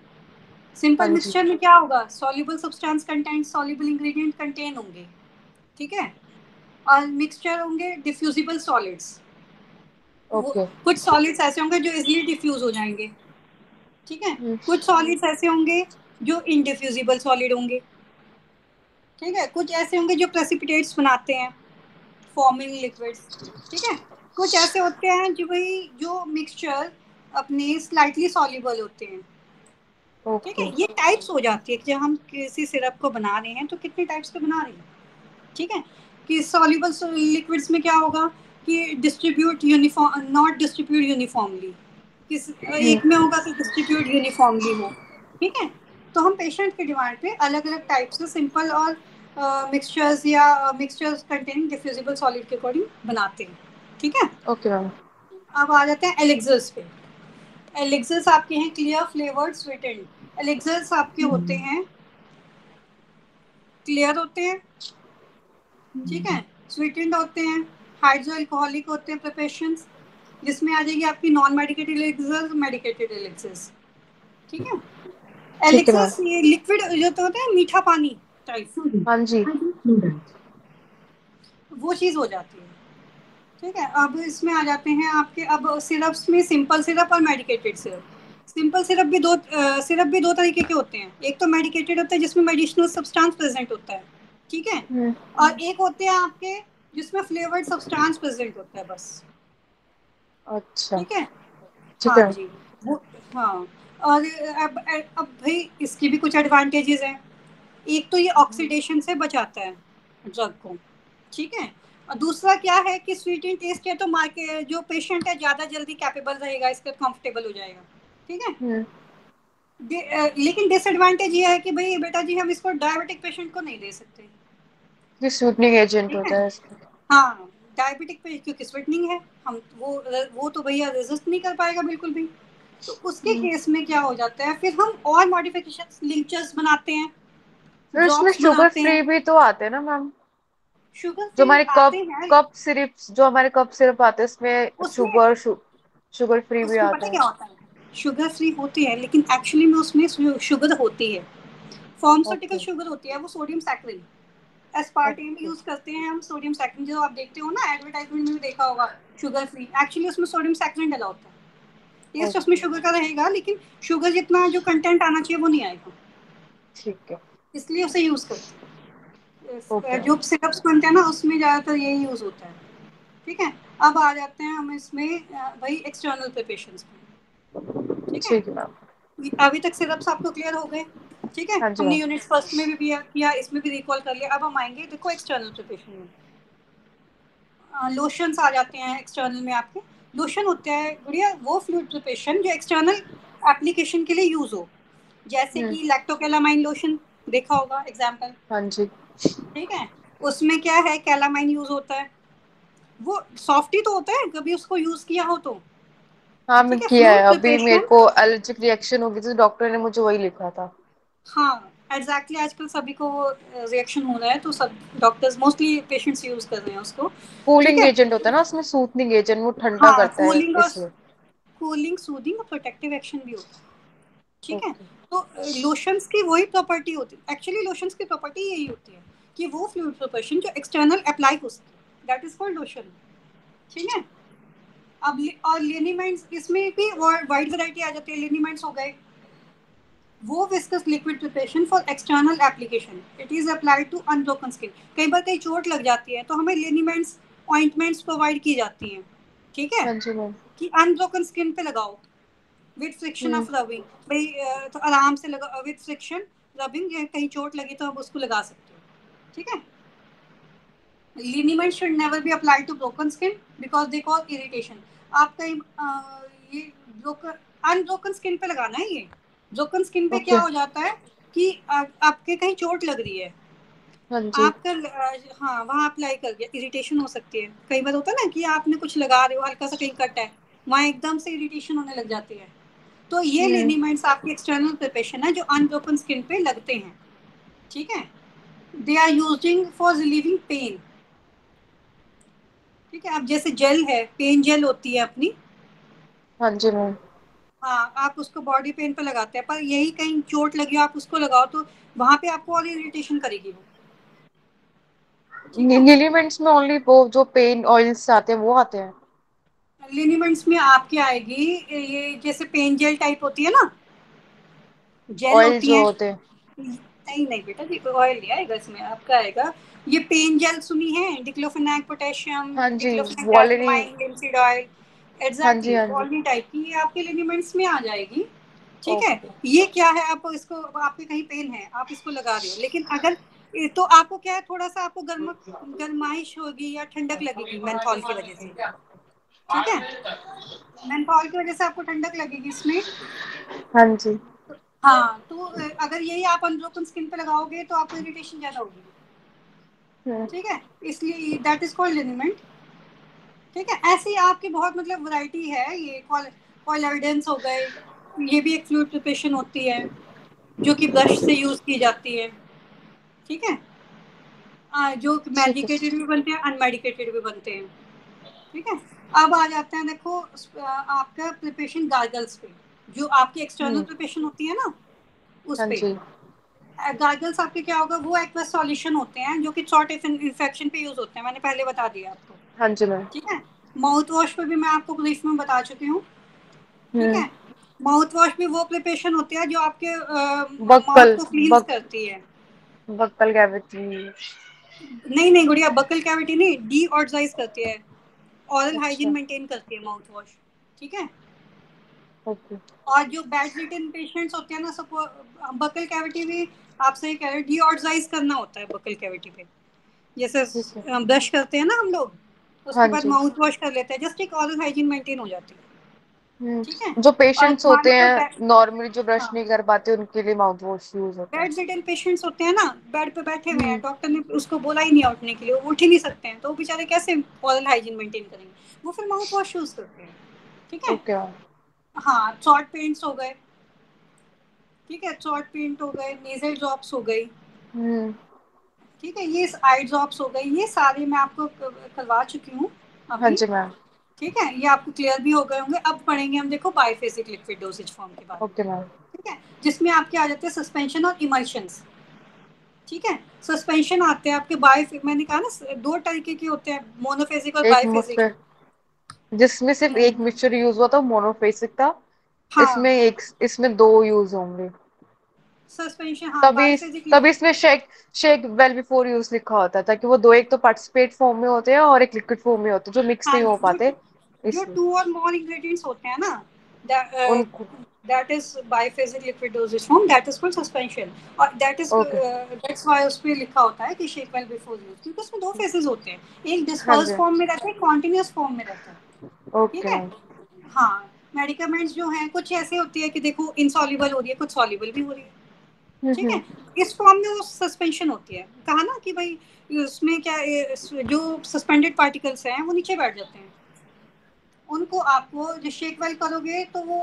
simple हाँ मिक्सचर में क्या होगा? Soluble substance content soluble ingredient contain होंगे। ठीक है? और मिक्सचर होंगे डिफ्यूजिबल सॉलिड्स ओके कुछ सॉलिड्स ऐसे होंगे जो इजीली डिफ्यूज हो जाएँगे। ठीक है? हम्म, कुछ सॉलिड्स ऐसे होंगे जो इनडिफ्यूजिबल सॉलिड होंगे। ठीक है? कुछ ऐसे होंगे जो प्रेसिपिटेट्स बनाते हैं फॉर्मिंग लिक्विड्स ठीक है? कुछ ऐसे होते हैं जो भाई जो मिक्सचर अपने स्लाइटली सॉल्युबल होते हैं। ठीक ओके है ये टाइप्स हो जाती है जब हम किसी सिरप को बना रहे हैं तो कितने टाइप्स के बना रहे हैं? ठीक है? कि सॉल्युबल लिक्विड्स में क्या होगा कि distribute uniform not distribute uniformly किस एक में होगा कि डिस्ट्रीब्यूट यूनिफॉर्मली हो ठीक है? तो हम पेशेंट के डिमांड पे अलग अलग टाइप से सिंपल और मिक्सचर्स या मिक्सचर्स कंटेनिंग डिफ्यूजिबल सॉलिड के अकॉर्डिंग बनाते हैं। ठीक है? ओके मैम अब आ जाते हैं एलिक्सर्स पे। एलिक्सर्स आपके हैं क्लियर फ्लेवर्ड स्वीटेंड एलिक्सर्स आपके होते हैं क्लियर होते हैं ठीक है? स्वीटेंड होते हैं हाइड्रो अल्कोहलिक होते हैं प्रिपरेशंस जिसमें आ जाएगी आपकी non medicated elixirs medicated elixirs ठीक है। एलिक्सर्स ये लिक्विड जो तो होता है मीठा पानी टाइप हाँ जी। वो चीज़ हो जाती है। ठीक है? अब इसमें आ जाते हैं आपके अब सिरप्स में सिंपल सिरप और मेडिकेटेड सिरप सिंपल सिरप भी दो सिरप भी दो तरीके के होते हैं। एक तो मेडिकेटेड होता है जिसमें मेडिसिनल सब्सटेंस प्रेजेंट होता है। ठीक है? हम्म, और एक होते हैं आपके जिसमें फ्लेवर्ड सब्सटेंस प्रेजेंट होता है बस। अच्छा। ठीक है? ठीक हाँ जी। वो हाँ। और अब अब भाई इसकी भी कुछ एडवांटेजेस हैं। एक तो ये ऑक्सीडेशन से बचाता है ड्रग को। ठीक है? और दूसरा क्या है कि स्वीट इन टेस्ट है तो मार्केट जो पेशेंट है ज़्यादा जल्दी कैपेबल रहेगा इसका कंफर्टेबल हो जाएगा। ठीक है? हम्म, लेकिन डिसएडवांटेज ये है कि भाई बेटा जी हम इसको डायबिटिक पेशेंट को नहीं दे सकते। ये स्वीटनिंग एजेंट होता है हाँ डायबिटिक पे क्योंकि स्वीटनिंग है हम वो वो तो भैया रेजिस्ट नहीं कर पाएगा बिल्कुल भी। तो उसके केस में क्या हो जाता है फिर हम और मॉडिफिकेशन लिंचर्स बनाते हैं तो इसमें शुगर फ्री भी तो आते हैं ना मैम शुगर जो हमारे कप कप सिरप जो हमारे कप सिरप आते हैं उसमें शुगर शुगर फ्री भी आता है। क्या होता है? शुगर फ्री होती है लेकिन एक्चुअली में उसमें शुगर होती है। फार्मास्यूटिकल शुगर होती है वो सोडियम सैक्रिन एस्पार्टेम यूज़ करते हैं हम सोडियम सैक्रिन जो आप देखते हो ना एडवर्टाइजमेंट में भी देखा होगा शुगर फ्री एक्चुअली उसमें सोडियम सैक्रिन डला होता है. टेस्ट उसमें शुगर का रहेगा लेकिन शुगर जितना जो कंटेंट आना चाहिए वो नहीं आएगा. ठीक है. इसलिए उसे यूज़ करते हैं. जो सिरप्स बनते हैं ना उसमें ज़्यादातर यही यूज़ होता है. ठीक है? अब आ जाते हैं हम इसमें भाई एक्सटर्नल प्रिपरेशन में ठीक है? अभी तक सिरप्स आपको क्लियर हो गए? ठीक है? हाँ हमने यूनिट फ़र्स्ट में भी किया इसमें भी रिकॉल कर लिया। अब हम आएँगे देखो एक्सटर्नल प्रिपरेशन में। लोशंस आ जाते हैं एक्सटर्नल में आपके। लोशन होता है गुड़िया वो फ्लूइड प्रिपरेशन जो एक्सटर्नल एप्लीकेशन के लिए यूज़ हो। जैसे कि लैक्टोकेलामाइन हम्म। लोशन देखा होगा एग्जांपल हाँ जी। ठीक है? उसमें क्या है कैलामाइन यूज़ होता है। वो सॉफ्ट ही तो होता है कभी उसको यूज़ किया हो तो। हाँ मैं किया है। अभी मेरे को एलर्जिक रिएक्शन हो गई थी डॉक्टर ने मुझे वही लिखा था। हाँ एग्जैक्टली exactly, आजकल सभी को रिएक्शन हो रहा है तो सब डॉक्टर्स मोस्टली पेशेंट्स यूज़ कर रहे हैं उसको। कूलिंग एजेंट होता है ना उसमें सूथनिंग एजेंट वो ठंडा हाँ, करता है कूलिंग सूदिंग और प्रोटेक्टिव एक्शन भी होता है। ठीक है? तो लोशंस की वही प्रॉपर्टी होती है। एक्चुअली लोशंस की प्रॉपर्टी यही होती है कि वो फ्लूइड प्रोपोर्शन जो एक्सटर्नल अप्लाई हो सके। दैट इज़ कॉल्ड लोशन ठीक है? अब और लेनिमेंट्स इसमें भी वाइड वैरायटी आ जाती है। लेनिमेंट्स हो गए वो viscous liquid preparation for external application it is applied to unbroken skin कई बार कहीं चोट लग जाती है तो हमें लेनिमेंट्स ऑइंटमेंट्स प्रोवाइड की जाती हैं। ठीक है? हाँ कि अनब्रोकन स्किन पे लगाओ। विद फ्रिक्शन ऑफ़ रबिंग भाई तो आराम से लगा विद फ्रिक्शन रबिंग कहीं चोट लगी तो आप उसको लगा सकते हो। ठीक है? Liniment should never be applied to broken skin because they cause irritation आप कहीं ये ब्रोकन अनब्रोकन स्किन पे लगाना है ये? ब्रोकन स्किन पे okay. क्या हो जाता है कि आ, आपके कहीं चोट लग रही है। हाँ आपका हाँ वहाँ अप्लाई कर दिया इरिटेशन हो सकती है। कई बार होता है ना कि आपने कुछ लगा रहे हो हल्का सा कहीं कट है वहाँ एकदम से इरिटेशन होने लग जाती है। तो ये लेनिमेंट्स हम्म। आपकी एक्सटर्नल प्रिपरेशन है जो अनब्रोकन स्किन पे लगते हैं। ठीक है? They are using for relieving pain ठीक है? अब जैसे जेल है पेन जेल होती है अपनी। हाँ जी मैम हाँ आप उसको बॉडी पेन पे लगाते हैं पर यही कहीं चोट लगी हो आप उसको लगाओ तो वहाँ पे आपको और इरिटेशन करेगी वो। लिनीमेंट्स में ओनली वो जो पेन ऑयल्स आते हैं वो आते हैं। लिनीमेंट्स में आपके आएगी ये जैसे पेन जेल टाइप होती है ना? जेल होती है। होते नहीं नहीं बेटा ये ऑयल नहीं आएगा इसमें आपका आएगा। ये पेन जेल सुनी है? डिक्लोफेनाक पोटेशियम हाँ जी वॉलिनी ऑयल एग्जैक्टली हाँ टाइप की ये आपके लिगामेंट्स में आ जाएगी। ठीक है? ये क्या है? आप इसको आपके कहीं पेन है आप इसको लगा रहे हो। लेकिन अगर तो आपको क्या है? थोड़ा सा आपको गर्म गर्माइश होगी या ठंडक लगेगी मेंथॉल की वजह से। ठीक है? मेंथॉल की वजह से आपको ठंडक लगेगी इसमें। हाँ जी। हाँ तो अगर यही आप अनब्रोकन स्किन पे लगाओगे तो आपको इरिटेशन ज़्यादा होगी। हाँ। ठीक है? इसलिए दैट इज़ कॉल्ड लिनिमेंट ठीक है ऐसी आपकी बहुत मतलब वैरायटी है ये कॉलोइडेंस हो गए ये भी एक फ्लूड प्रिपरेशन होती है जो कि ब्रश से यूज़ की जाती है ठीक है? आ, जो मेडिकेटेड भी बनते हैं अनमेडिकेटेड भी बनते हैं ठीक है? अब आ जाते हैं देखो आपका प्रिपरेशन गार्गल्स पे जो आपकी एक्सटर्नल प्रिपरेशन होती है ना उस हाँ पे। गार्गल्स आपके क्या होगा वो एक्वस सॉल्यूशन होते हैं जो कि शॉर्ट इन्फेक्शन पे यूज़ होते हैं मैंने पहले बता दिया आपको। हाँ जी मैम। ठीक है? माउथ वॉश पे भी मैं आपको ब्रीफ में बता चुकी हूँ। ठीक है? माउथ वॉश भी वो प्रिपरेशन होती है जो आपके बक्कल को क्लीन करती है। बक्कल कैविटी नहीं नहीं गुड़िया बक्कल कैविटी नहीं डी ऑर्जाइज करती है। ऑरल हाइजीन मेंटेन करती है माउथ वॉश ठीक है? ओके। और जो बैड रिटन पेशेंट्स होते हैं ना सब बकल कैविटी भी आप सही कह रहे हैं डी ऑर्जाइज करना होता है बकल कैविटी पे। जैसे ब्रश करते हैं ना हम लोग उसके हाँ बाद माउथ वॉश कर लेते हैं जस्ट एक ऑरल हाइजीन मेंटेन हो जाती है। जो पेशेंट्स होते हैं नॉर्मली जो ब्रश हाँ। नहीं कर पाते उनके लिए माउथ वॉश यूज़ होता है। बेड सिटिंग पेशेंट्स होते हैं ना बेड पे बैठे हुए हैं हम्म। डॉक्टर ने उसको बोला ही नहीं उठने के लिए वो उठ ही नहीं सकते हैं तो वो बेचारे कैसे ओरल हाइजीन मेंटेन करेंगे? वो फिर माउथ वॉश यूज़ करते हैं ठीक है? हाँ शॉर्ट पेंट्स हो गए ठीक है? शॉर्ट पेंट हो गए नेजल ड्रॉप्स हो गई। हम्म। ठीक है ये आई ड्रॉप्स हो गए ये सारे मैं आपको करवा चुकी हूँ हाँ जी मैम ठीक है ये आपको क्लियर भी हो गए होंगे। अब पढ़ेंगे हम देखो बायोफेसिक लिक्विड डोसेज फॉर्म के बारे ओके मैम ठीक है जिसमें आपके आ जाते हैं सस्पेंशन और इमल्शंस ठीक है सस्पेंशन आते हैं आपके बायो मैंने कहा ना दो तरीके के होते हैं मोनोफेसिक और एक बायोफेसिक जिसमें सिर्फ़ एक मिक्सचर यूज़ हुआ था मोनोफेसिक था। हाँ। इसमें एक इसमें दो यूज़ होंगे। सस्पेंशन हाँ तभी तभी इसमें shake shake well before use लिखा होता है ताकि वो दो एक तो पार्टिसिपेट फॉर्म में होते हैं और एक लिक्विड फॉर्म में होते हैं जो मिक्स हाँ नहीं हो पाते जो टू और मोर इंग्रेडिएंट्स होते हैं ना और uh, उस पे लिखा होता है कि क्योंकि उसमें दो होते हैं। एक हाँ dispersed जी। form में रहता है form में रहता है। ठीक है? हाँ मेडिकामेंट्स जो हैं कुछ ऐसे होती है कि देखो इनसॉल्युबल हो रही है कुछ सॉल्युबल भी हो रही है। ठीक है? इस फॉर्म में वो सस्पेंशन होती है। कहा ना कि भाई उसमें क्या जो सस्पेंडेड पार्टिकल्स हैं वो नीचे बैठ जाते हैं। उनको आपको जो शेक वेल करोगे तो वो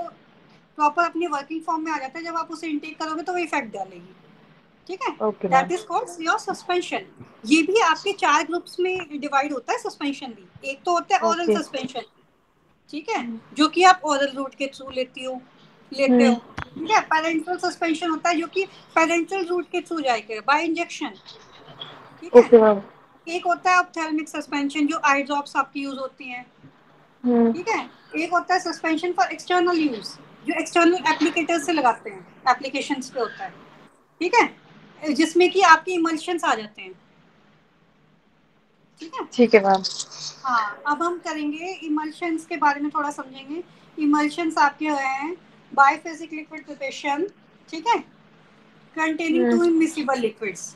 प्रॉपर अपनी वर्किंग फॉर्म में आ जाता है। जब आप उसे इनटेक करोगे तो वो इफ़ेक्ट डालेगी। ठीक है? That is called your suspension ये भी आपके चार ग्रुप्स में डिवाइड होता है सस्पेंशन भी। एक तो होता है ओरल सस्पेंशन ठीक है? जो कि आप ओरल रूट के थ्रू लेती हो। लेते हो। ठीक है? पेरेंटल सस्पेंशन होता है जो कि पेरेंटल रूट के थ्रू जाएगा बाय इंजेक्शन ठीक है? एक होता है ऑप्थेल्मिक सस्पेंशन जो आई ड्रॉप्स आपकी यूज़ होती हैं। ठीक है? एक होता है सस्पेंशन फॉर एक्सटर्नल यूज़ जो एक्सटर्नल एप्लीकेटर से लगाते हैं एप्लीकेशन पे होता है। ठीक है? जिसमें कि आपके इमल्शंस आ जाते हैं। ठीक है? ठीक है मैम हाँ अब हम करेंगे इमल्शंस के बारे में थोड़ा समझेंगे। इमल्शंस आपके हैं बायोफिजिक लिक्विड प्रिपरेशन ठीक है? कंटेनिंग टू इमिसिबल लिक्विड्स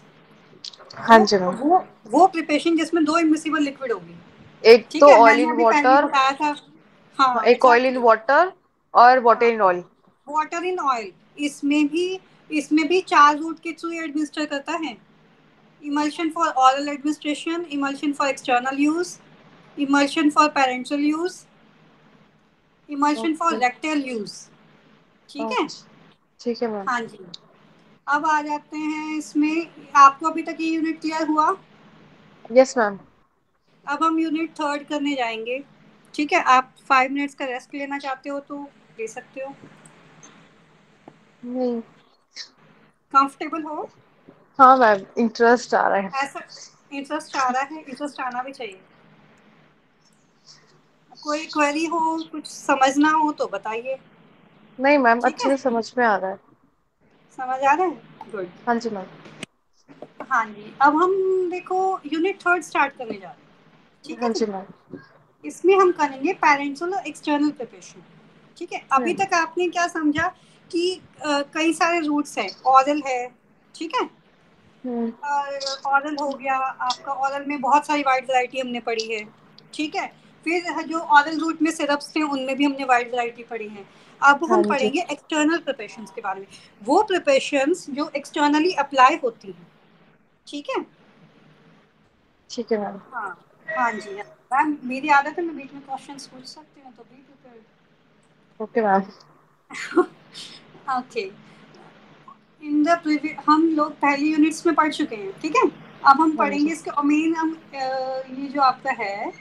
हाँ जी मैम। वो वो प्रिपरेशन जिसमें दो इमिसिबल लिक्विड होगी। एक तो ऑयल इन वाटर हाँ एक ऑयल इन वाटर और water in oil water in oil इसमें भी इसमें भी चार रूट के थ्रू एडमिनिस्टर करता है। Emulsion for oral administration emulsion for external use emulsion for parental use emulsion for rectal use ठीक है ठीक है मैम। हाँ जी। अब आ जाते हैं इसमें। आपको अभी तक ये यूनिट क्लियर हुआ? यस मैम अब हम यूनिट थर्ड करने जाएँगे। ठीक है? आप फाइव मिनट्स का रेस्ट लेना चाहते हो तो ले सकते हो। नहीं। कंफर्टेबल हो? हाँ मैम इंटरेस्ट आ रहा है। ऐसा इंटरेस्ट आ रहा है? इंटरेस्ट आना भी चाहिए। कोई क्वेरी हो कुछ समझना हो तो बताइए। नहीं मैम अच्छे से समझ में आ रहा है। समझ आ रहा है? गुड हाँ जी मैम। हाँ जी। अब हम देखो यूनिट थर्ड स्टार्ट करने जा रहे हैं। ठीक हाँ है जी मैम। इसमें हम करेंगे पेरेंटल और एक्सटर्नल प्रिपरेशन ठीक है? अभी हम्म। तक आपने क्या समझा कि कई सारे रूट्स हैं। ऑरल है। ठीक है? ऑरल हो गया आपका ऑरल में बहुत सारी वाइड वैरायटी हमने पढ़ी है। ठीक है? फिर जो ऑरल रूट में सिरप्स थे उनमें भी हमने वाइड वैरायटी पढ़ी है। अब हाँ हम पढ़ेंगे एक्सटर्नल प्रिपरेशन के बारे में। वो प्रिपरेशन जो एक्सटर्नली अप्लाई होती हैं। ठीक है? ठीक है मैम। हाँ हाँ जी। मैम मेरी आदत है मैं बीच में क्वेश्चन पूछ सकती हूँ तो be prepared okay ma'am. Okay in the हम लोग पहली यूनिट्स में पढ़ चुके हैं ठीक है? अब हम हाँ पढ़ेंगे इसके मेन हम ये जो आपका है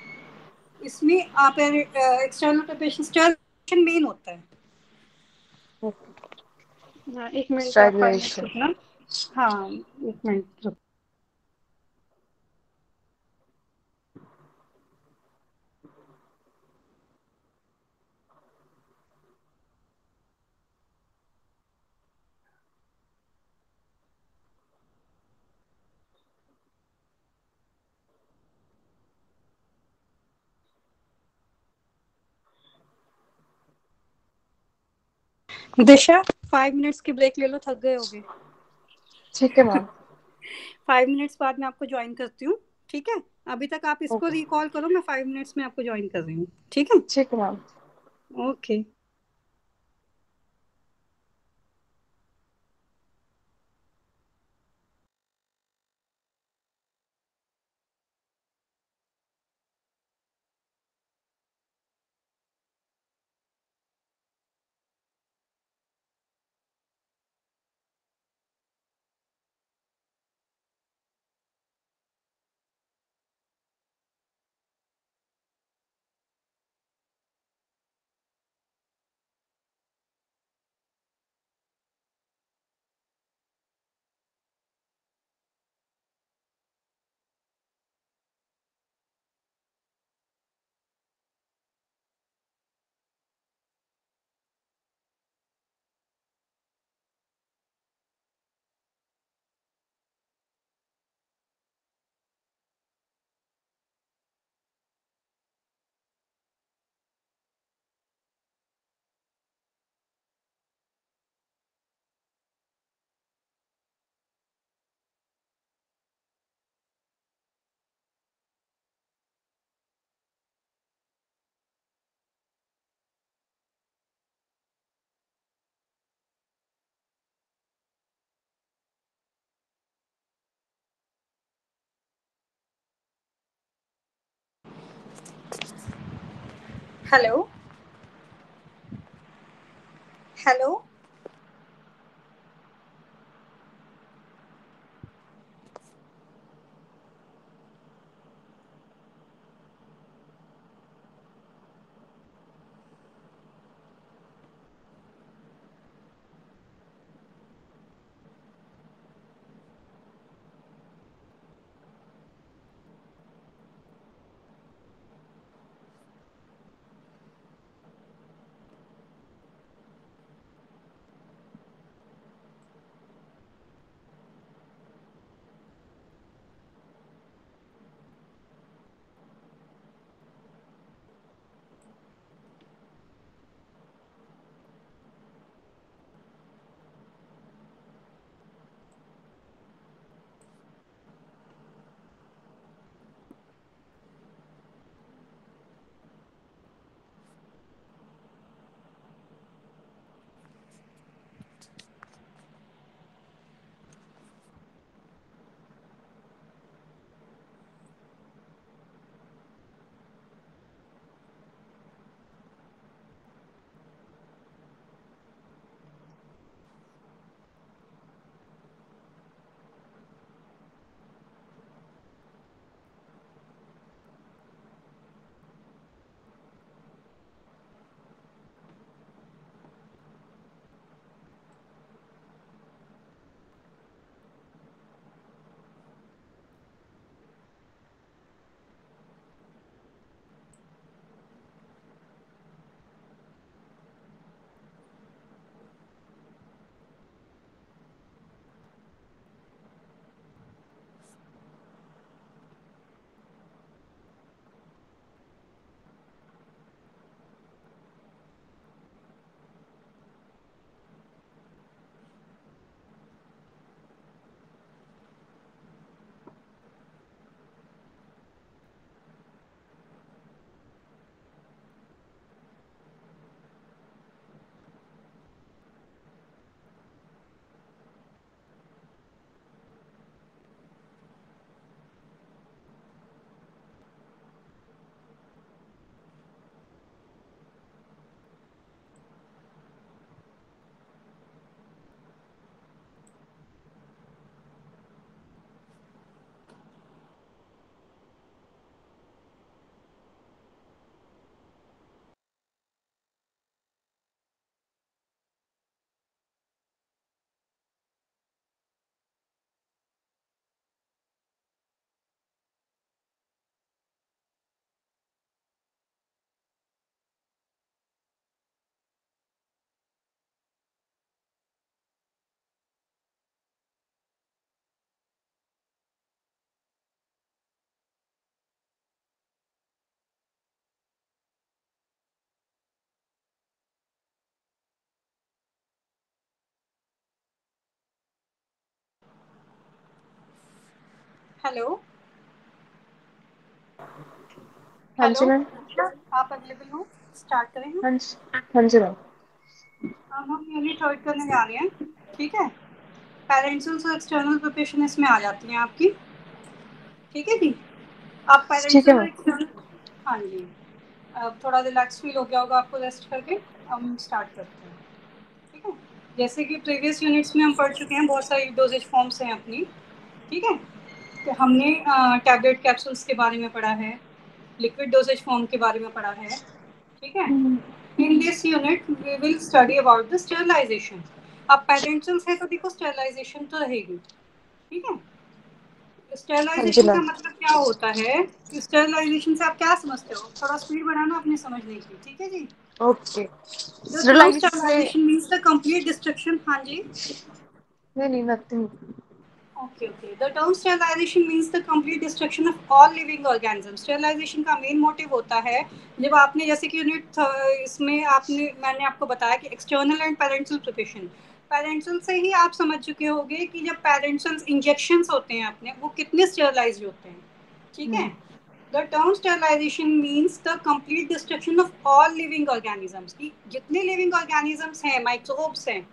इसमें आप एक्सटर्नल प्रिपरेशन मेन होता है हाँ, एक मिनट हाँ एक मिनट दिशा? फाइव मिनट्स की ब्रेक ले लो थक गए होगे। ठीक है मैम। फाइव मिनट्स बाद में आपको ज्वाइन करती हूँ ठीक है? अभी तक आप इसको रिकॉल करो मैं फाइव मिनट्स में आपको ज्वाइन कर रही हूँ ठीक है? ठीक है ma'am. Okay hello hello hello. हाँ जी मैम। आप अवेलेबल हो? स्टार्ट करें हाँ जी हाँ जी मैम। अब हम यूनिट थर्ड करने जा रहे हैं। ठीक है? पेरेंट्स और एक्सटर्नल प्रिपरेशन इसमें आ जाती हैं आपकी। ठीक है जी? आप पेरेंट्स और एक्सटर्नल हाँ जी। अब थोड़ा रिलैक्स फील हो गया होगा आपको रेस्ट करके। हम स्टार्ट करते हैं। ठीक है? जैसे कि प्रीवियस यूनिट्स में हम पढ़ चुके हैं बहुत सारी डोजेज फॉर्म्स हैं अपनी। ठीक है? हमने टैबलेट कैप्सूल्स के बारे में पढ़ा है लिक्विड डोजेज फॉर्म के बारे में पढ़ा है ठीक है? In this unit we will study about the sterilization अब पेरेंटल्स है तो देखो स्टेरिलाइजेशन तो रहेगी ठीक है? हाँ स्टेरिलाइजेशन का मतलब क्या होता है कि स्टेरिलाइजेशन से आप क्या समझते हो? थोड़ा स्पीड बढ़ाना अपने समझने की ठीक है जी? Okay sterilization means the complete destruction हाँ जी? नहीं नहीं nothing Okay, okay. The term sterilization means the complete destruction of all living organisms. Sterilization का मेन मोटिव होता है जब आपने जैसे कि यूनिट इसमें आपने मैंने आपको बताया कि external and parental preparation parental से ही आप समझ चुके होंगे कि जब पेरेंटल इंजेक्शन होते हैं अपने वो कितने स्टेरलाइज होते हैं। ठीक है? The term sterilization means the complete destruction of all living organisms की जितने लिविंग ऑर्गेनिजम्स हैं माइक्रोब्स हैं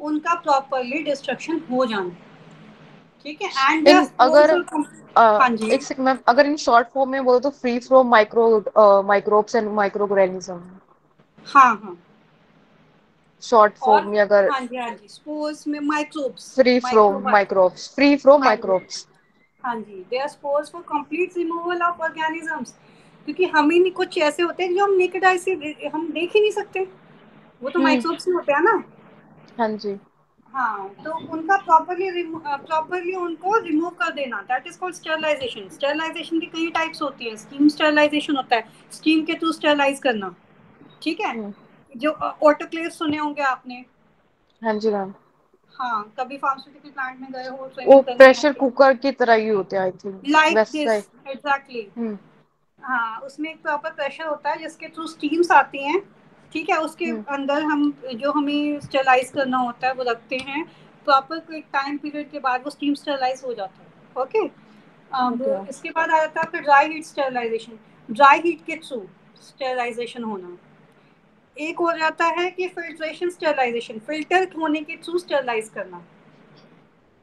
उनका प्रॉपरली डिस्ट्रक्शन हो जाना। ठीक है एंड अगर हाँ एक सेकंड मैम अगर इन शॉर्ट फॉर्म में बोलो तो free from micro microbes and microorganism हाँ हाँ। शॉर्ट फॉर्म में अगर हाँ जी हाँ जी स्पोर्स में microbes free from microbes free from microbes हाँ जी। They are spores for complete removal of organisms क्योंकि हम ही नहीं कुछ ऐसे होते हैं जो हम नेकेड आई से हम देख ही नहीं सकते। वो तो हम्म। माइक्रोब्स ही होते हैं ना। हाँ जी। हाँ तो उनका प्रॉपरली प्रॉपरली उनको रिमूव कर देना। That is called sterilization sterilization की कई टाइप्स होती हैं। स्टीम स्टरलाइजेशन होता है। स्टीम के थ्रू स्टरलाइज करना। ठीक है? हम्म, जो ऑटोक्लेव सुने होंगे आपने? हाँ जी मैम। हाँ कभी फार्मास्यूटिकल प्लांट में गए हो वो प्रेशर कुकर की तरह ही होते I think like this exactly हाँ उसमें एक प्रॉपर प्रेशर होता है जिसके थ्रू स्टीम्स आती हैं। ठीक है उसके हम्म। अंदर हम जो हमें स्टरलाइज करना होता है वो रखते हैं। प्रॉपर एक टाइम पीरियड के बाद वो स्टीम स्टरलाइज हो जाता है ओके अब ओके इसके बाद आ जाता है फिर dry heat sterilization dry heat के थ्रू स्टरलाइजेशन होना। एक हो जाता है कि फिल्ट्रेशन स्टरलाइजेशन फ़िल्टर होने के थ्रू स्टरलाइज करना।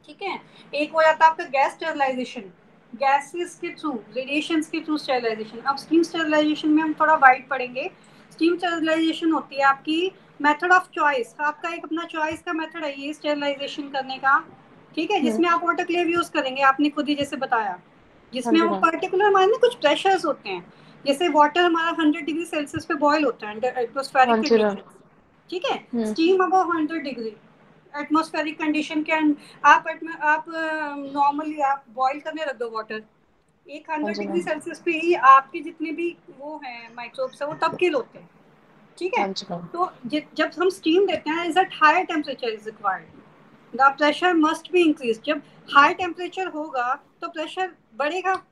ठीक है? एक हो जाता है आपका गैस स्टरलाइजेशन गैसेस के थ्रू रेडिएशन के थ्रू स्टरलाइजेशन अब स्टीम स्टरलाइजेशन में हम थोड़ा वाइड पढ़ेंगे। स्टीम स्टरलाइजेशन होती है आपकी मेथड ऑफ़ चॉइस आपका एक अपना चॉइस का मेथड है ये स्टरलाइजेशन करने का। ठीक है? जिसमें आप वाटरक्लेव यूज़ करेंगे आपने खुद ही जैसे बताया। हाँ जिसमें हम मैम पर्टिकुलर हमारे ना कुछ प्रेशर्स होते हैं। जैसे वाटर हमारा हंड्रेड डिग्री सेल्सियस पे बॉयल होता है एटमोस्फेरिक हाँ ठीक है? Steam above hundred degree atmospheric condition के आप आप नॉर्मली आप बॉईल करने रख दो वाटर एक हाँ हंड्रेड डिग्री सेल्सियस पे ही आपके जितने भी वो हैं माइक्रोब्स है वो तब किल होते हैं ठीक है? हाँ मैम तो जब हम स्टीम देते हैं is at higher temperature is required the pressure must be increase जब हाई टेम्परेचर होगा तो प्रेशर बढ़ेगा हाँ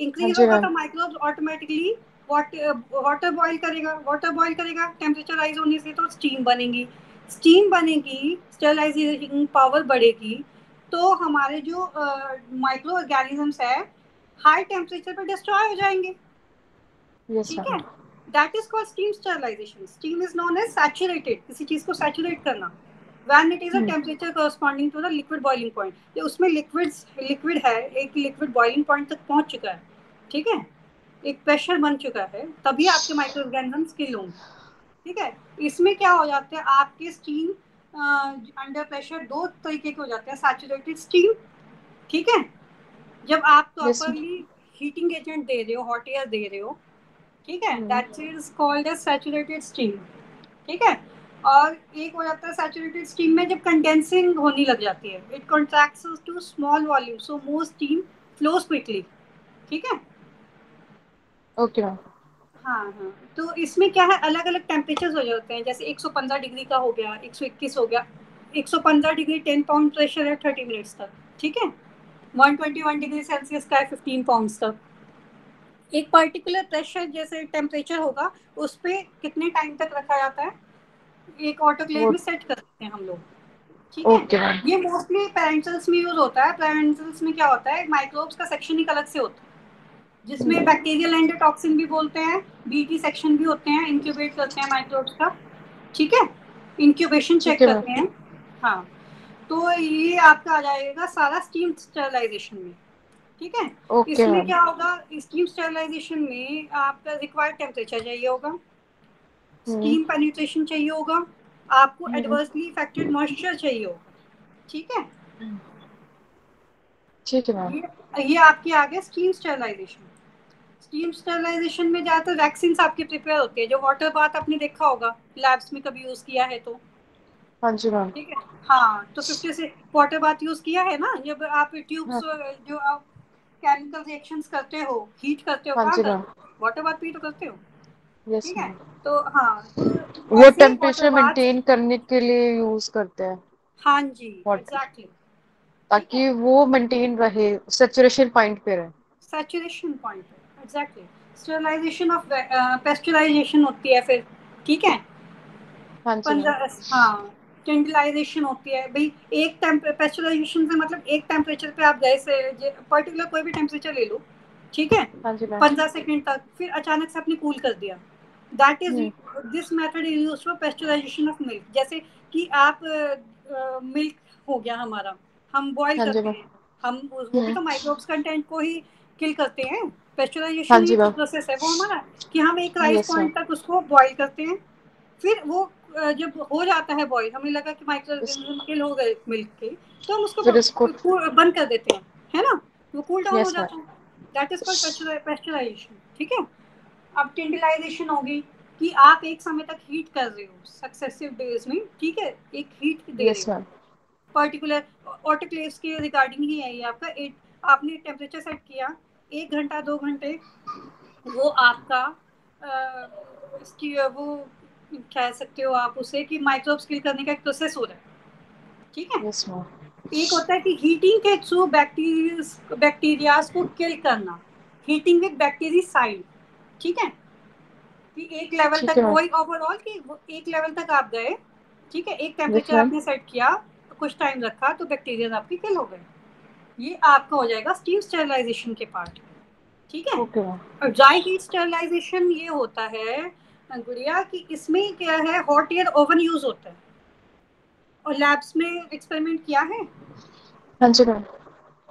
इंक्रीज होगा तो माइक्रोब्स ऑटोमेटिकली वाटर बॉईल करेगा वाटर बॉईल करेगा टेम्परेचर राइज होने से तो स्टीम बनेगी। स्टीम बनेगी स्टरलाइजेशन पावर बढ़ेगी तो हमारे जो माइक्रो ऑर्गेनिजम्स है हाई टेम्परेचर पर डिस्ट्रॉय हो जाएँगे। ठीक है? That is called steam sterilization steam is known as saturated किसी चीज़ को सैचुरेट करना। A hmm temperature corresponding to the liquid boiling point. ये उसमें liquid है एक liquid boiling point तक पहुँच चुका है। ठीक है? एक प्रेशर बन चुका है तभी आपके माइक्रो ऑर्गेनिजम्स किल होंगे। ठीक है? इसमें क्या हो जाता है? आपके स्टीम अंडर प्रेशर दो तरीके के हो जाते हैं। सैचुरेटेड स्टीम ठीक है? जब आप प्रॉपरली हीटिंग एजेंट दे रहे हो हॉट एयर दे रहे हो ठीक है? That is called as saturated steam ठीक है? और एक हो जाता है सैचुरेटेड स्टीम में जब कंडेंसिंग होने लग जाती है it contracts to small volume so more steam flows quickly ठीक है? ओके मैम हाँ हाँ। तो इसमें क्या है? अलग अलग टेम्परेचर हो जाते हैं जैसे 115 डिग्री का हो गया 121 हो गया 115 डिग्री 10 पाउंड प्रेशर है 30 मिनट्स तक ठीक है? 121 डिग्री सेल्सियस का है 15 पाउंड्स तक। एक पर्टिकुलर प्रेशर जैसे टेम्परेचर होगा उस पर कितने टाइम तक रखा जाता है? एक ऑटोक्लेव में सेट कर सकते हैं हम लोग। ठीक है? ये मोस्टली पेरेंटल्स में यूज़ होता है। पेरेंटल्स में क्या होता है? माइक्रोब्स का सेक्शन एक अलग से होता है। जिसमें बैक्टीरियल एंडोटॉक्सिन भी बोलते हैं बीटी सेक्शन भी होते हैं इंक्यूबेट करते हैं माइक्रोब्स का। ठीक है? इंक्यूबेशन चेक करते हैं। हाँ। तो ये आपका आ जाएगा सारा स्टीम स्टरलाइजेशन में ठीक है? ओके इसमें क्या होगा? स्टीम स्टरलाइजेशन में आपका रिक्वायर्ड टेम्परेचर चाहिए होगा स्टीम पेनिट्रेशन चाहिए होगा आपको एडवर्सली इफेक्टेड मॉइस्चर चाहिए होगा ठीक है? ठीक है ये ये आपकी आ गया स्टीम स्टरलाइजेशन स्टीम स्टरलाइजेशन में ज़्यादातर वैक्सीन आपकी प्रिपेयर होती है जो वाटर बाथ आपने देखा होगा लैब्स में कभी यूज़ किया है तो। हाँ जी मैम। ठीक है? हाँ तो फिफ्टी से वाटर बाथ यूज़ किया है ना? जब आप ट्यूब्स जो आप केमिकल रिएक्शंस करते हो हीट करते हो हाँ जी हो? वाटर बाथ भी तो करते हो। यस ठीक है? तो हाँ तो वो टेम्परेचर मेंटेन करने के लिए यूज़ करते हैं। हाँ जी एग्जैक्टली ताकि वो मेंटेन रहे सेचुरेशन पॉइंट पे रहे। Saturation point exactly sterilization of pasteurization होती है फिर। ठीक है? हाँ जी हाँ। टेंडलाइजेशन होती है। भाई एक पेस्चराइजेशन से मतलब एक टेम्परेचर पे आप गए से पर्टिकुलर कोई भी टेम्परेचर ले लो ठीक है? हाँ पंद्रह सेकंड तक फिर अचानक से आपने कूल कर दिया। That is this method is use for pasteurization of milk जैसे कि आप मिल्क हो गया हमारा हम बॉईल हाँ करते हैं। हम वो भी तो माइक्रोब्स कंटेंट को ही किल करते हैं। पेस्चराइजेशन तो मैम। प्रोसेस है वो हमारा कि हम एक राइस पॉइंट तक उसको बॉईल करते हैं। फिर वो जब हो जाता है बॉईल हमें लगा कि माइक्रो ऑर्गेनिज्म किल हो गए मिल्क के तो हम उसको बंद कर देते हैं है ना? वो कूल डाउन हो जाता है। दैट इज़ कॉल्ड पेस्चराइजेशन ठीक है? अब टिंडलाइजेशन होगी कि आप एक समय तक हीट कर रहे हो सक्सेसिव डेज़ में ठीक है? एक हीट दे यस रहे हो। पर्टिकुलर ऑटोक्लेव्स के रिगार्डिंग ही है ये आपका। एट आपने टेम्परेचर सेट किया एक घंटा दो घंटे वो आपका अ, वो कह सकते हो आप उसे कि माइक्रोब्स किल करने का एक प्रोसेस हो रहा है। ठीक है? मैम एक होता है कि हीटिंग के थ्रू बैक्टीरिया बैक्टीरियाज को किल करना। हीटिंग विद बैक्टीरिसाइड ठीक है? कि एक लेवल तक वही ओवरऑल कि वो एक लेवल तक आप गए। ठीक है? एक टेम्परेचर आपने सेट किया कुछ टाइम रखा तो बैक्टीरिया आपके किल हो गए। ये आपका हो जाएगा स्टीम स्टेरिलाइजेशन के पार्ट ठीक है? और ड्राई हीट स्टेरिलाइजेशन ये होता है गुड़िया कि इसमें क्या है हॉट एयर ओवन यूज़ होता है। और लैब्स में एक्सपेरिमेंट किया है? हाँ जी मैम।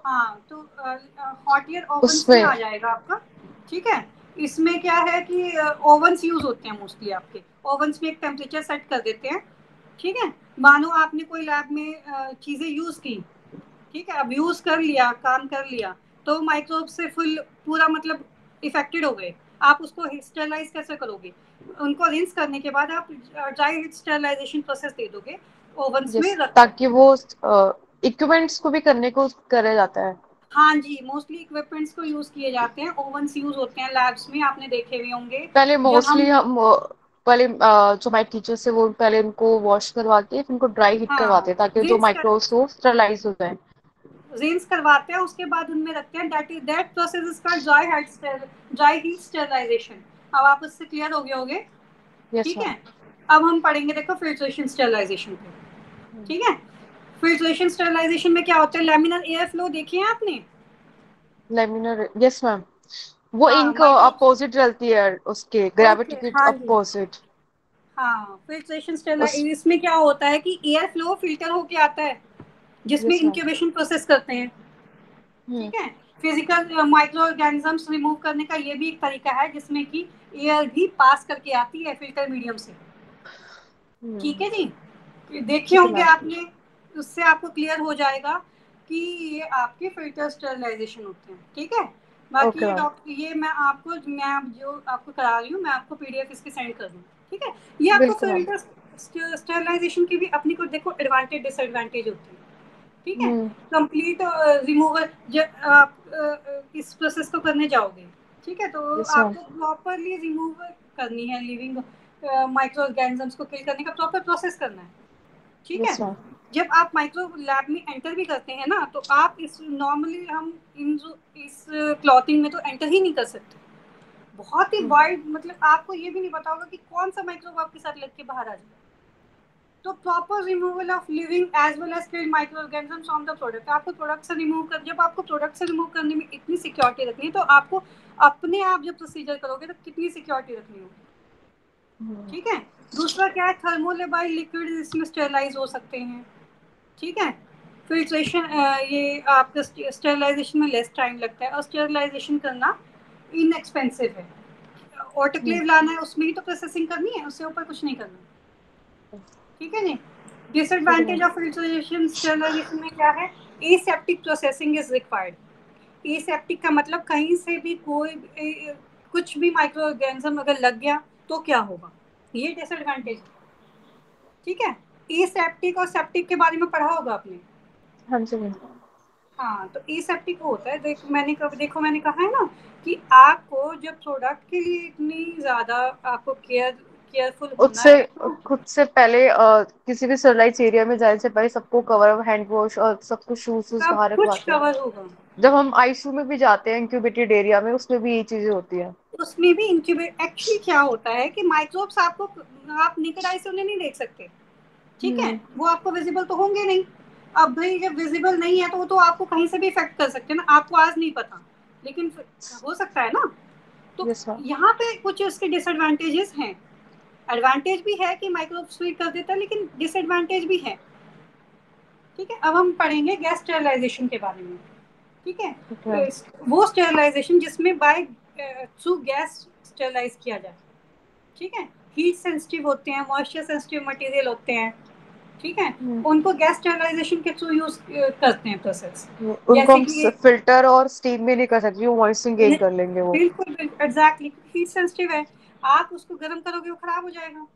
हाँ तो हॉट एयर ओवन उसमें आ जाएगा आपका। ठीक है? इसमें क्या है कि ओवंस यूज़ होते हैं मोस्टली आपके। ओवंस में एक टेम्परेचर सेट कर देते हैं। ठीक है? मानो आपने कोई लैब में चीज़ें यूज़ की। ठीक है? अब यूज़ कर लिया काम कर लिया तो माइक्रोब से फुल पूरा मतलब इफेक्टेड हो गए। आप उसको स्टेरलाइज कैसे करोगे? उनको रिंस करने के बाद आप ड्राई हीट स्टेरलाइजेशन प्रोसेस दे दोगे ओवंस में रख ताकि वो इक्विपमेंट्स को भी करने को करा जाता है। हाँ जी मोस्टली इक्विपमेंट्स को यूज़ किए जाते हैं। ओवंस यूज़ होते हैं लैब्स में आपने देखे भी होंगे। पहले मोस्टली हम हम पहले जो हमारे टीचर्स है वो पहले उनको वॉश करवा के फिर उनको ड्राई हीट हाँ। करवाते हैं ताकि जो माइक्रोब्स हो स्टरलाइज हो जाए। रिंस करवाते हैं उसके बाद उनमें रखते हैं that is that process is called dry heat dry heat sterilization अब आप उससे क्लियर हो गए होगे? ठीक है? अब हम पढ़ेंगे देखो फिल्ट्रेशन स्टेरिलाइजेशन पे। ठीक है? फिल्ट्रेशन स्टेरिलाइजेशन में क्या होता है? लेमिनर एयर फ्लो देखिए आपने? लेमिनर यस मैम वो हाँ इंक अपोजिट रहती है उसके ग्रेविटी के हाँ अपोजिट हाँ फिल्ट्रेशन उस स्टेरिलाइजेशन इसमें क्या होता है कि एयर फ्लो फ़िल्टर होके आता है जिसमें इंक्यूबेशन प्रोसेस करते हैं। हम्म ठीक है? फ़िज़िकल माइक्रो ऑर्गेनिजम्स रिमूव करने का ये भी एक तरीका है जिसमें कि एयर भी पास करके आती है फ़िल्टर मीडियम से। ठीक हम्म है जी? देखे होंगे आपने उससे आपको क्लियर हो जाएगा कि ये आपके फ़िल्टर स्टेरिलाइजेशन होते हैं। ठीक है? बाकी मैम डॉक्टर ये मैं आपको मैं आप जो आपको करा रही हूँ मैं आपको पीडीएफ इसके सेंड कर दूँ। ठीक है? ये आपको फ़िल्टर स्टेरिलाइजेशन की भी अपनी को देखो एडवांटेज डिसएडवांटेज होती है। ठीक है? हम्म। कंप्लीट रिमूवल जब आप अ, अ, इस प्रोसेस को करने जाओगे ठीक है तो मैम आपको प्रॉपरली रिमूव करनी है लिविंग माइक्रो ऑर्गेनिजम्स को किल करने का प्रॉपर प्रोसेस करना है। ठीक है? जब आप माइक्रो लैब में एंटर भी करते हैं ना तो आप इस नॉर्मली हम इन जो इस क्लॉथिंग में तो एंटर ही नहीं कर सकते। बहुत ही वाइड मतलब आपको ये भी नहीं पता होगा कि कौन सा माइक्रोब आपके साथ लग के बाहर आ जाए। तो proper removal of living as well as killed micro organisms from the product आपको प्रोडक्ट से रिमूव कर जब आपको प्रोडक्ट से रिमूव करने में इतनी सिक्योरिटी रखनी है तो आपको अपने आप जब प्रोसीजर करोगे तो कितनी सिक्योरिटी रखनी होगी? हम्म। ठीक है? दूसरा क्या है? थर्मोलेबाइल लिक्विड इसमें स्टेरलाइज हो सकते हैं। ठीक है? फिल्ट्रेशन ये आपका स्टेरलाइजेशन में लेस टाइम लगता है। और स्टेरलाइजेशन करना इनएक्सपेंसिव है। ऑटोक्लेव हम्म। लाना है उसमें ही तो प्रोसेसिंग करनी है उससे ऊपर कुछ नहीं करना। ठीक है जी? डिसएडवांटेज ऑफ़ फिल्ट्रेशन स्टेरलाइजेशन में क्या है? Aseptic processing is required aseptic का मतलब कहीं से भी कोई ए, कुछ भी माइक्रो ऑर्गेनिज्म अगर लग गया तो क्या होगा? ये डिसएडवांटेज ठीक है? एसेप्टिक और सेप्टिक के बारे में पढ़ा होगा आपने? हाँ जी हाँ तो एसेप्टिक होता है। देख मैंने देखो मैंने कहा है ना कि आपको जब प्रोडक्ट के लिए इतनी ज़्यादा आपको केयर केयरफुल उससे खुद से पहले अ, किसी भी सरलाइज एरिया में जाने से पहले सबको कवर हैंड वॉश और सब कुछ शूज़ शूज़ बाहर कवर होगा। जब हम आईसीयू में भी जाते हैं इंक्यूबेटेड एरिया में उसमें भी ये चीज़ें होती हैं। उसमें भी इंक्यूबेट एक्चुअली क्या होता है कि माइक्रोब्स आपको आप निकट आई से उन्हें नहीं देख सकते। ठीक है? हम्म। वो आपको विजिबल तो होंगे नहीं। अब भाई जब विजिबल नहीं है तो वो तो आपको कहीं से भी इफ़ेक्ट कर सकते हैं ना। आपको आज नहीं पता लेकिन हो सकता है ना? तो मैम यहाँ पे कुछ उसके डिसएडवांटेजेस हैं। एडवांटेज भी है कि माइक्रोब स्वीट कर देता है लेकिन डिसएडवांटेज भी है। ठीक है अब हम पढ़ेंगे गैस स्टेरिलाइजेशन के बारे में। ठीक है तो वो स्टेरिलाइजेशन जिसमें बाय थ्रू गैस स्टेरिलाइज किया जाए। ठीक है हीट सेंसिटिव होते हैं मॉइस्चर सेंसिटिव मटेरियल होते हैं। ठीक है हम्म। उनको गैस स्टेरलाइजेशन के थ्रू यूज़ करते हैं प्रोसेस उनको फ़िल्टर और स्टीम में नहीं कर सकते वो मॉइस्चरिंग गेन कर लेंगे वो। बिल्कुल एग्जैक्टली हीट सेंसिटिव है। आप उसको गर्म करोगे वो खराब हो जाएगा।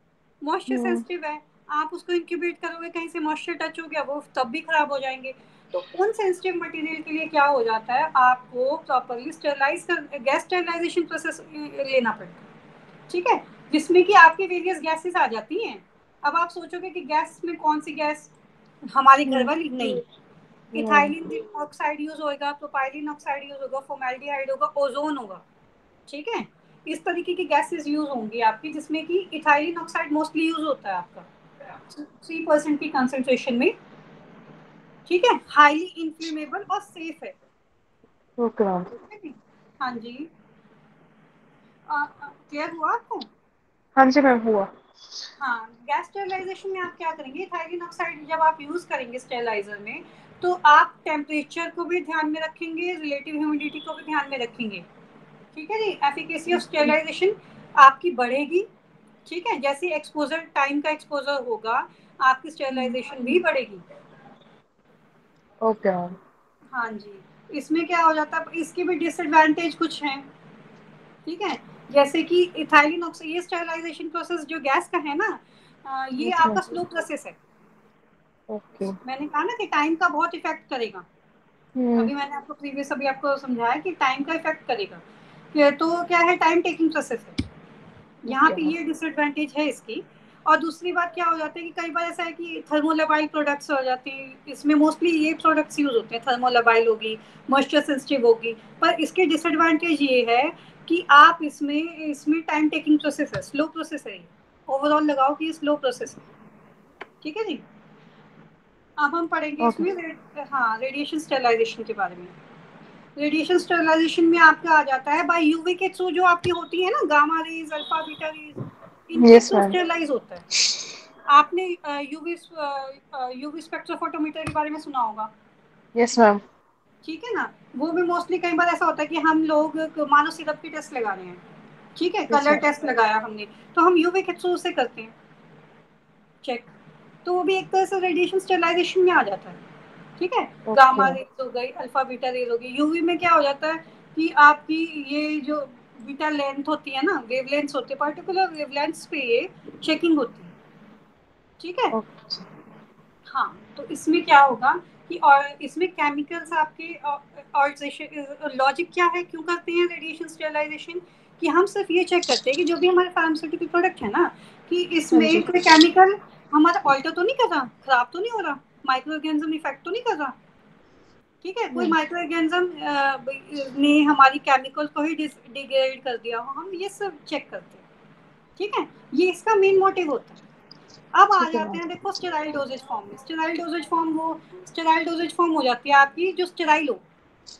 मॉइस्चर सेंसिटिव है। आप उसको इंक्यूबेट करोगे कहीं से मॉइस्चर टच हो गया वो तब भी खराब हो जाएँगे। तो उन सेंसिटिव मटेरियल के लिए क्या हो जाता है आपको प्रॉपरली स्टरलाइज कर गैस स्टरलाइजेशन प्रोसेस लेना पड़ता है ठीक है? जिसमें कि आपके वेरियस गैसेस आ जाती हैं। अब आप सोचोगे कि गैस में कौन सी गैस हमारी घर। वाली नहीं। इथाइलिन ऑक्साइड यूज़ होगा प्रोपाइलिन ऑक्साइड यूज़ होगा फोमेल्डिहाइड होगा ओजोन होगा। ठीक है? इस तरीके की गैसेस यूज़ होंगी आपकी जिसमें कि इथाइलिन ऑक्साइड मोस्टली यूज़ होता है आपका। थ्री परसेंट की कंसेंट्रेशन में। ठीक है? हाईली इन्फ्लेमेबल और सेफ़ है। ओके हाँ? जी। क्लियर हुआ आपको? हाँ जी मैम हुआ। हाँ गैस स्टेरिलाइजेशन में आप क्या करेंगे? थायरिन ऑक्साइड जब आप यूज़ करेंगे स्टेरिलाइजर में तो आप टेम्परेचर को भी ध्यान में रखेंगे रिलेटिव ह्यूमिडिटी को भी ध्यान में रखेंगे। ठीक है जी? एफिकेसी ऑफ़ स्टेरिलाइजेशन आपकी बढ़ेगी ठीक है? जैसे एक्सपोजर टाइम का एक्सपोजर होगा आपकी स्टेरिलाइजेशन भी बढ़ेगी। ओके हाँ जी। इसमें क्या हो जाता है? इसके भी डिसएडवांटेज कुछ हैं ठीक है? जैसे कि इथाइलिन ऑक्साइड ये स्टेरिलाइजेशन प्रोसेस जो गैस का है ना ये आपका स्लो प्रोसेस है। ओके मैंने कहा ना कि टाइम का बहुत इफ़ेक्ट करेगा। हम्म। अभी मैंने आपको प्रीवियस अभी आपको समझाया कि टाइम का इफ़ेक्ट करेगा। तो क्या है टाइम टेकिंग प्रोसेस है। यहाँ पे ये डिसएडवांटेज है इसकी। और दूसरी बात क्या हो जाती है कि कई बार ऐसा है कि थर्मोलाबाइल प्रोडक्ट्स हो जाते हैं। इसमें मोस्टली ये प्रोडक्ट्स यूज़ होते हैं। थर्मोलाबाइल होगी मॉइस्चर सेंसिटिव होगी। पर इसके डिसएडवांटेज ये है कि आप इसमें इसमें टाइम टेकिंग प्रोसेस है। स्लो प्रोसेस है ओवरऑल लगाओ कि स्लो प्रोसेस है। ठीक है जी? अब हम पढ़ेंगे okay. इसमें हाँ रेडिएशन स्टेलाइजेशन के बारे में। रेडिएशन स्टेलाइजेशन में आपका आ जाता है बाय यूवी के थ्रू जो आपकी होती है ना gamma rays alpha beta rays इनके थ्रू स्टेलाइज होता है। आपने यूवी यूवी स्पेक्ट्रोफोटोमीटर के बारे में सुना होगा। यस मैम ठीक है ना? वो भी मोस्टली कई बार ऐसा होता है कि हम लोग मानो सिरप की टेस्ट लगा रहे हैं। ठीक है? कलर टेस्ट लगाया हमने। तो हम यूवी के थ्रू से करते हैं। चेक तो वो भी एक तरह से रेडिएशन स्टेलाइजेशन में आ जाता है। ठीक है? गामा रेज हो गई अल्फ़ा बीटा रेज हो गई। यूवी में क्या हो जाता है कि आपकी ये जो बीटा लेंथ होती है ना वेव लेंथ होती है पर्टिकुलर वेव लेंथ पे ये चेकिंग होती है। ठीक है? हाँ तो इसमें क्या होगा कि और इसमें केमिकल्स आपके और लॉजिक क्या है क्यों करते हैं रेडिएशन स्टेलाइजेशन कि हम सिर्फ़ ये चेक करते हैं कि जो भी हमारे फार्मास्यूटिकल प्रोडक्ट है ना कि इसमें हाँ कोई केमिकल हमारा ऑल्टर तो नहीं कर रहा खराब तो नहीं हो रहा? माइक्रो ऑर्गेनिज्म इफ़ेक्ट तो नहीं कर रहा? ठीक है कोई माइक्रो ऑर्गेनिज्म ने हमारी केमिकल को ही डिग्रेड कर दिया हो हम ये सब चेक करते हैं। ठीक है ये इसका मेन मोटिव होता है। अब आ जाते हैं देखो स्टेराइल डोजेज फॉर्म में। स्टेराइल डोजेज फॉर्म वो स्टेराइल डोजेज फॉर्म हो जाती है आपकी जो स्टेराइल हो।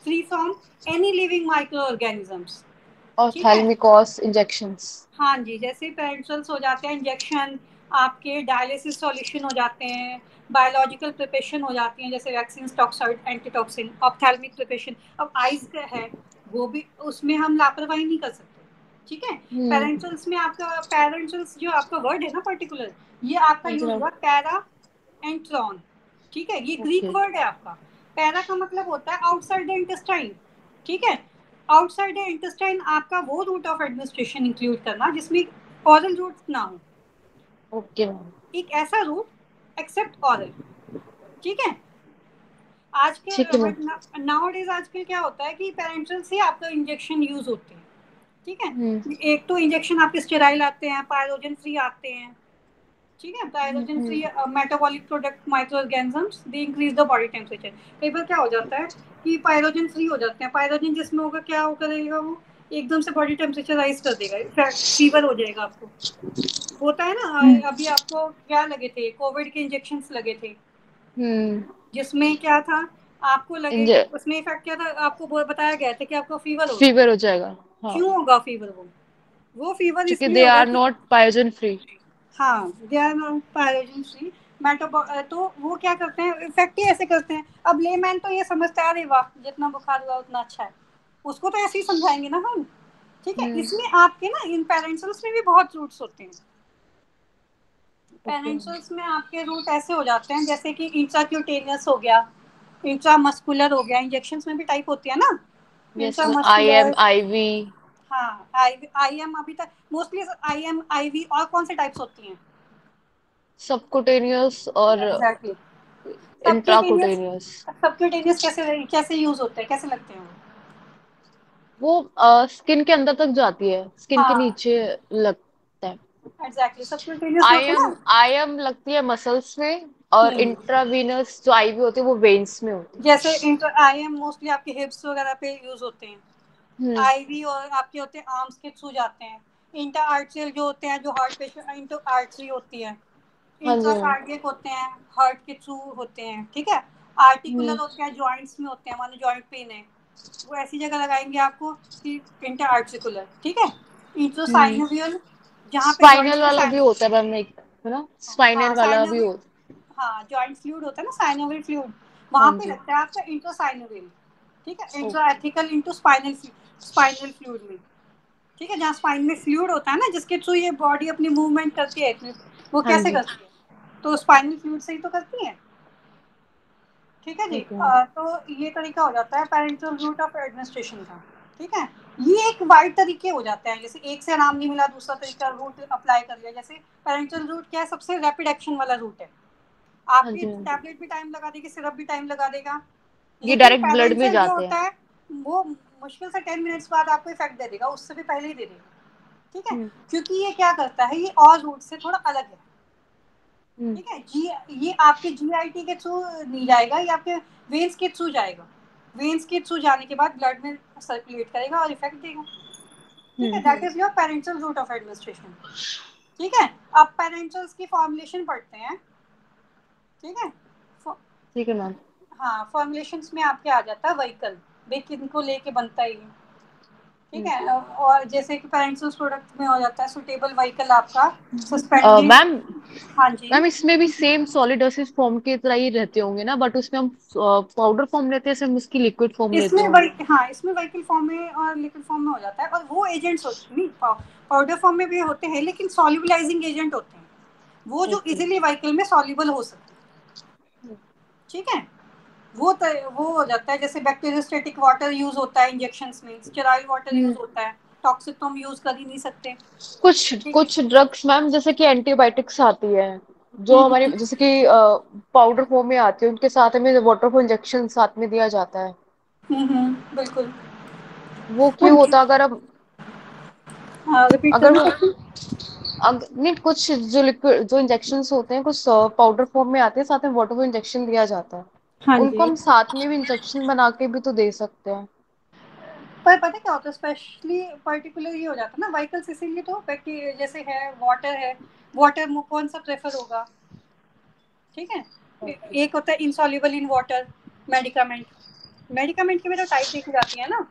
Free from any living micro organisms ophthalmics injections हाँ जी जैसे पेरेंट्रल्स हो जाते हैं इंजेक्शन आपके डायलिसिस सॉल्यूशन हो जाते हैं बायोलॉजिकल प्रिपरेशन हो जाती हैं जैसे vaccine toxoid antitoxin ophthalmic preparation अब आइज़ का है वो भी उसमें हम लापरवाही नहीं कर सकते ठीक है? पेरेंट्रल्स हम्म। में आपका पेरेंट्रल्स जो आपका वर्ड है ना पर्टिकुलर ये आपका यूज़ हुआ पैरा एंड ट्रॉन ठीक है? ये ग्रीक वर्ड है आपका। पैरा का मतलब होता है आउटसाइड द इंटेस्टाइन ठीक है? आउटसाइड द इंटेस्टाइन आपका वो रूट ऑफ़ एडमिनिस्ट्रेशन इंक्लूड करना जिसमें ऑरल रूट ना हो। ओके एक ऐसा रूट एक्सेप्ट ऑरल ठीक है? आजकल नाउ डेज़ आजकल क्या होता है कि पेरेंटल से आपका इंजेक्शन यूज़ होते हैं। ठीक है? हम्म। एक तो इंजेक्शन आपके स्टेराइल आते हैं पायरोजन फ्री आते हैं। ठीक है? Pyrogen free metabolic product microorganisms they increase the body temperature कई बार क्या हो जाता है कि पायरोजन फ्री हो जाते हैं। पायरोजन जिसमें होगा क्या होगा करेगा वो? एकदम से बॉडी टेम्परेचर राइज कर देगा। फीवर हो जाएगा आपको। होता है ना हम्म। अभी आपको क्या लगे थे? कोविड के इंजेक्शन लगे थे। हम्म। जिसमें क्या था आपको लगे उसमें इफ़ेक्ट क्या था आपको बताया गया था कि आपको फीवर हो फीवर हो जाएगा हाँ. क्यों होगा फीवर वो? वो फीवर इसलिए they are not pyrogen free हाँ they are not pyrogen free metabo तो वो क्या करते हैं? इफ़ेक्ट ही ऐसे करते हैं। अब लेमैन तो ये समझता है अरे वाह जितना बुखार हुआ उतना अच्छा है। उसको तो ऐसे ही समझाएँगे ना हम। ठीक है? इसमें आपके ना इन पेरेंट्स में भी बहुत रूट्स होते हैं। पेरेंट्स में आपके रूट ऐसे हो जाते हैं जैसे कि इंट्राक्यूटेनियस हो गया इंट्रामस्कुलर हो गया इंजेक्शंस में भी टाइप होती है ना? आईएम आईवी हाँ अभी तक मोस्टली आईएम आईवी और कौन से टाइप्स होती हैं? और इंट्राकुटेनियस कैसे कैसे यूज़ होते हैं कैसे लगते हैं? वो स्किन के अंदर तक जाती है स्किन हाँ. के नीचे लगता है। एग्जैक्टली सबकुटेनियस आईएम आईएम लगती है मसल्स में और इंट्रावीनस जो आईवी होती है वो वेन्स में होती है। जैसे इंटर आईएम मोस्टली आपके हिप्स वगैरह पे यूज़ होते हैं। आईवी और आपके होते हैं आर्म्स के थ्रू जाते हैं। इंटर आर्टियल जो होते हैं जो हार्ट पेशेंट इंटर आर्टरी होती है। इंट्राकार्डियक होते हैं हार्ट के थ्रू होते हैं ठीक है? आर्टिकुलर होते हैं जॉइंट्स में होते हैं मानो जॉइंट पेन है। वो ऐसी जगह लगाएँगे आपको कि इंटर आर्टिकुलर ठीक है? इंट्रोसाइनोवियल जहाँ पे स्पाइनल वाला भी होता है मैम एक है ना? स्पाइनल वाला भी होता है हाँ जॉइंट फ्लूइड होता है ना साइनोवियल फ्लूइड वहाँ पे लगता है आपका इंट्रोसाइनोवियल ठीक है? Intrathecal into spinal spinal fluid में ठीक है? जहाँ स्पाइन में फ्लूइड होता है ना जिसके थ्रू ये बॉडी अपनी मूवमेंट करती है वो हाँ कैसे करती है? तो स्पाइनल फ्लूड से ही तो करती है? ठीक है जी? आ, तो ये तरीका हो जाता है पेरेंटल रूट ऑफ़ एडमिनिस्ट्रेशन का ठीक है? ये एक वाइड तरीके हो जाते हैं जैसे एक से आराम नहीं मिला दूसरा तरीका रूट अप्लाई कर लिया। जैसे पेरेंटल रूट क्या है सबसे रैपिड एक्शन वाला रूट है। आपकी टैबलेट भी टाइम लगा देगी सिरप भी टाइम लगा देगा। ये डायरेक्ट ब्लड में जाते हैं। वो मुश्किल से टेन मिनट्स बाद आपको इफ़ेक्ट दे देगा उससे भी पहले ही दे देगा ठीक है? हम्म। क्योंकि ये क्या करता है ये और रूट से थोड़ा अलग है। ठीक है? जी ये आपके जीआईटी के थ्रू नहीं जाएगा ये आपके वेन्स के थ्रू जाएगा। वेन्स के थ्रू जाने के बाद ब्लड में सर्कुलेट करेगा और इफ़ेक्ट देगा। ठीक है? That is your parental route of administration ठीक है? अब पेरेंटल्स की फॉर्मुलेशन पढ़ते हैं। ठीक है? ठीक है मैम हाँ फॉर्मुलेशंस में आपके आ जाता है व्हीकल वे किनको लेके बनता ही है ठीक है। और जैसे कि पेरेंट्स प्रोडक्ट में हो जाता है सुटेबल व्हीकल आपका सस्पेंडेड मैम हाँ जी। मैम इसमें भी सेम सॉलिडोसिस फॉर्म की तरह ही रहते होंगे ना बट उसमें हम पाउडर फॉर्म लेते हैं सिर्फ़ उसकी लिक्विड फॉर्म लेते हैं इसमें हाँ इसमें व्हीकल फॉर्म में और लिक्विड फॉर्म में हो जाता है और वो एजेंट्स होते हैं पाउडर फॉर्म में भी होते हैं लेकिन सॉल्युबलाइजिंग एजेंट होते हैं। वो जो इजीली व्हीकल में सॉल्युबल हो सकते हैं। ठीक है? वो तो वो हो जाता है जैसे बैक्टीरियोस्टेटिक वाटर यूज़ होता है इंजेक्शंस में स्टेराइल वाटर यूज़ होता है टॉक्सिक तो हम यूज़ कर ही नहीं सकते। कुछ कुछ ड्रग्स मैम जैसे कि एंटीबायोटिक्स आती है जो हम्म। हमारे जैसे कि पाउडर फॉर्म में आती है उनके साथ में वाटरफॉल इंजेक्शन साथ में दिया जाता है। हम्म, हम्म, बिल्कुल। वो क्यों होता अगर अब हाँ, अगर अग, नहीं कुछ जो लिक्विड जो इंजेक्शन होते हैं कुछ पाउडर फॉर्म में आते हैं साथ में वाटर वाटरफॉल इंजेक्शन दिया जाता है। हाँ उनको हम साथ में भी इंजेक्शन बना के भी तो दे सकते हैं। पर पता क्या होता है? स्पेशली पर्टिकुलर ये हो जाता है ना व्हीकल्स इसीलिए तो बैक्टीरिया जैसे है वाटर है वाटर कौन सा प्रेफर होगा? ठीक है? okay. एक होता है insoluble in water medicament medicament की भी तो टाइप देखी जाती है ना।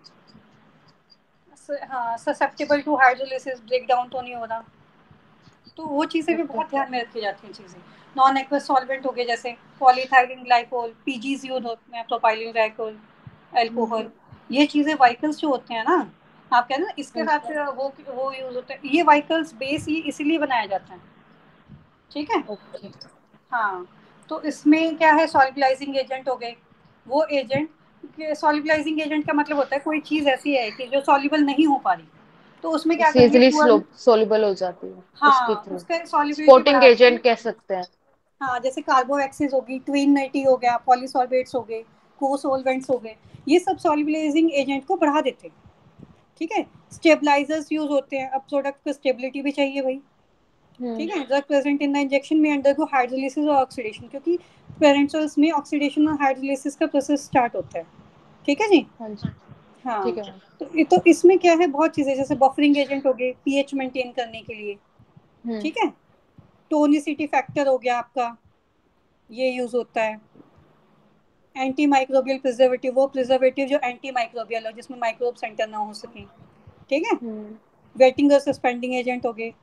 हाँ susceptible to hydrolysis break down तो नहीं हो रहा तो वो चीज़ें भी बहुत ध्यान में रखी जाती हैं चीज़ें। नॉन एक्वस सॉल्वेंट हो गए जैसे पॉलीथाइलिन ग्लाइकोल पीजीज यूज़ होते हैं प्रोपाइलिन ग्लाइकोल एल्कोहल ये चीज़ें वाइकल्स जो होते हैं ना आप कहते हैं इसके साथ वो वो यूज़ होते हैं। ये वाइकल्स बेस ये इसीलिए बनाया जाता है। ठीक है? Okay. हाँ तो इसमें क्या है? सॉल्बिलाइजिंग एजेंट हो गए। वो एजेंट सॉल्बिलाइजिंग एजेंट का मतलब होता है कोई चीज़ ऐसी है कि जो सॉल्युबल नहीं हो पा रही। तो उसमें क्या इजीली सोल्यूबल हो जाती है हाँ उसका सपोर्टिंग एजेंट कह सकते हैं। हाँ जैसे कार्बोवैक्सिस होगी ट्विन हो गया पॉलीसॉल्वेट्स हो गए कोसोल्वेंट्स हो गए ये सब सॉल्युबलाइजिंग एजेंट को बढ़ा देते हैं। ठीक है? स्टेबलाइजर्स यूज़ होते हैं। अब प्रोडक्ट को स्टेबिलिटी भी चाहिए भाई। हम्म। ठीक है? Drug present in the injection में अंडर गो हाइड्रोलिसिस और ऑक्सीडेशन क्योंकि पेरेंट्स में ऑक्सीडेशन और हाइड्रोलिसिस का प्रोसेस स्टार्ट होता है। ठीक है जी? हाँ जी। हाँ। ठीक है। तो, तो इसमें क्या है? बहुत चीज़ें जैसे बफरिंग एजेंट हो गए पीएच मेंटेन करने के लिए। हम्म। ठीक है? टोनिसिटी फैक्टर हो गया आपका। ये यूज़ होता है। एंटी माइक्रोबियल प्रिजर्वेटिव वो प्रिजर्वेटिव जो एंटी माइक्रोबियल हो जिसमें माइक्रोब सेंटर ना हो सके। ठीक है? वेटिंग और सस्पेंडिंग एजेंट हो गए।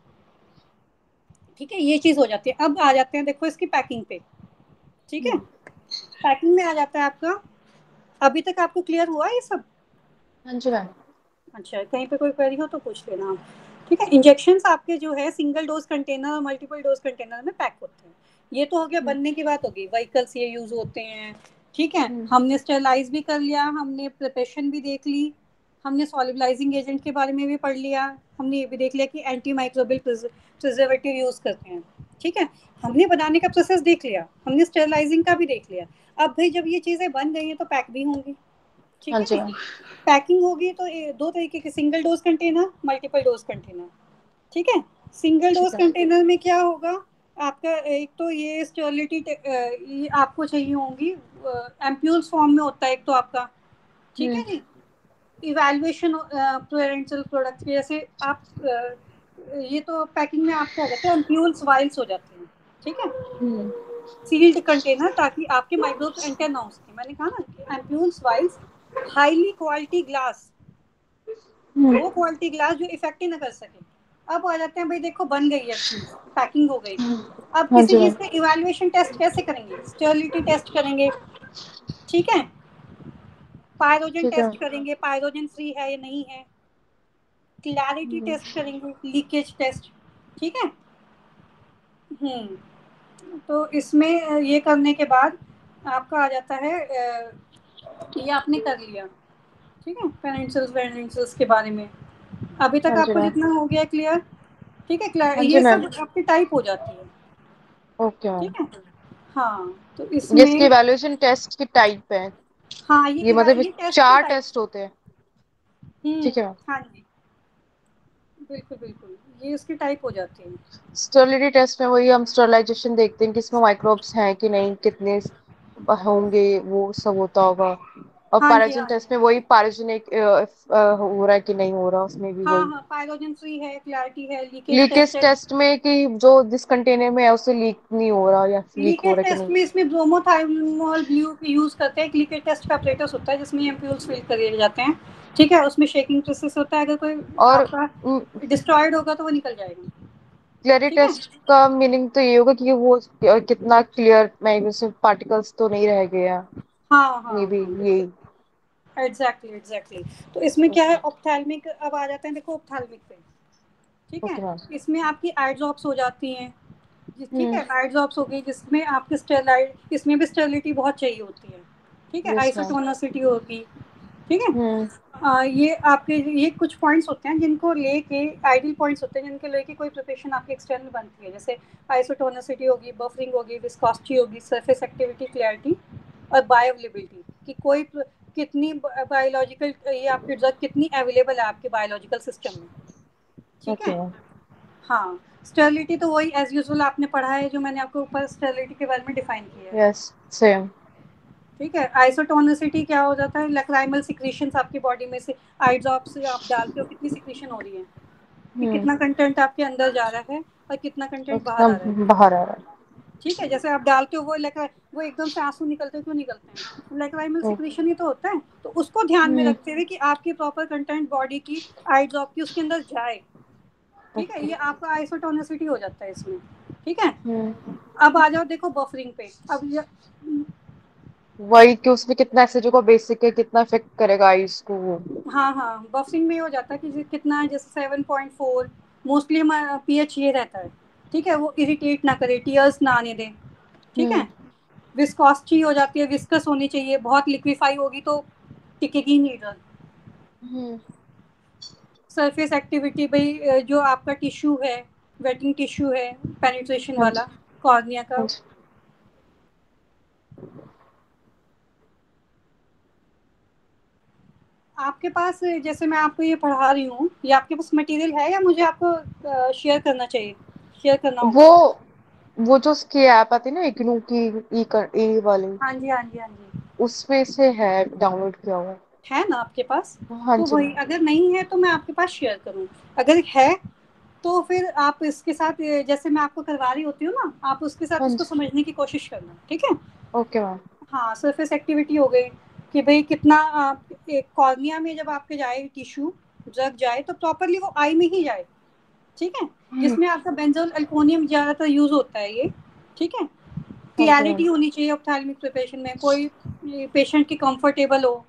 ठीक है? ये चीज़ हो जाती है। अब आ जाते हैं देखो इसकी पैकिंग पे। ठीक है? पैकिंग में आ जाता है आपका। अभी तक आपको क्लियर हुआ ये सब? हाँ जी मैम। अच्छा कहीं पे कोई क्वेरी हो तो पूछ लेना। ठीक है इंजेक्शन आपके जो है सिंगल डोज कंटेनर और मल्टीपल डोज कंटेनर में पैक होते हैं। ये तो हो गया बनने की बात होगी व्हीकल्स ये यूज़ होते हैं। ठीक है हमने स्टेलाइज भी कर लिया हमने प्रिपरेशन भी देख ली हमने सॉलिबलाइजिंग एजेंट के बारे में भी पढ़ लिया हमने ये भी देख लिया कि एंटी माइक्रोबियल प्रिजर्वेटिव यूज़ करते हैं। ठीक है हमने बनाने का प्रोसेस देख लिया हमने स्टेलाइजिंग का भी देख लिया। अब भाई जब ये चीज़ें बन गई हैं तो पैक भी होंगी। ठीक है पैकिंग होगी तो दो तरीके के single dose container multiple dose container ठीक है? सिंगल डोज कंटेनर में क्या होगा? आपका एक तो ये स्टोरिलिटी आपको चाहिए होंगी एम्प्यूल्स फॉर्म में होता है एक तो आपका। ठीक है जी? इवेल्युएशन पेरेंटल प्रोडक्ट्स जैसे आप ये तो पैकिंग में आपका रहता है एम्प्यूल्स वाइल्स हो जाते हैं। ठीक है? सील्ड कंटेनर ताकि आपके माइक्रोब्स एंटर ना हो सके। मैंने कहा ना ampoules vials highly quality glass. वो क्वालिटी ग्लास जो इफ़ेक्ट ही ना कर सके। अब आ जाते हैं भाई देखो बन गई है पैकिंग हो गई। अब हाँ किसी चीज़ का इवेल्युएशन टेस्ट कैसे करेंगे? स्टेरिलिटी टेस्ट करेंगे। ठीक है? पायरोजन टेस्ट करेंगे। पायरोजन फ्री है या नहीं है? क्लैरिटी टेस्ट करेंगे लीकेज टेस्ट ठीक है? हम्म। तो इसमें ये करने के बाद आपका आ जाता है ये आपने कर लिया। ठीक है? पेरेंशियल्स वेरेंशियल्स के बारे में। अभी तक हाँ आपको जितना हो गया क्लियर ठीक है क्लियर हाँ ये सब आपकी टाइप हो जाती है। ओके ठीक है? हाँ तो इसमें इसकी इवैल्यूएशन टेस्ट की टाइप है। हाँ ये, ये मतलब ये चार टेस्ट होते हैं। हम्म, ठीक है हाँ जी। बिल्कुल बिल्कुल। ये इसकी टाइप हो जाती है। स्टेरिलिटी टेस्ट में वही हम स्टेरिलाइजेशन देखते हैं कि इसमें माइक्रोब्स हैं कि नहीं कितने होंगे वो सब होता होगा। और हाँ पैराजन हाँ। टेस्ट में वही पैराजेनिक हो रहा है कि नहीं हो रहा उसमें भी हाँ वही। हाँ पैराजन फ्री है क्लैरिटी है लीकेज लीकेज टेस्ट टेस्ट में कि जो जिस कंटेनर में है उससे लीक नहीं हो रहा या लीक हो रहा है कि नहीं? में इसमें ब्रोमोथाइमोल ब्लू यूज़ करते हैं लीकेज टेस्ट का अपरेटस होता है जिसमें एम्प्यूल्स फिल करे जाते हैं। ठीक है उसमें शेकिंग प्रोसेस होता है अगर कोई और डिस्ट्रॉयड होगा तो वो निकल जाएगा। क्लियरिटी टेस्ट का मीनिंग तो ये होगा कि वो कितना क्लियर मैग्नेशियम पार्टिकल्स तो नहीं रह गए हैं। हाँ हाँ मे बी यही एग्जैक्टली एग्जैक्टली तो इसमें क्या है? ऑप्थेल्मिक अब आ जाते हैं देखो ऑप्थेल्मिक पे। ठीक है? इसमें आपकी आइड्रॉप्स हो जाती हैं। ठीक है? आइड्रॉप्स हो गई जिसमें आपकी स्टेरलाइट इसमें भी स्टेरिलिटी बहुत चाहिए होती है। ठीक है? आइसोटोनसिटी होगी ठीक है? ये आपके ये कुछ पॉइंट्स होते हैं जिनको लेके आइडियल पॉइंट्स होते हैं जिनके लेके कोई प्रिपरेशन आपकी एक्सटर्नल बनती है। जैसे आइसोटोनसिटी होगी बफरिंग होगी विस्कोसिटी होगी सरफेस एक्टिविटी क्लैरिटी और बायोअवेलेबिलिटी कि कोई कितनी बायोलॉजिकल ये आपकी ड्रग कितनी अवेलेबल है आपके बायोलॉजिकल सिस्टम में। ठीक okay. है हाँ स्टेरिलिटी तो वही एज यूजुअल आपने पढ़ा है जो मैंने आपको ऊपर स्टेरिलिटी के बारे में डिफाइन किया है। यस सेम ठीक है? आइसोटोनिसिटी क्या हो जाता है? लक्राइमल सिक्रीशन आपकी बॉडी में से आई ड्रॉप्स आप डालते हो कितनी सिक्रीशन हो रही है? कि हम्म। कितना कंटेंट आपके अंदर जा रहा है और कितना कंटेंट बाहर आ रहा है? बाहर आ रहा है। ठीक है? जैसे आप डालते हो वो लेकर वो एकदम से आँसू निकलते क्यों निकलते हैं? लेक्राइमल सिक्रीशन ही तो होता है। तो उसको ध्यान में हम्म। रखते हुए कि आपके प्रॉपर कंटेंट बॉडी की आई ड्रॉप की उसके अंदर जाए। ठीक है? ये आपका आइसोटोनिसिटी हो जाता है इसमें। ठीक है? हम्म। अब आ जाओ देखो बफरिंग पे। अब वही कि उसमें कितना एसएचओ का बेसिक है कितना इफ़ेक्ट करेगा आईज को हाँ हाँ बफरिंग में हो जाता है कि कितना जैसे सेवन पॉइंट फोर मोस्टली हमारा पीएच ये रहता है ठीक है वो इरिटेट ना करे टीयर्स ना आने दे ठीक है? विस्कोसिटी हम्म। हो जाती है विस्कस होनी चाहिए बहुत लिक्विफाई होगी तो टिकेगी ड्रग सरफेस एक्टिविटी भाई जो आपका टिश्यू है वेटिंग टिश्यू है पेनिट्रेशन वाला कॉर्निया का। आपके पास जैसे मैं आपको ये पढ़ा रही हूँ ये आपके पास मटेरियल है या मुझे आपको शेयर करना चाहिए? शेयर करना वो वो जो उसकी ऐप आती है ना इग्नू की ई कर ई वाली। हाँ जी हाँ जी हाँ जी। उसमें से है डाउनलोड किया हुआ। है ना आपके पास? हाँ तो वही अगर नहीं है तो मैं आपके पास शेयर करूँ। अगर है तो फिर आप इसके साथ जैसे मैं आपको करवा रही होती हूँ ना आप उसके साथ हाँ उसको समझने की कोशिश करना ठीक है? Okay ma'am. हाँ सरफेस एक्टिविटी हो गई। कि भाई कितना एक कॉर्निया में जब आपके जाए टिश्यू ड्रग जाए तो प्रॉपरली वो आई में ही जाए। ठीक है? जिसमें आपका बेंजोल अल्कोनियम ज़्यादातर यूज़ होता है ये। ठीक है? क्लियरिटी होनी चाहिए ऑप्थेल्मिक प्रिपरेशन में। कोई पेशेंट की कंफर्टेबल हो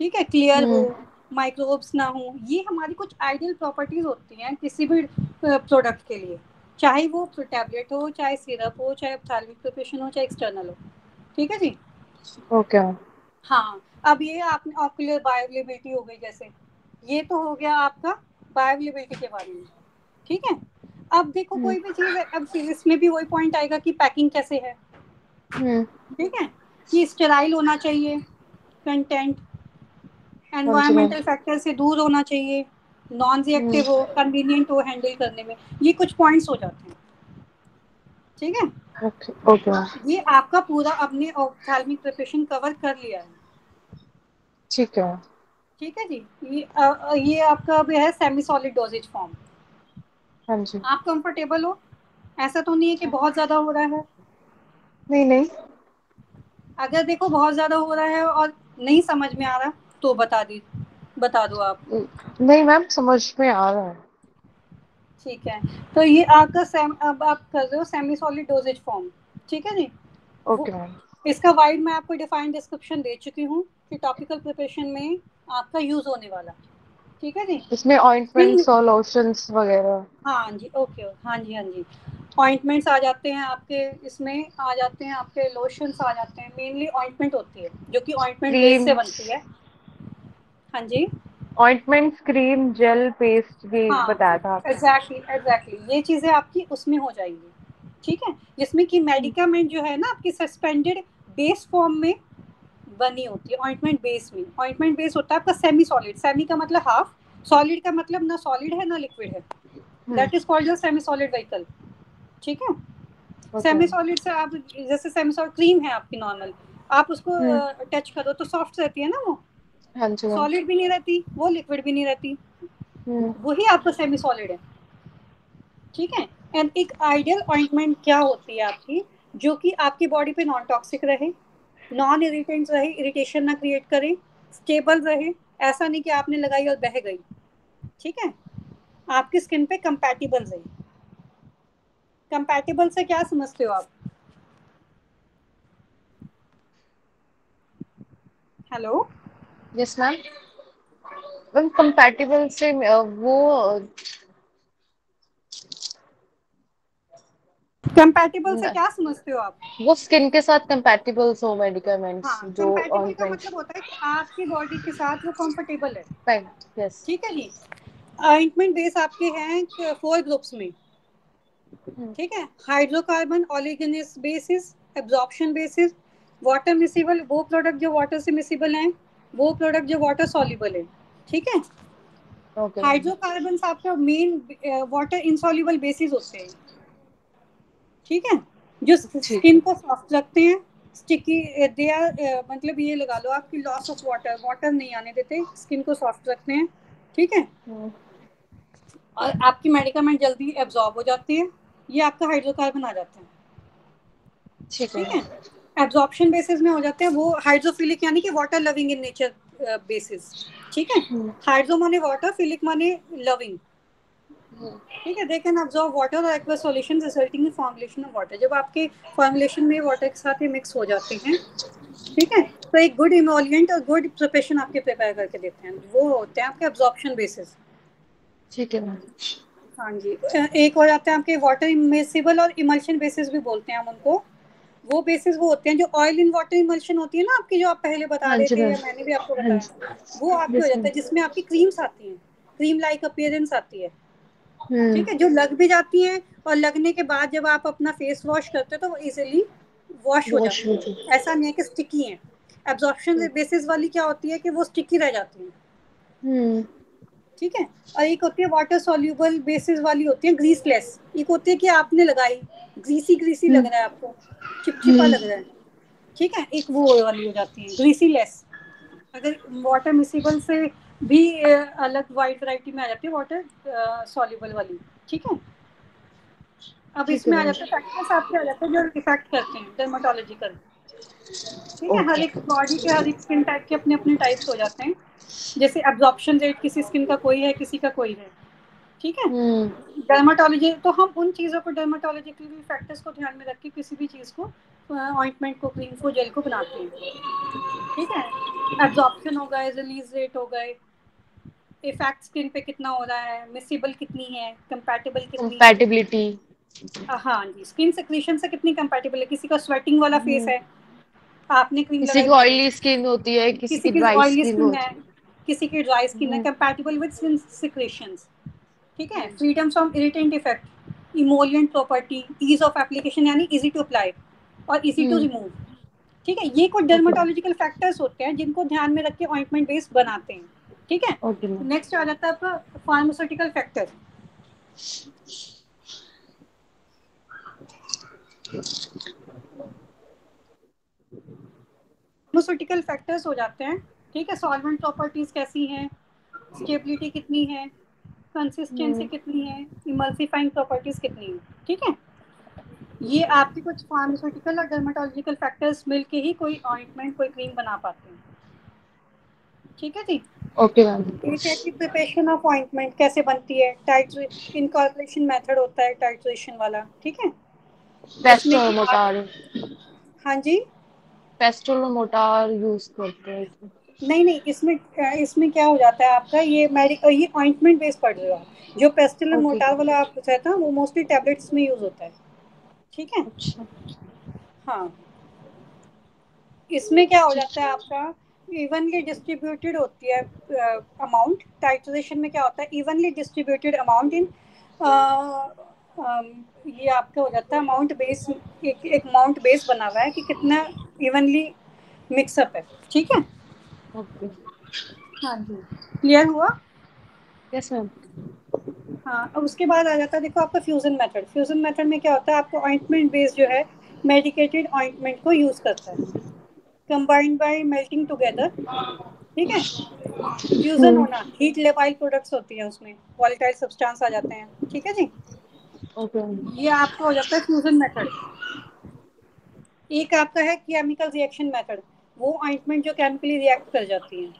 ठीक है? क्लियर हो माइक्रोब्स ना हो ये हमारी कुछ आइडियल प्रॉपर्टीज़ होती हैं किसी भी प्रोडक्ट के लिए। चाहे वो टैबलेट हो चाहे सिरप हो चाहे ऑप्थेल्मिक प्रिपरेशन हो चाहे एक्सटर्नल हो। ठीक है जी? ओके। okay. हाँ अब ये आपने ऑक्यूलर बायोअवेलेबिलिटी हो गई जैसे। ये तो हो गया आपका बायोअवेलेबिलिटी के बारे में। ठीक है? अब देखो कोई भी चीज़ अब इसमें भी वही पॉइंट आएगा कि पैकिंग कैसे है। हम्म। ठीक है? कि स्टेराइल होना चाहिए कंटेंट एनवायरमेंटल फैक्टर से दूर होना चाहिए नॉन रिएक्टिव हो कन्वीनियंट हो हैंडल करने में। ये कुछ पॉइंट्स हो जाते हैं। ठीक है? ओके ओके ये आपका पूरा अपने ऑप्थेल्मिक प्रिपरेशन कवर कर लिया है। ठीक है ठीक है जी? ये आ, ये आपका अब है सेमी सॉलिड डोजेज फॉर्म हाँ जी. आप कंफर्टेबल हो? ऐसा तो नहीं है कि बहुत ज़्यादा हो रहा है। नहीं नहीं. अगर देखो बहुत ज़्यादा हो रहा है और नहीं समझ में आ रहा तो बता दी बता दो आप। नहीं मैम समझ में आ रहा है। ठीक है। तो ये आपका सेम अब आप कर रहे हो सेमी सॉलिड डोजेज फॉर्म ठीक है जी? ओके मैम इसका वाइड मैं आपको डिफाइंड डिस्क्रिप्शन दे चुकी हूँ कि टॉपिकल प्रिपरेशन में आपका यूज़ होने वाला ठीक है जी? इसमें ऑइंटमेंट्स और लोशंस वगैरह। हाँ जी ओके हाँ जी हाँ जी। ऑइंटमेंट्स आ जाते हैं आपके इसमें आ जाते हैं आपके लोशंस आ जाते हैं मेनली ऑइंटमेंट होती है जो कि ऑइंटमेंट बेस से बनती है। हाँ जी। ऑइंटमेंट क्रीम जेल पेस्ट भी हाँ, बताया था एग्जैक्टली एग्जैक्टली exactly, ये चीज़ें आपकी उसमें हो जाएँगी ठीक है? जिसमें कि मेडिकामेंट जो है ना आपकी सस्पेंडेड बेस फॉर्म में बनी होती है ऑइंटमेंट बेस में। ऑइंटमेंट बेस होता है आपका सेमी सॉलिड सेमी का मतलब हाफ़ सॉलिड का मतलब ना सॉलिड है ना लिक्विड है। That is called semi solid vehicle ठीक है? सेमी सॉलिड से आप जैसे सेमी सॉलिड क्रीम है आपकी नॉर्मल आप उसको टच हम्म। करो तो सॉफ्ट रहती है ना वो? सॉलिड हाँ भी नहीं रहती वो लिक्विड भी नहीं रहती। हम्म। वही आपका सेमी सॉलिड है। ठीक है? एंड एक आइडियल ऑइंटमेंट क्या होती है आपकी? जो कि आपकी बॉडी पे नॉन टॉक्सिक रहे नॉन इरिटेंट रहे इरिटेशन ना क्रिएट करे स्टेबल रहे ऐसा नहीं कि आपने लगाई और बह गई। ठीक है? आपकी स्किन पे कंपैटिबल रहे। कंपैटिबल से क्या समझते हो आप? Hello yes ma'am ma'am compatible से वो कंपैटिबल से क्या समझते हो आप? वो स्किन के साथ कंपैटिबल हो मेडिकेमेंट्स हाँ, जो का मतलब होता है कि आपकी बॉडी के साथ वो कंफर्टेबल है। यस ठीक है जी। ऑइंटमेंट बेस आपके हैं फोर ग्रुप्स में? हम्म। ठीक है? Hydrocarbon oleaginous bases absorption bases water miscible वो प्रोडक्ट जो वाटर से मिसिबल हैं वो प्रोडक्ट जो वाटर सॉल्युबल है ठीक है? हाइड्रोकार्बन आपके मेन वाटर इनसॉल्युबल बेसिस होते हैं। ठीक है? जो स्किन को सॉफ्ट रखते हैं स्टिकी दे आर मतलब ये लगा लो आपकी लॉस ऑफ़ वाटर वाटर नहीं आने देते स्किन को सॉफ्ट रखते हैं ठीक है? हम्म। और आपकी मेडिकामेंट जल्दी एब्जॉर्ब हो जाती है ये आपका हाइड्रोकार्बन आ जाता है। ठीक है? एब्जॉर्प्शन बेसिस में हो जाते हैं वो हाइड्रोफिलिक यानी कि water loving in nature bases ठीक है? हाइड्रो माने वाटर फिलिक माने लविंग ठीक है? दे कैन अब्सॉर्ब वाटर और aqua solution resulting in formulation of water जब आपके फॉर्मुलेशन में वाटर के साथ ही मिक्स हो जाते हैं ठीक है? तो एक गुड इमोलियंट और गुड प्रिपरेशन आपके प्रिपेयर करके देते हैं। वो होते हैं आपके अब्जॉर्प्शन बेसिस ठीक है हाँ जी। एक और आते हैं आपके वाटर इमिसिबल और इमल्शन बेसिस भी बोलते हैं हम उनको। वो बेसिस वो होते हैं जो ऑयल इन वाटर इमल्शन होती है ना आपकी जो आप पहले बता हाँ रहे थे मैंने भी आपको हाँ बताया। वो आपकी हो जाता है जिसमें आपकी क्रीम्स आती हैं। क्रीम लाइक अपियरेंस आती है। हम्म। ठीक है जो लग भी जाती है और लगने के बाद जब आप अपना फेस वॉश करते हो तो इजिली वॉश हो जाती है। ऐसा नहीं है कि स्टिकी है। एब्जॉर्प्शन बेसिस वाली क्या होती है कि वो स्टिकी रह जाती है। हम्म। ठीक है? और एक होती है वाटर सॉल्यूबल बेसिस वाली होती है ग्रीसलेस एक होती है कि आपने लगाई ग्रीसी ग्रीसी लग रहा है आपको। चिपचिपा लग रहा है। ठीक है? एक वो वाली हो जाती है ग्रीसी लेस अगर वाटर मिसिबल से भी अलग वाइट वैरायटी में आ जाती है वाटर सॉल्युबल वाली। ठीक है? अब इसमें आ जाता है फैक्टर्स आपके आ जाते हैं जो इफ़ेक्ट करते हैं डर्माटोलॉजिकल ठीक है हर एक बॉडी के हर एक स्किन टाइप के अपने अपने टाइप्स हो जाते हैं। जैसे एब्जॉर्प्शन रेट किसी स्किन का कोई है किसी का कोई है। ठीक है? डर्माटोलॉजी तो हम उन चीज़ों को डर्माटोलॉजिकल फैक्टर्स को ध्यान में रख के किसी भी चीज़ को ऑइंटमेंट को क्रीम को जेल को बनाते हैं। ठीक है? एब्जॉर्प्शन हो गए रिलीज़ रेट हो गए। इफ़ेक्ट स्किन पे कितना हो रहा है मिसेबल कितनी है कंपैटिबल कितनी कंपैटिबिलिटी हाँ जी स्किन सेक्रेशन से कितनी कंपैटिबल है? किसी का स्वेटिंग वाला फेस है आपने क्रीम किसी की ऑयली स्किन होती है किसी, किसी की ऑयली स्किन है किसी की ड्राई स्किन है कंपैटिबल विद स्किन सेक्रेशंस ठीक है? Freedom from irritant effect emollient property ease of application यानी इजी टू अप्लाई और इजी टू रिमूव ठीक है? ये कुछ डर्माटोलॉजिकल फैक्टर्स होते हैं जिनको ध्यान में रख के ऑइंटमेंट बेस बनाते हैं। ठीक है? नेक्स्ट आ जाता है आपका फार्मास्यूटिकल फैक्टर फार्मास्यूटिकल फैक्टर्स हो जाते हैं ठीक है? सॉल्वेंट प्रॉपर्टीज़ कैसी हैं? स्टेबिलिटी कितनी है? कंसिस्टेंसी हम्म। कितनी है? इमल्सिफाइंग प्रॉपर्टीज़ कितनी है ठीक है? ये आपके कुछ फार्मास्यूटिकल और डर्माटोलॉजिकल फैक्टर्स मिलके ही कोई ऑइंटमेंट कोई क्रीम बना पाते हैं। ठीक है जी? Okay ma'am preparation of ointment कैसे बनती है? टाइट्रेशन इनकॉर्पोरेशन मेथड होता है टाइट्रेशन वाला ठीक है? हाँ जी? पेस्टल मोटार यूज़ करते हैं नहीं नहीं इसमें इसमें क्या हो जाता है आपका ये मेडिकल ये ऑइंटमेंट बेस पड़ रहा है। जो पेस्टल okay. मोटार वाला आप कहते हैं वो मोस्टली टैबलेट्स में यूज़ होता है। ठीक है? अच्छा। हाँ। इसमें क्या हो जाता है आपका इवनली डिस्ट्रीब्यूटेड होती है अमाउंट टाइट्रेशन में क्या होता है इवनली डिस्ट्रीब्यूटेड अमाउंट इन ये आपका हो जाता है अमाउंट बेस एक एक अमाउंट बेस बना हुआ है कि कितना इवनली मिक्सअप है ठीक है? ओके हाँ जी। क्लियर हुआ? यस मैम हाँ अब उसके बाद आ जाता है देखो आपका फ्यूजन मेथड फ्यूजन मेथड में क्या होता है आपको ऑइंटमेंट बेस जो है मेडिकेटेड ऑइंटमेंट को यूज़ करता है. कंबाइंड बाय मेल्टिंग टुगेदर ठीक है? फ्यूजन होना हीट लेवाइल प्रोडक्ट्स होती है उसमें वॉलेटाइल सब्सटेंस आ जाते हैं ठीक है जी? Okay okay. ये आपका हो जाता है फ्यूजन मेथड एक आपका है केमिकल रिएक्शन मेथड वो ऑइंटमेंट जो केमिकली रिएक्ट कर जाती है।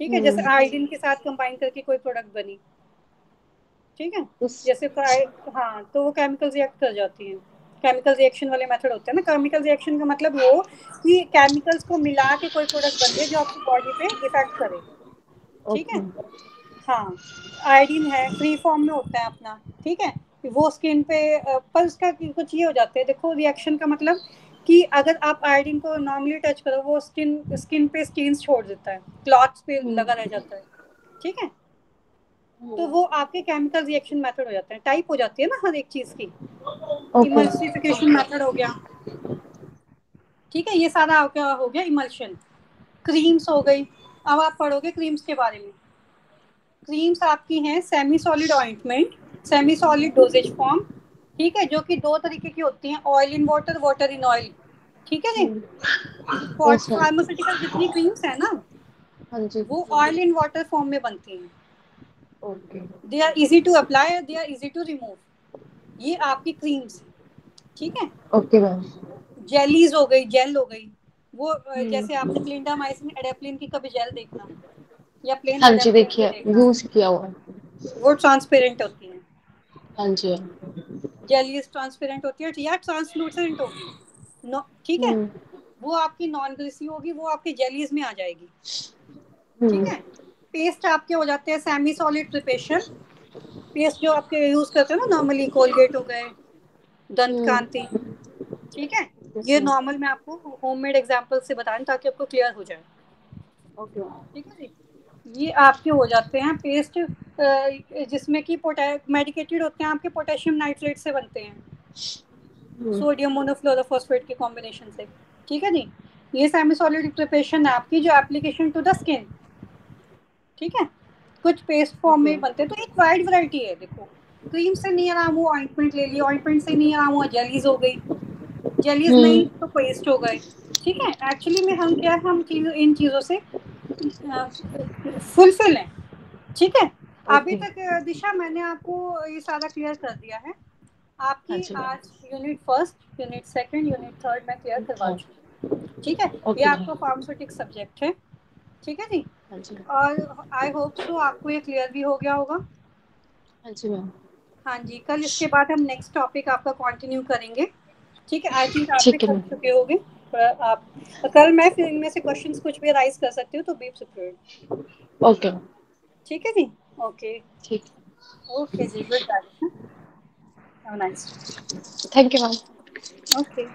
ठीक है जैसे आयोडीन हम्म। के साथ कंबाइन करके कोई प्रोडक्ट बनी। ठीक है? जैसे हाँ तो वो केमिकल रिएक्ट कर जाती हैं। केमिकल रिएक्शन वाले मेथड होते हैं ना। केमिकल रिएक्शन का मतलब वो कि केमिकल्स को मिला के कोई प्रोडक्ट बन जाए जो आपकी बॉडी पे इफ़ेक्ट करे। ठीक है? हाँ आयोडीन है फ्री फॉर्म में होता है अपना। ठीक है? वो स्किन पे पर उसका कुछ ये हो जाते हैं। देखो रिएक्शन का मतलब कि अगर आप आयोडीन को नॉर्मली टच करो वो स्किन स्किन पे स्टेन्स छोड़ देता है। क्लॉथ्स पे हम्म। लगा रह जाता है। ठीक है? तो वो आपके केमिकल रिएक्शन मेथड हो जाते हैं। टाइप हो जाती है ना हर एक चीज़ की। इमल्सिफिकेशन मेथड हो गया। ठीक है? ये सारा आपका हो गया इमल्शन क्रीम्स हो गई। अब आप पढ़ोगे क्रीम्स के बारे में। क्रीम्स आपकी हैं semi solid ointment semi solid dosage form ठीक है जो कि दो तरीके की होती हैं oil in water water in oil ठीक है जी फार्मास्यूटिकल जितनी क्रीम्स है ना हाँ जी। वो ऑयल इन वाटर फॉर्म में बनती हैं। They are easy to apply they are easy to remove ये आपकी क्रीम्स ठीक है? Okay ma'am. जेलीज हो गई जेल हो गई। वो hmm. जैसे आपने क्लिंडामाइसिन एडेप्लिन की कभी जेल देखना। या प्लेन हाँ जी देखिए यूज़ किया हुआ वो ट्रांसपेरेंट होती है। हाँ जी। जेलीज ट्रांसपेरेंट होती है या ट्रांसलूसेंट होगी नो ठीक है? Hmm. वो आपकी नॉन ग्रीसी होगी वो आपकी जेलीज में आ जाएगी। ठीक hmm. है? पेस्ट आपके हो जाते हैं सेमी सॉलिड प्रिपरेशन पेस्ट जो आपके यूज़ करते हैं ना नॉर्मली कोलगेट हो गए दंत। कांति ठीक है? ये नॉर्मल मैं आपको होममेड एग्जांपल से बता रही ताकि आपको क्लियर हो जाए। ओके ठीक है जी? ये आपके हो जाते हैं पेस्ट जिसमें कि मेडिकेटेड होते हैं आपके पोटेशियम नाइट्रेट से बनते हैं। सोडियम मोनोफ्लोरोफॉस्फेट के कॉम्बिनेशन से। ठीक है जी? ये सेमी सॉलिड प्रिपरेशन है आपकी जो एप्लीकेशन टू द स्किन ठीक है? कुछ पेस्ट फॉर्म में बनते हैं। तो एक वाइड वैरायटी है देखो। क्रीम से नहीं आराम हुआ ऑइंटमेंट ले लिया। ऑइंटमेंट से नहीं आराम हुआ जेलीज हो गई। जेलीज हम्म। नहीं तो पेस्ट हो गए। ठीक है? एक्चुअली में हम क्या है हम चीज़ इन चीज़ों से फुलफिल हैं। ठीक है? अभी तक दिशा मैंने आपको ये सारा क्लियर कर दिया है। आपकी आज unit first unit second unit third मैं क्लियर करवा चुकी ठीक है? ये आपका फार्मास्यूटिक सब्जेक्ट है। ठीक है जी? हाँ और आई होप सो आपको ये क्लियर भी हो गया होगा। हाँ जी हाँ जी कल इसके बाद हम नेक्स्ट टॉपिक आपका कंटिन्यू करेंगे। ठीक है? आई थिंक आप है चुके होंगे। आप कल मैं फिर इनमें से क्वेश्चंस कुछ भी राइज कर सकती हूँ तो बी प्रिपेयर्ड ओके ठीक है जी? ओके ठीक okay ji goodbye have nice thank you ma'am okay